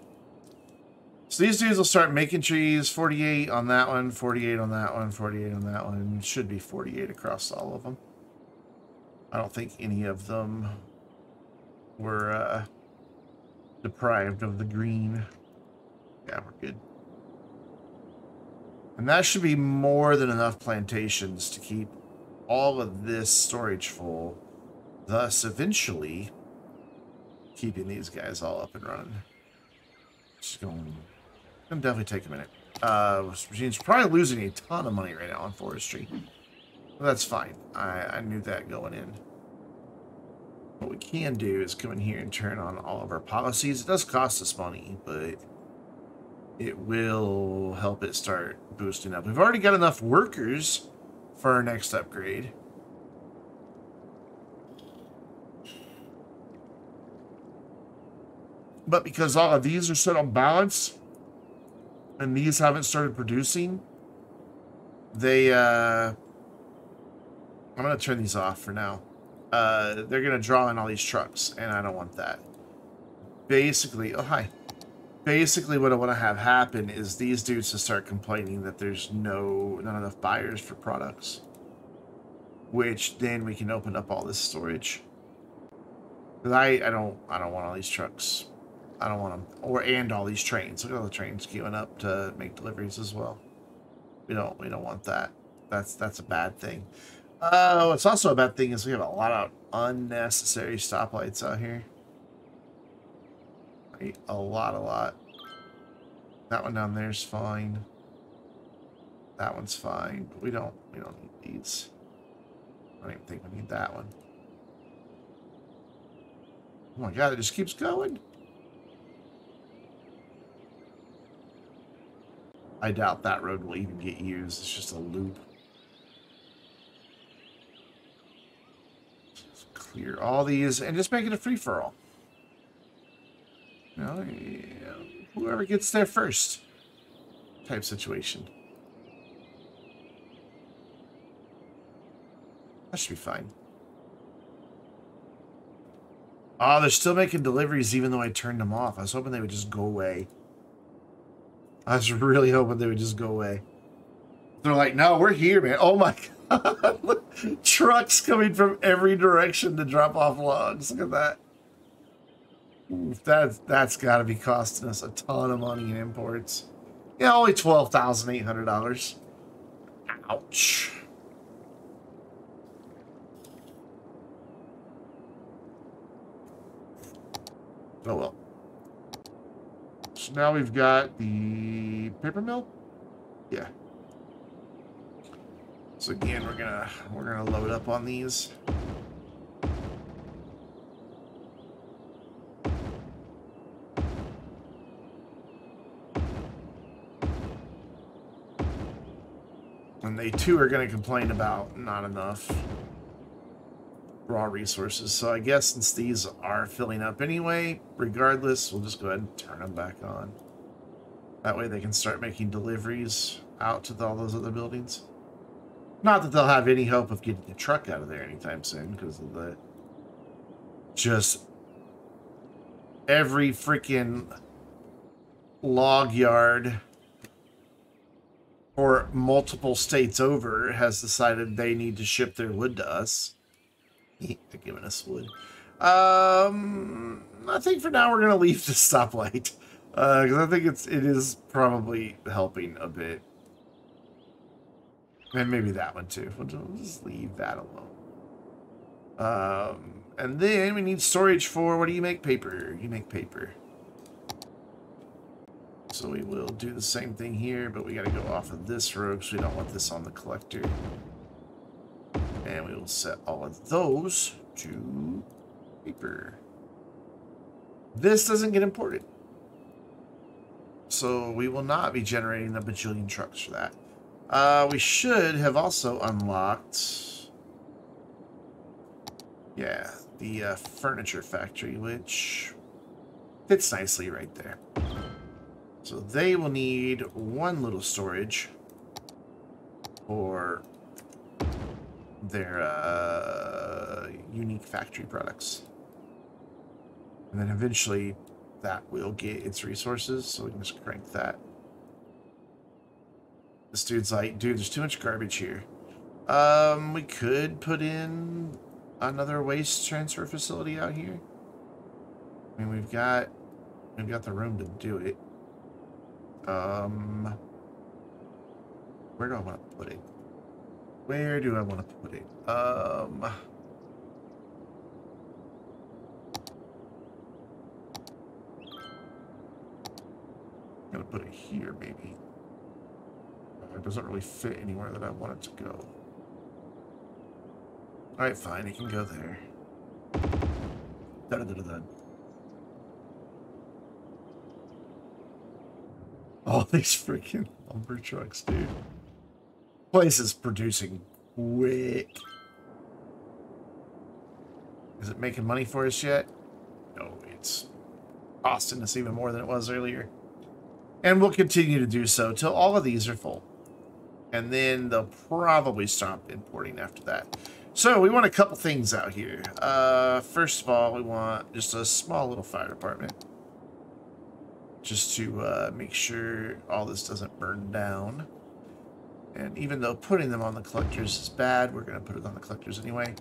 So these dudes will start making trees. 48 on that one, 48 on that one, 48 on that one. Should be 48 across all of them. I don't think any of them were uh, deprived of the green. Yeah, we're good. And that should be more than enough plantations to keep all of this storage full, thus eventually keeping these guys all up and running. Just going, gonna definitely take a minute. Uh, Regine's probably losing a ton of money right now on forestry. That's fine. I, I knew that going in. What we can do is come in here and turn on all of our policies. It does cost us money, but it will help it start boosting up. We've already got enough workers for our next upgrade. But because all of these are set on balance, and these haven't started producing, they, uh, I'm going to turn these off for now. Uh, they're going to draw in all these trucks, and I don't want that. Basically, oh, hi. Basically, what I want to have happen is these dudes to start complaining that there's no, not enough buyers for products. Which then we can open up all this storage. Cause I, I don't, I don't want all these trucks. I don't want them, or and all these trains. Look at all the trains queuing up to make deliveries as well. We don't, we don't want that. That's that's a bad thing. Uh, what's also a bad thing is we have a lot of unnecessary stoplights out here. A lot, a lot. That one down there is fine. That one's fine, but we don't we don't need these. I don't even think we need that one. Oh my god, it just keeps going. I doubt that road will even get used. It's just a loop. Just clear all these and just make it a free-for-all. You know, whoever gets there first type situation. That should be fine. Oh, they're still making deliveries even though I turned them off. I was hoping they would just go away. I was really hoping they would just go away. They're like, no, we're here, man. Oh my god. Trucks coming from every direction to drop off logs. Look at that. That, that's got to be costing us a ton of money in imports. Yeah, only $12,800. Ouch. Oh well. So now we've got the paper mill. Yeah. So again, we're gonna we're gonna load up on these. And they too are gonna complain about not enough raw resources. So I guess since these are filling up anyway, regardless, we'll just go ahead and turn them back on. That way they can start making deliveries out to all those other buildings. Not that they'll have any hope of getting a truck out of there anytime soon because of the just every freaking log yard for multiple states over has decided they need to ship their wood to us. They're giving us wood. Um, I think for now we're gonna leave the stoplight because uh, I think it's it is probably helping a bit, and maybe that one too. We'll just leave that alone. Um, and then we need storage for what do you make paper? You make paper. So we will do the same thing here, but we got to go off of this road because we don't want this on the collector. And we will set all of those to paper. This doesn't get imported. So we will not be generating the bajillion trucks for that. Uh, we should have also unlocked... Yeah, the uh, furniture factory, which fits nicely right there. So they will need one little storage for their uh, unique factory products. And then eventually that will get its resources, so we can just crank that. This dude's like, dude, there's too much garbage here. Um, we could put in another waste transfer facility out here. I mean, we've got, we've got the room to do it. Um, where do I want to put it? Where do I want to put it? Um... I'm gonna put it here, maybe. Uh, it doesn't really fit anywhere that I want it to go. Alright, fine, it can go there. Da -da -da All these freaking lumber trucks, dude. Place is producing quick. Is it making money for us yet? No, it's costing us even more than it was earlier. And we'll continue to do so till all of these are full. And then they'll probably stop importing after that. So we want a couple things out here. Uh, first of all, we want just a small little fire department. Just to uh, make sure all this doesn't burn down. And even though putting them on the collectors is bad, we're going to put it on the collectors anyway.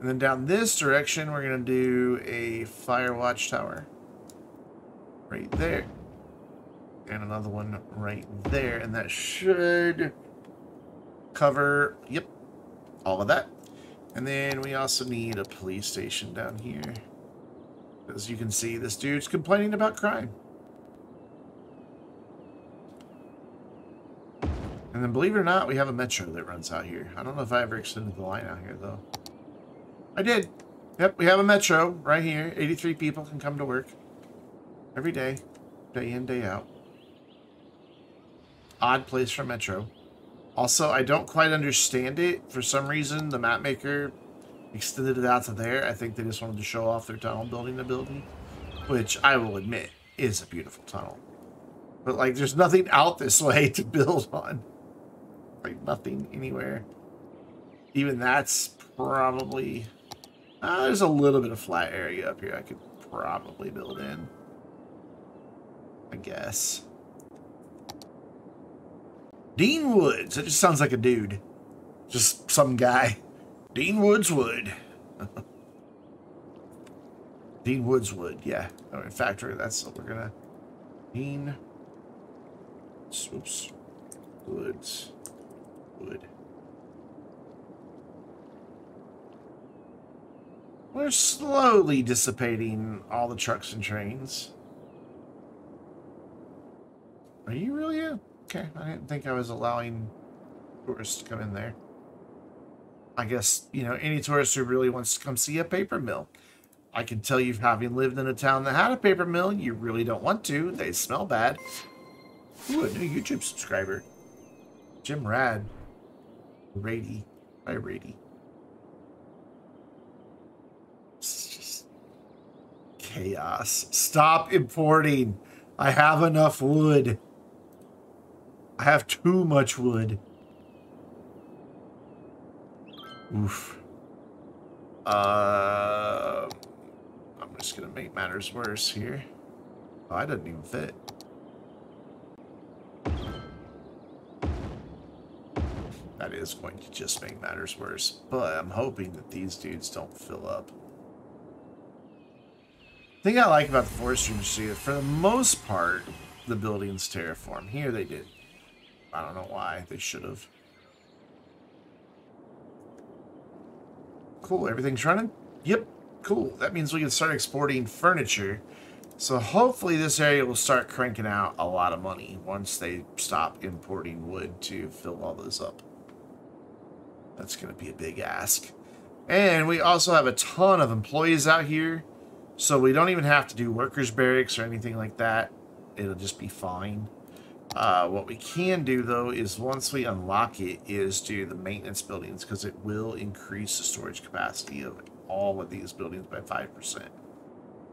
And then down this direction, we're going to do a fire watchtower. Right there. And another one right there. And that should cover, yep, all of that. And then we also need a police station down here. As you can see, this dude's complaining about crime. And then believe it or not, we have a metro that runs out here. I don't know if I ever extended the line out here, though. I did. Yep, we have a metro right here. 83 people can come to work every day, day in, day out. Odd place for metro. Also, I don't quite understand it. For some reason, the map maker extended it out to there. I think they just wanted to show off their tunnel building ability, which I will admit is a beautiful tunnel. But, like, there's nothing out this way to build on. Like, nothing anywhere. Even that's probably... Uh, there's a little bit of flat area up here I could probably build in. I guess. Dean Woods. That just sounds like a dude. Just some guy. Dean Woods Wood. Dean Woods Wood, yeah. Oh, in fact, that's what we're gonna... Dean... Oops. Woods. Wood. We're slowly dissipating all the trucks and trains. Are you really? Okay, I didn't think I was allowing tourists to come in there. I guess, you know, any tourist who really wants to come see a paper mill. I can tell you, having lived in a town that had a paper mill, you really don't want to. They smell bad. Ooh, a new YouTube subscriber. Jim Rad. Rady. Hi, Rady. It's just chaos. Stop importing. I have enough wood. I have too much wood. Oof. Uh, I'm just going to make matters worse here. Oh, I didn't even fit. That is going to just make matters worse. But I'm hoping that these dudes don't fill up. The thing I like about the forestry industry is for the most part, the buildings terraform. Here they did. I don't know why. They should have. Cool. Everything's running? Yep. Cool. That means we can start exporting furniture. So hopefully this area will start cranking out a lot of money once they stop importing wood to fill all this up. That's going to be a big ask. And we also have a ton of employees out here. So we don't even have to do workers barracks or anything like that. It'll just be fine. Uh, what we can do, though, is once we unlock it, is do the maintenance buildings, because it will increase the storage capacity of all of these buildings by 5%.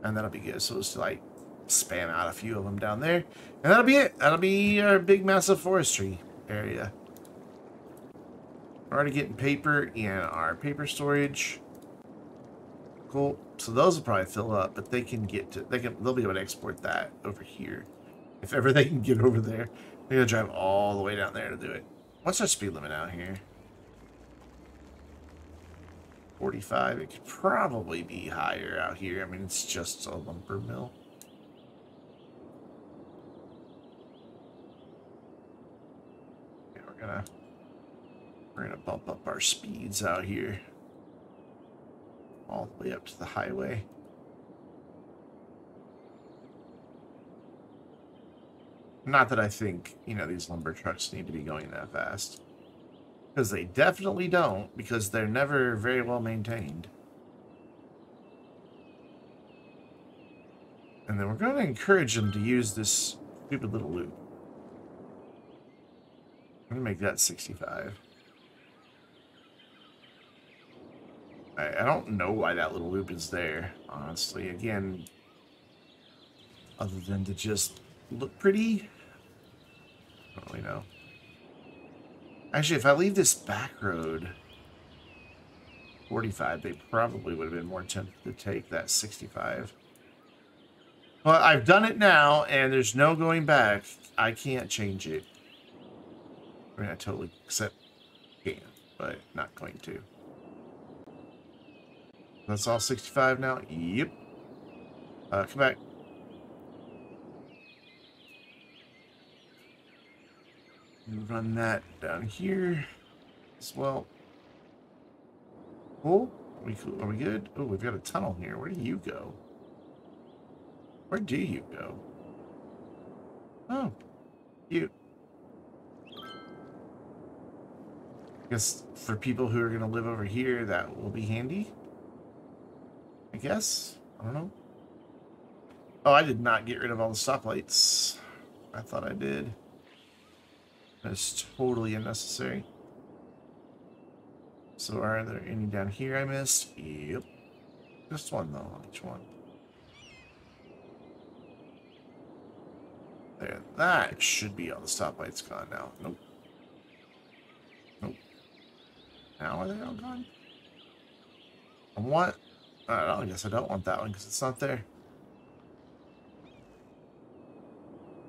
And that'll be good. So it's like spam out a few of them down there. And that'll be it. That'll be our big, massive forestry area. Already getting paper in our paper storage. Cool. So those will probably fill up, but they can get to, they can, they'll be able to export that over here. If ever they can get over there. They're to drive all the way down there to do it. What's our speed limit out here? 45. It could probably be higher out here. I mean, it's just a lumber mill. Okay, we're gonna we're gonna bump up our speeds out here all the way up to the highway. Not that I think, you know, these lumber trucks need to be going that fast. Because they definitely don't, because they're never very well maintained. And then we're going to encourage them to use this stupid little loop. I'm going to make that 65. I, I don't know why that little loop is there, honestly. Again, other than to just look pretty. I don't really know. Actually, if I leave this back road 45, they probably would have been more tempted to take that 65. But I've done it now, and there's no going back. I can't change it. I mean, I totally accept can, but not going to. That's all 65 now? Yep. Uh, come back. Run that down here as well. Oh, are we, are we good? Oh, we've got a tunnel here. Where do you go? Where do you go? Oh, you. I Guess for people who are going to live over here, that will be handy. I guess. I don't know. Oh, I did not get rid of all the stoplights. I thought I did. That's totally unnecessary. So are there any down here I missed? Yep. Just one though, each one. There, that should be all the stoplights gone now. Nope. Nope. Now are they all gone? I want... I, know, I guess I don't want that one because it's not there.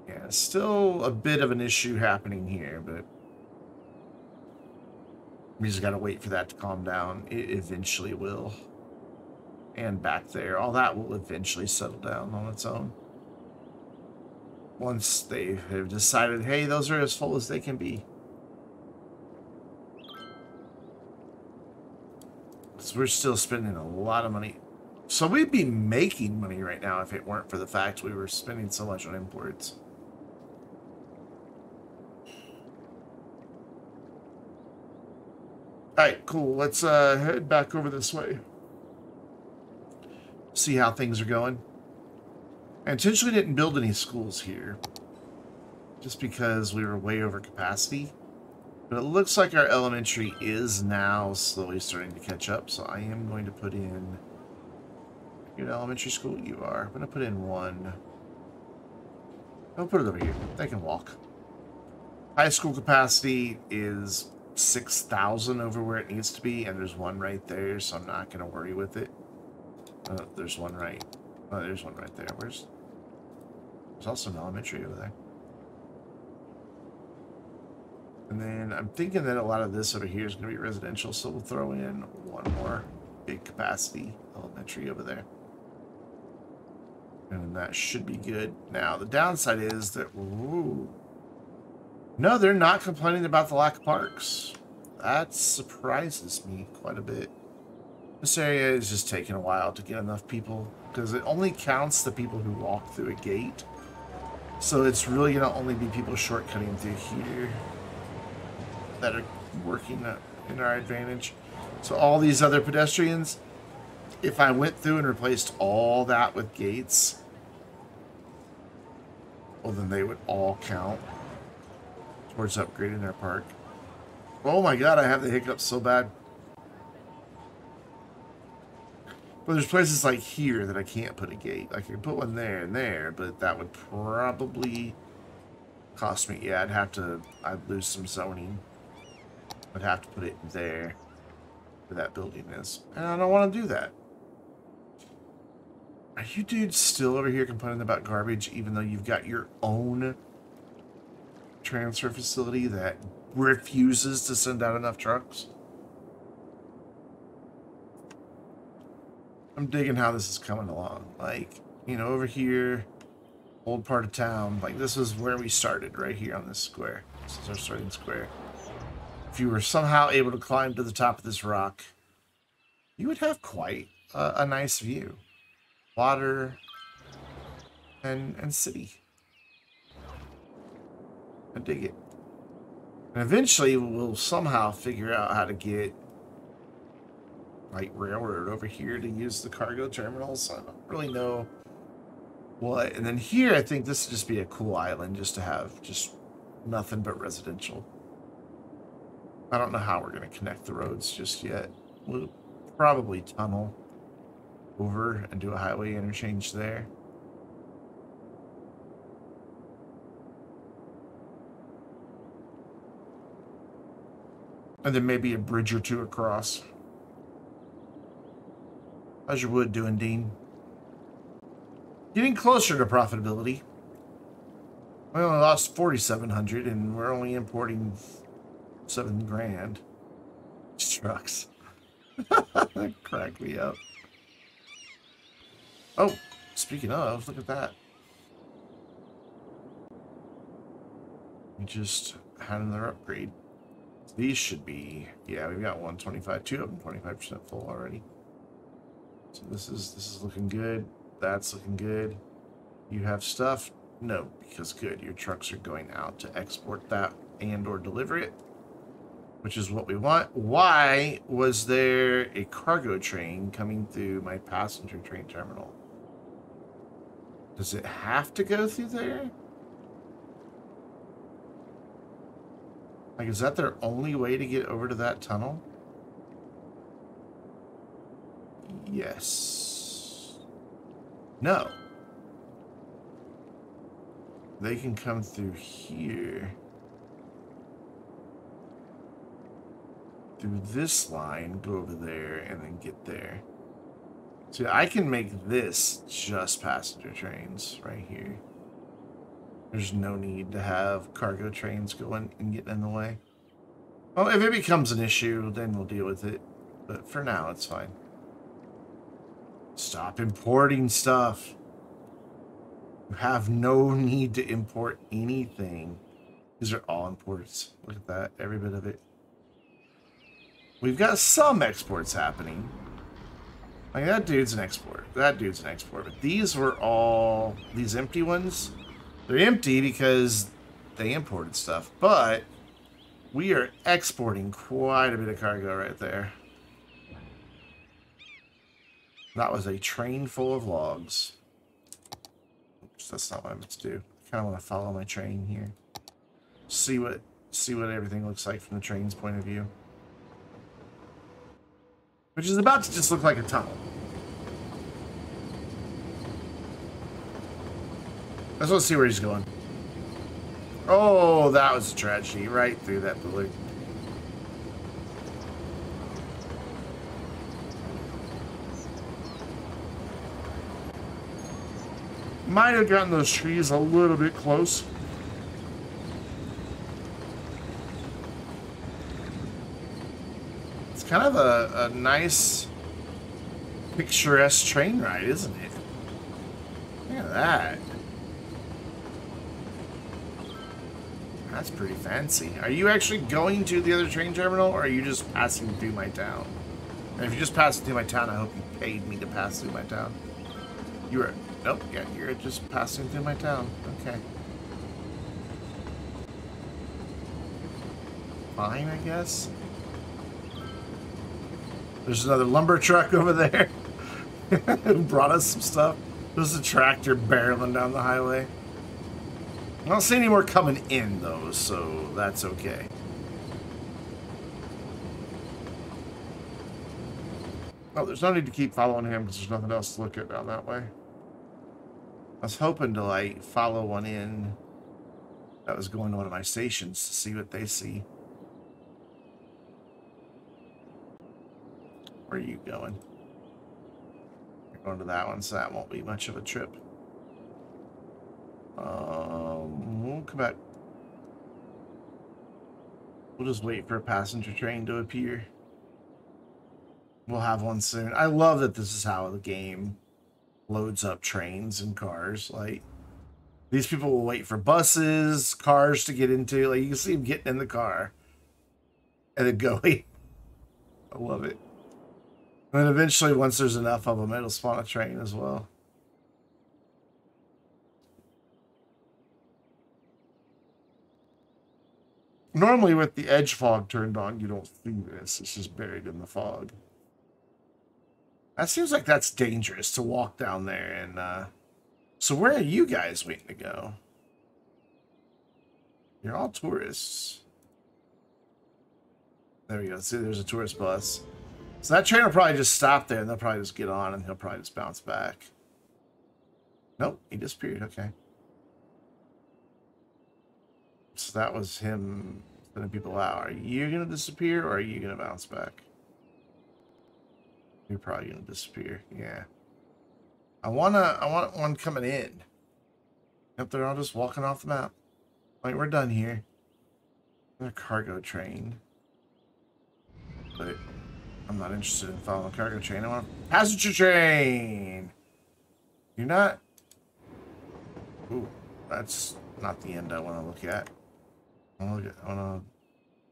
Yeah, still a bit of an issue happening here, but... We just gotta wait for that to calm down. It eventually will. And back there. All that will eventually settle down on its own once they have decided, hey, those are as full as they can be. We're still spending a lot of money. So we'd be making money right now if it weren't for the fact we were spending so much on imports. Alright, cool. Let's uh, head back over this way. See how things are going. I intentionally didn't build any schools here. Just because we were way over capacity. But it looks like our elementary is now slowly starting to catch up. So I am going to put in... you Good elementary school you are. I'm going to put in one. I'll put it over here. They can walk. High school capacity is 6,000 over where it needs to be. And there's one right there. So I'm not going to worry with it. Uh, there's one right Oh, there's one right there. Where's... There's also an elementary over there. And then I'm thinking that a lot of this over here is going to be residential, so we'll throw in one more big capacity elementary over there. And that should be good. Now, the downside is that... Ooh, no, they're not complaining about the lack of parks. That surprises me quite a bit. This area is just taking a while to get enough people because it only counts the people who walk through a gate. So it's really going to only be people shortcutting through here that are working in our advantage. So all these other pedestrians, if I went through and replaced all that with gates, well then they would all count towards upgrading their park. Oh my god, I have the hiccups so bad. But there's places like here that I can't put a gate. I can put one there and there, but that would probably cost me. Yeah, I'd have to. I'd lose some zoning. I'd have to put it there where that building is. And I don't want to do that. Are you dudes still over here complaining about garbage even though you've got your own transfer facility that refuses to send out enough trucks? I'm digging how this is coming along. Like, you know, over here, old part of town, like this is where we started, right here on this square. This is our starting square. If you were somehow able to climb to the top of this rock, you would have quite a, a nice view. Water and, and city. I dig it. And eventually we'll somehow figure out how to get like railroad over here to use the cargo terminals. I don't really know what. And then here, I think this would just be a cool island just to have just nothing but residential. I don't know how we're going to connect the roads just yet. We'll probably tunnel over and do a highway interchange there. And then maybe a bridge or two across. How's your wood doing, Dean? Getting closer to profitability. We only lost 4,700 and we're only importing seven grand. Trucks. Crack me up. Oh, speaking of, look at that. We just had another upgrade. These should be, yeah, we've got 125, two of them 25% full already. So this is this is looking good. That's looking good. You have stuff? No, because good. Your trucks are going out to export that and or deliver it, which is what we want. Why was there a cargo train coming through my passenger train terminal? Does it have to go through there? Like, is that their only way to get over to that tunnel? Yes. No. They can come through here. Through this line, go over there, and then get there. See, I can make this just passenger trains right here. There's no need to have cargo trains going and getting in the way. Well, if it becomes an issue, then we'll deal with it. But for now, it's fine. Stop importing stuff. You have no need to import anything. These are all imports. Look at that, every bit of it. We've got some exports happening. Like that dude's an export. That dude's an export. But these were all these empty ones. They're empty because they imported stuff. But we are exporting quite a bit of cargo right there. That was a train full of logs. Oops, that's not what I meant to do. I kind of want to follow my train here. See what see what everything looks like from the train's point of view. Which is about to just look like a tunnel. Let's see where he's going. Oh, that was a tragedy. Right through that balloon. Might have gotten those trees a little bit close. Kind of a, a nice, picturesque train ride, isn't it? Look at that. That's pretty fancy. Are you actually going to the other train terminal, or are you just passing through my town? And if you're just passing through my town, I hope you paid me to pass through my town. You were Nope, yeah, you're just passing through my town. Okay. Fine, I guess. There's another lumber truck over there who brought us some stuff. There's a tractor barreling down the highway. I don't see any more coming in, though, so that's okay. Oh, there's no need to keep following him because there's nothing else to look at down that way. I was hoping to like follow one in that was going to one of my stations to see what they see. Where are you going? You're going to that one, so that won't be much of a trip. Um, we'll come back. We'll just wait for a passenger train to appear. We'll have one soon. I love that this is how the game loads up trains and cars. Like these people will wait for buses, cars to get into. Like you can see them getting in the car and then going. I love it. And then eventually, once there's enough of them, it'll spawn a train as well. Normally with the edge fog turned on, you don't see this. It's just buried in the fog. That seems like that's dangerous to walk down there and uh so where are you guys waiting to go? You're all tourists. There we go. See, there's a tourist bus. So that train will probably just stop there, and they'll probably just get on, and he'll probably just bounce back. Nope, he disappeared. Okay. So that was him sending people out. Are you going to disappear, or are you going to bounce back? You're probably going to disappear. Yeah. I want to. I want one coming in. Yep, they're all just walking off the map. Like, we're done here. A cargo train. But I'm not interested in following cargo train. I want a passenger train! You're not... Ooh, that's not the end I want to look at. I want to look,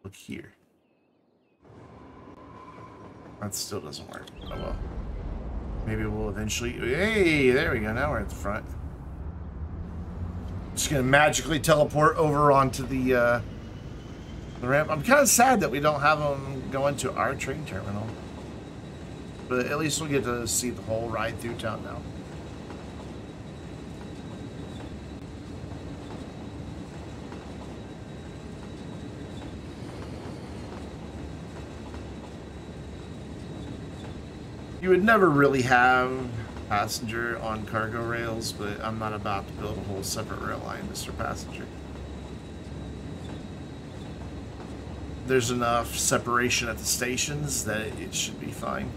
look here. That still doesn't work. Oh well. Maybe we'll eventually... Hey, there we go. Now we're at the front. Just gonna magically teleport over onto the uh, the ramp. I'm kind of sad that we don't have them go into our train terminal, but at least we'll get to see the whole ride through town now. You would never really have passenger on cargo rails, but I'm not about to build a whole separate rail line for passenger. There's enough separation at the stations that it should be fine.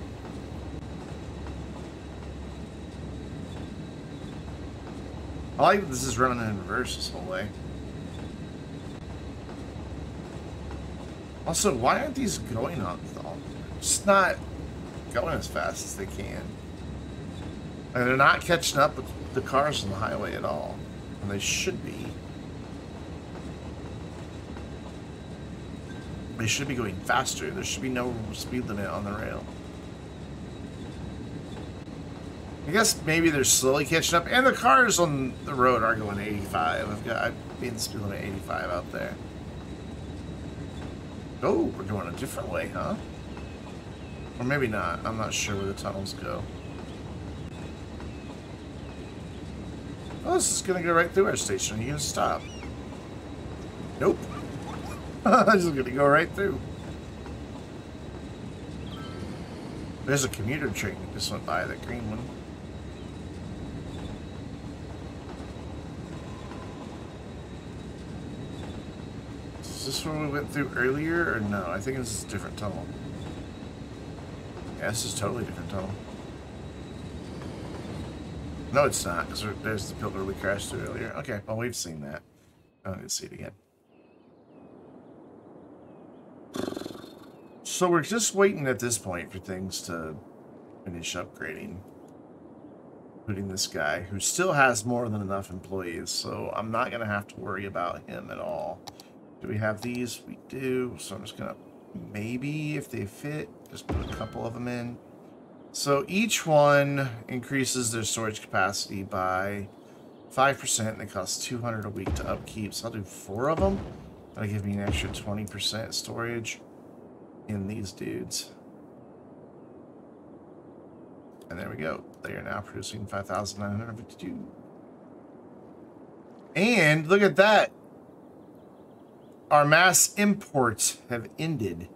I like that this is running in reverse this whole way. Also, why aren't these going on? Just not going as fast as they can. And they're not catching up with the cars on the highway at all. And they should be. They should be going faster. There should be no speed limit on the rail. I guess maybe they're slowly catching up. And the cars on the road are going 85. I've got I've been speed limit 85 out there. Oh, we're going a different way, huh? Or maybe not. I'm not sure where the tunnels go. Oh, this is gonna go right through our station. Are you gonna stop? Nope. this is gonna go right through. There's a commuter train that just went by, that green one. Is this one we went through earlier, or no? I think this is a different tunnel. Yeah, this is totally different tunnel. No, it's not, because there's the pillar we crashed through earlier. Okay, well, we've seen that. I don't need to see it again. So we're just waiting at this point for things to finish upgrading. Including this guy, who still has more than enough employees, so I'm not going to have to worry about him at all. Do we have these? We do, so I'm just going to, maybe, if they fit, just put a couple of them in. So each one increases their storage capacity by 5% and it costs 200 a week to upkeep. So I'll do four of them. That'll give me an extra 20% storage in these dudes. And there we go. They are now producing 5,952. And look at that. Our mass imports have ended.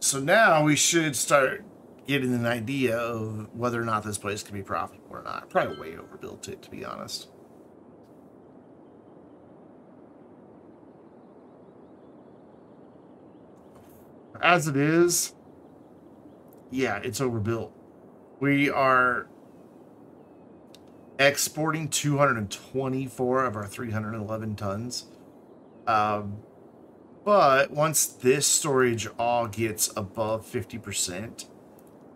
So now we should start getting an idea of whether or not this place can be profitable or not. Probably way overbuilt it, to be honest. As it is, yeah, it's overbuilt. We are exporting 224 of our 311 tons. Um, but once this storage all gets above 50%,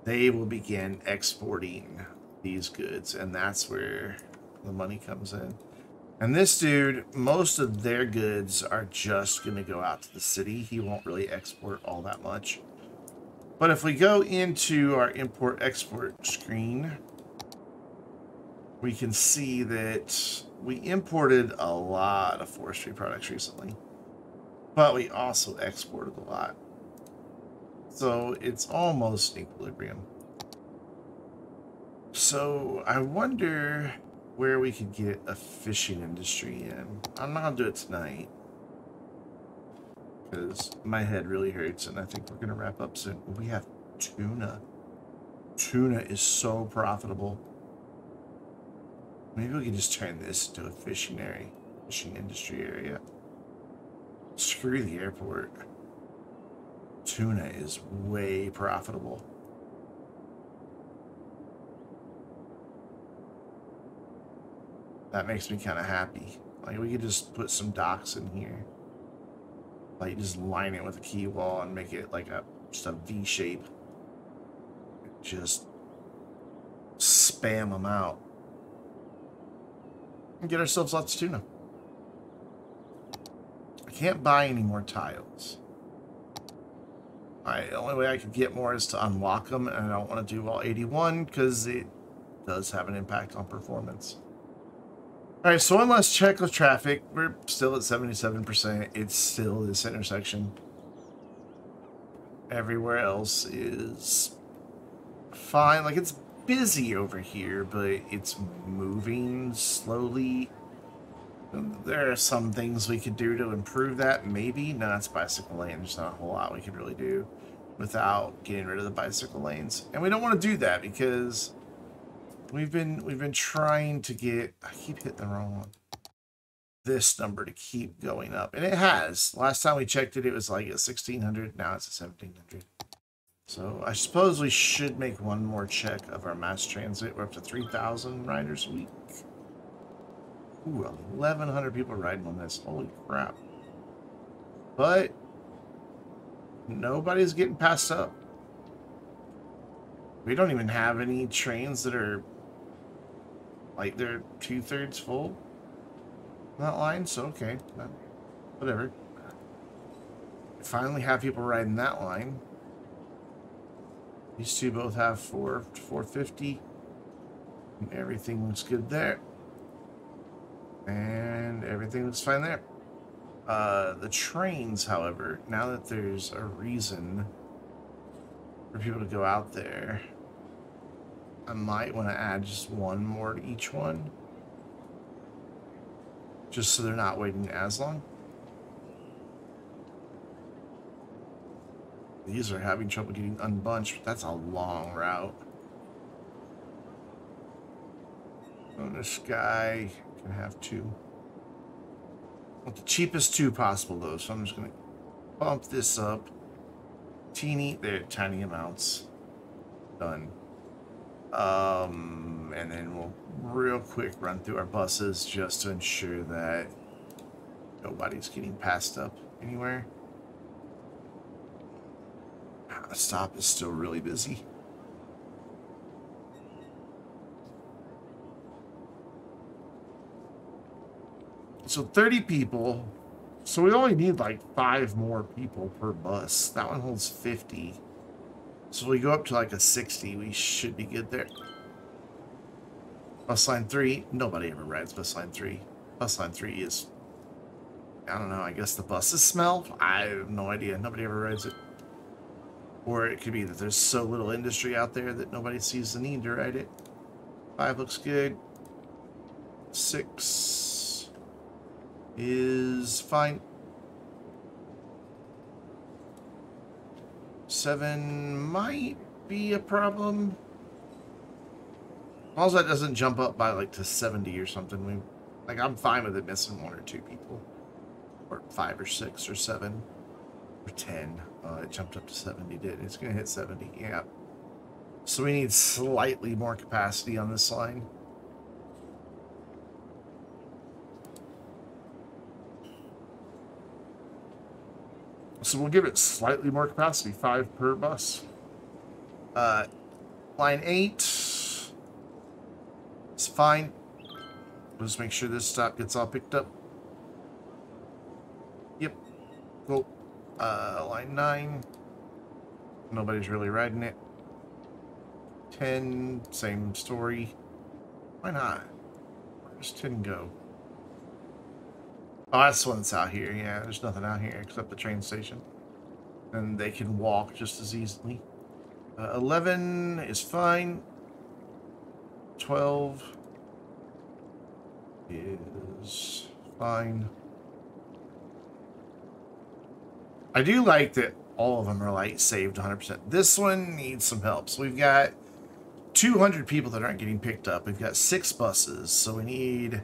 they will begin exporting these goods. And that's where the money comes in. And this dude, most of their goods are just going to go out to the city. He won't really export all that much. But if we go into our import-export screen, we can see that we imported a lot of forestry products recently, but we also exported a lot. So it's almost equilibrium. So I wonder where we could get a fishing industry in. I'm not going to do it tonight because my head really hurts and I think we're going to wrap up soon. We have tuna. Tuna is so profitable. Maybe we can just turn this into a fishing area, fishing industry area. Screw the airport. Tuna is way profitable. That makes me kind of happy. Like, we could just put some docks in here. Like, just line it with a quay wall and make it like a, just a V shape. Just spam them out. And get ourselves lots of tuna. I can't buy any more tiles. I, the only way I could get more is to unlock them, and I don't want to do all 81 because it does have an impact on performance. All right, so one last check of traffic. We're still at 77%. It's still this intersection. Everywhere else is fine. Like, it's busy over here, but it's moving slowly. There are some things we could do to improve that, maybe. No, that's bicycle lane. There's not a whole lot we could really do without getting rid of the bicycle lanes. And we don't want to do that because We've been we've been trying to get I keep hitting the wrong one. This number to keep going up. And it has. Last time we checked it, it was like a 1600. Now it's a 1700. So I suppose we should make one more check of our mass transit. We're up to 3,000 riders a week. Ooh, 1,100 people riding on this. Holy crap. But nobody's getting passed up. We don't even have any trains that are like they're two thirds full. That line, so okay, whatever. Finally, have people riding that line. These two both have four 450. Everything looks good there. And everything looks fine there. Uh, the trains, however, now that there's a reason for people to go out there, I might want to add just one more to each one. Just so they're not waiting as long. These are having trouble getting unbunched. That's a long route. Oh, this guy can have two. Want the cheapest two possible, though, so I'm just going to bump this up. Teeny, they're tiny amounts. Done. Um, and then we'll real quick run through our buses just to ensure that nobody's getting passed up anywhere. The stop is still really busy. So 30 people. So we only need like five more people per bus. That one holds 50. So if we go up to like a 60, we should be good there. Bus line 3, nobody ever rides bus line 3. Bus line 3 is, I don't know, I guess the buses smell? I have no idea, nobody ever rides it. Or it could be that there's so little industry out there that nobody sees the need to ride it. 5 looks good. 6 is fine. Seven might be a problem. As long as that doesn't jump up by like to 70 or something, we like I'm fine with it missing one or two people. Or five or six or seven. Or ten. Uh, it jumped up to 70, did It's gonna hit 70, yeah. So we need slightly more capacity on this line. So we'll give it slightly more capacity, five per bus. Uh, line eight is fine. Let's make sure this stop gets all picked up. Yep. Cool. Uh, line nine. Nobody's really riding it. 10, same story. Why not? Where does 10 go? Oh, that's the one that's out here. Yeah, there's nothing out here except the train station. And they can walk just as easily. Uh, 11 is fine. 12 is fine. I do like that all of them are like saved 100%. This one needs some help. So we've got 200 people that aren't getting picked up. We've got six buses, so we need...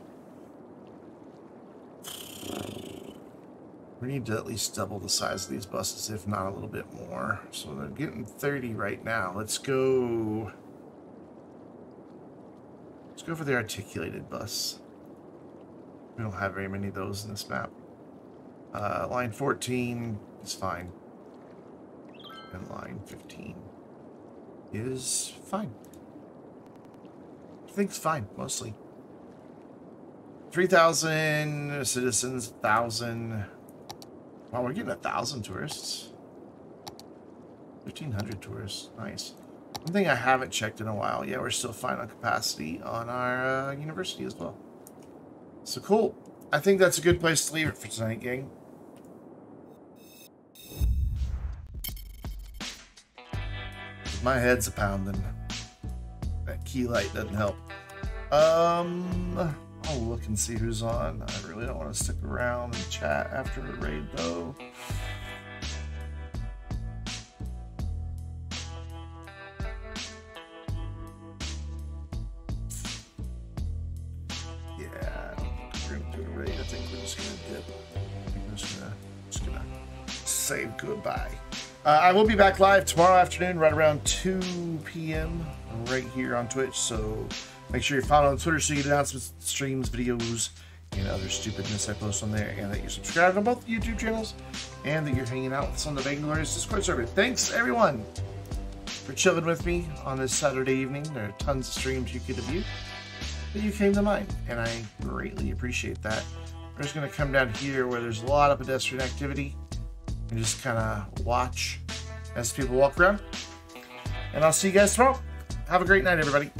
We need to at least double the size of these buses, if not a little bit more. So they're getting 30 right now. Let's go... Let's go for the articulated bus. We don't have very many of those in this map. Uh, line 14 is fine. And line 15 is fine. I think it's fine, mostly. 3,000 citizens, 1,000. Wow, we're getting a 1,000 tourists. 1,500 tourists. Nice. One thing I haven't checked in a while. Yeah, we're still fine on capacity on our uh, university as well. So cool. I think that's a good place to leave it for tonight, gang. My head's a pounding. That key light doesn't help. Um, I'll look and see who's on. I really don't want to stick around and chat after a raid, though. Yeah, we're gonna do a raid. I think we're just gonna just gonna, just gonna say goodbye. Uh, I will be back live tomorrow afternoon, right around 2 p.m. right here on Twitch. So make sure you're following on Twitter so you get announcements, streams, videos, and other stupidness I post on there, and that you're subscribed on both YouTube channels, and that you're hanging out with us on the Vainglorious Discord server. Thanks, everyone, for chilling with me on this Saturday evening. There are tons of streams you could have viewed, you came to mine, and I greatly appreciate that. We're just going to come down here where there's a lot of pedestrian activity and just kind of watch as people walk around. And I'll see you guys tomorrow. Have a great night, everybody.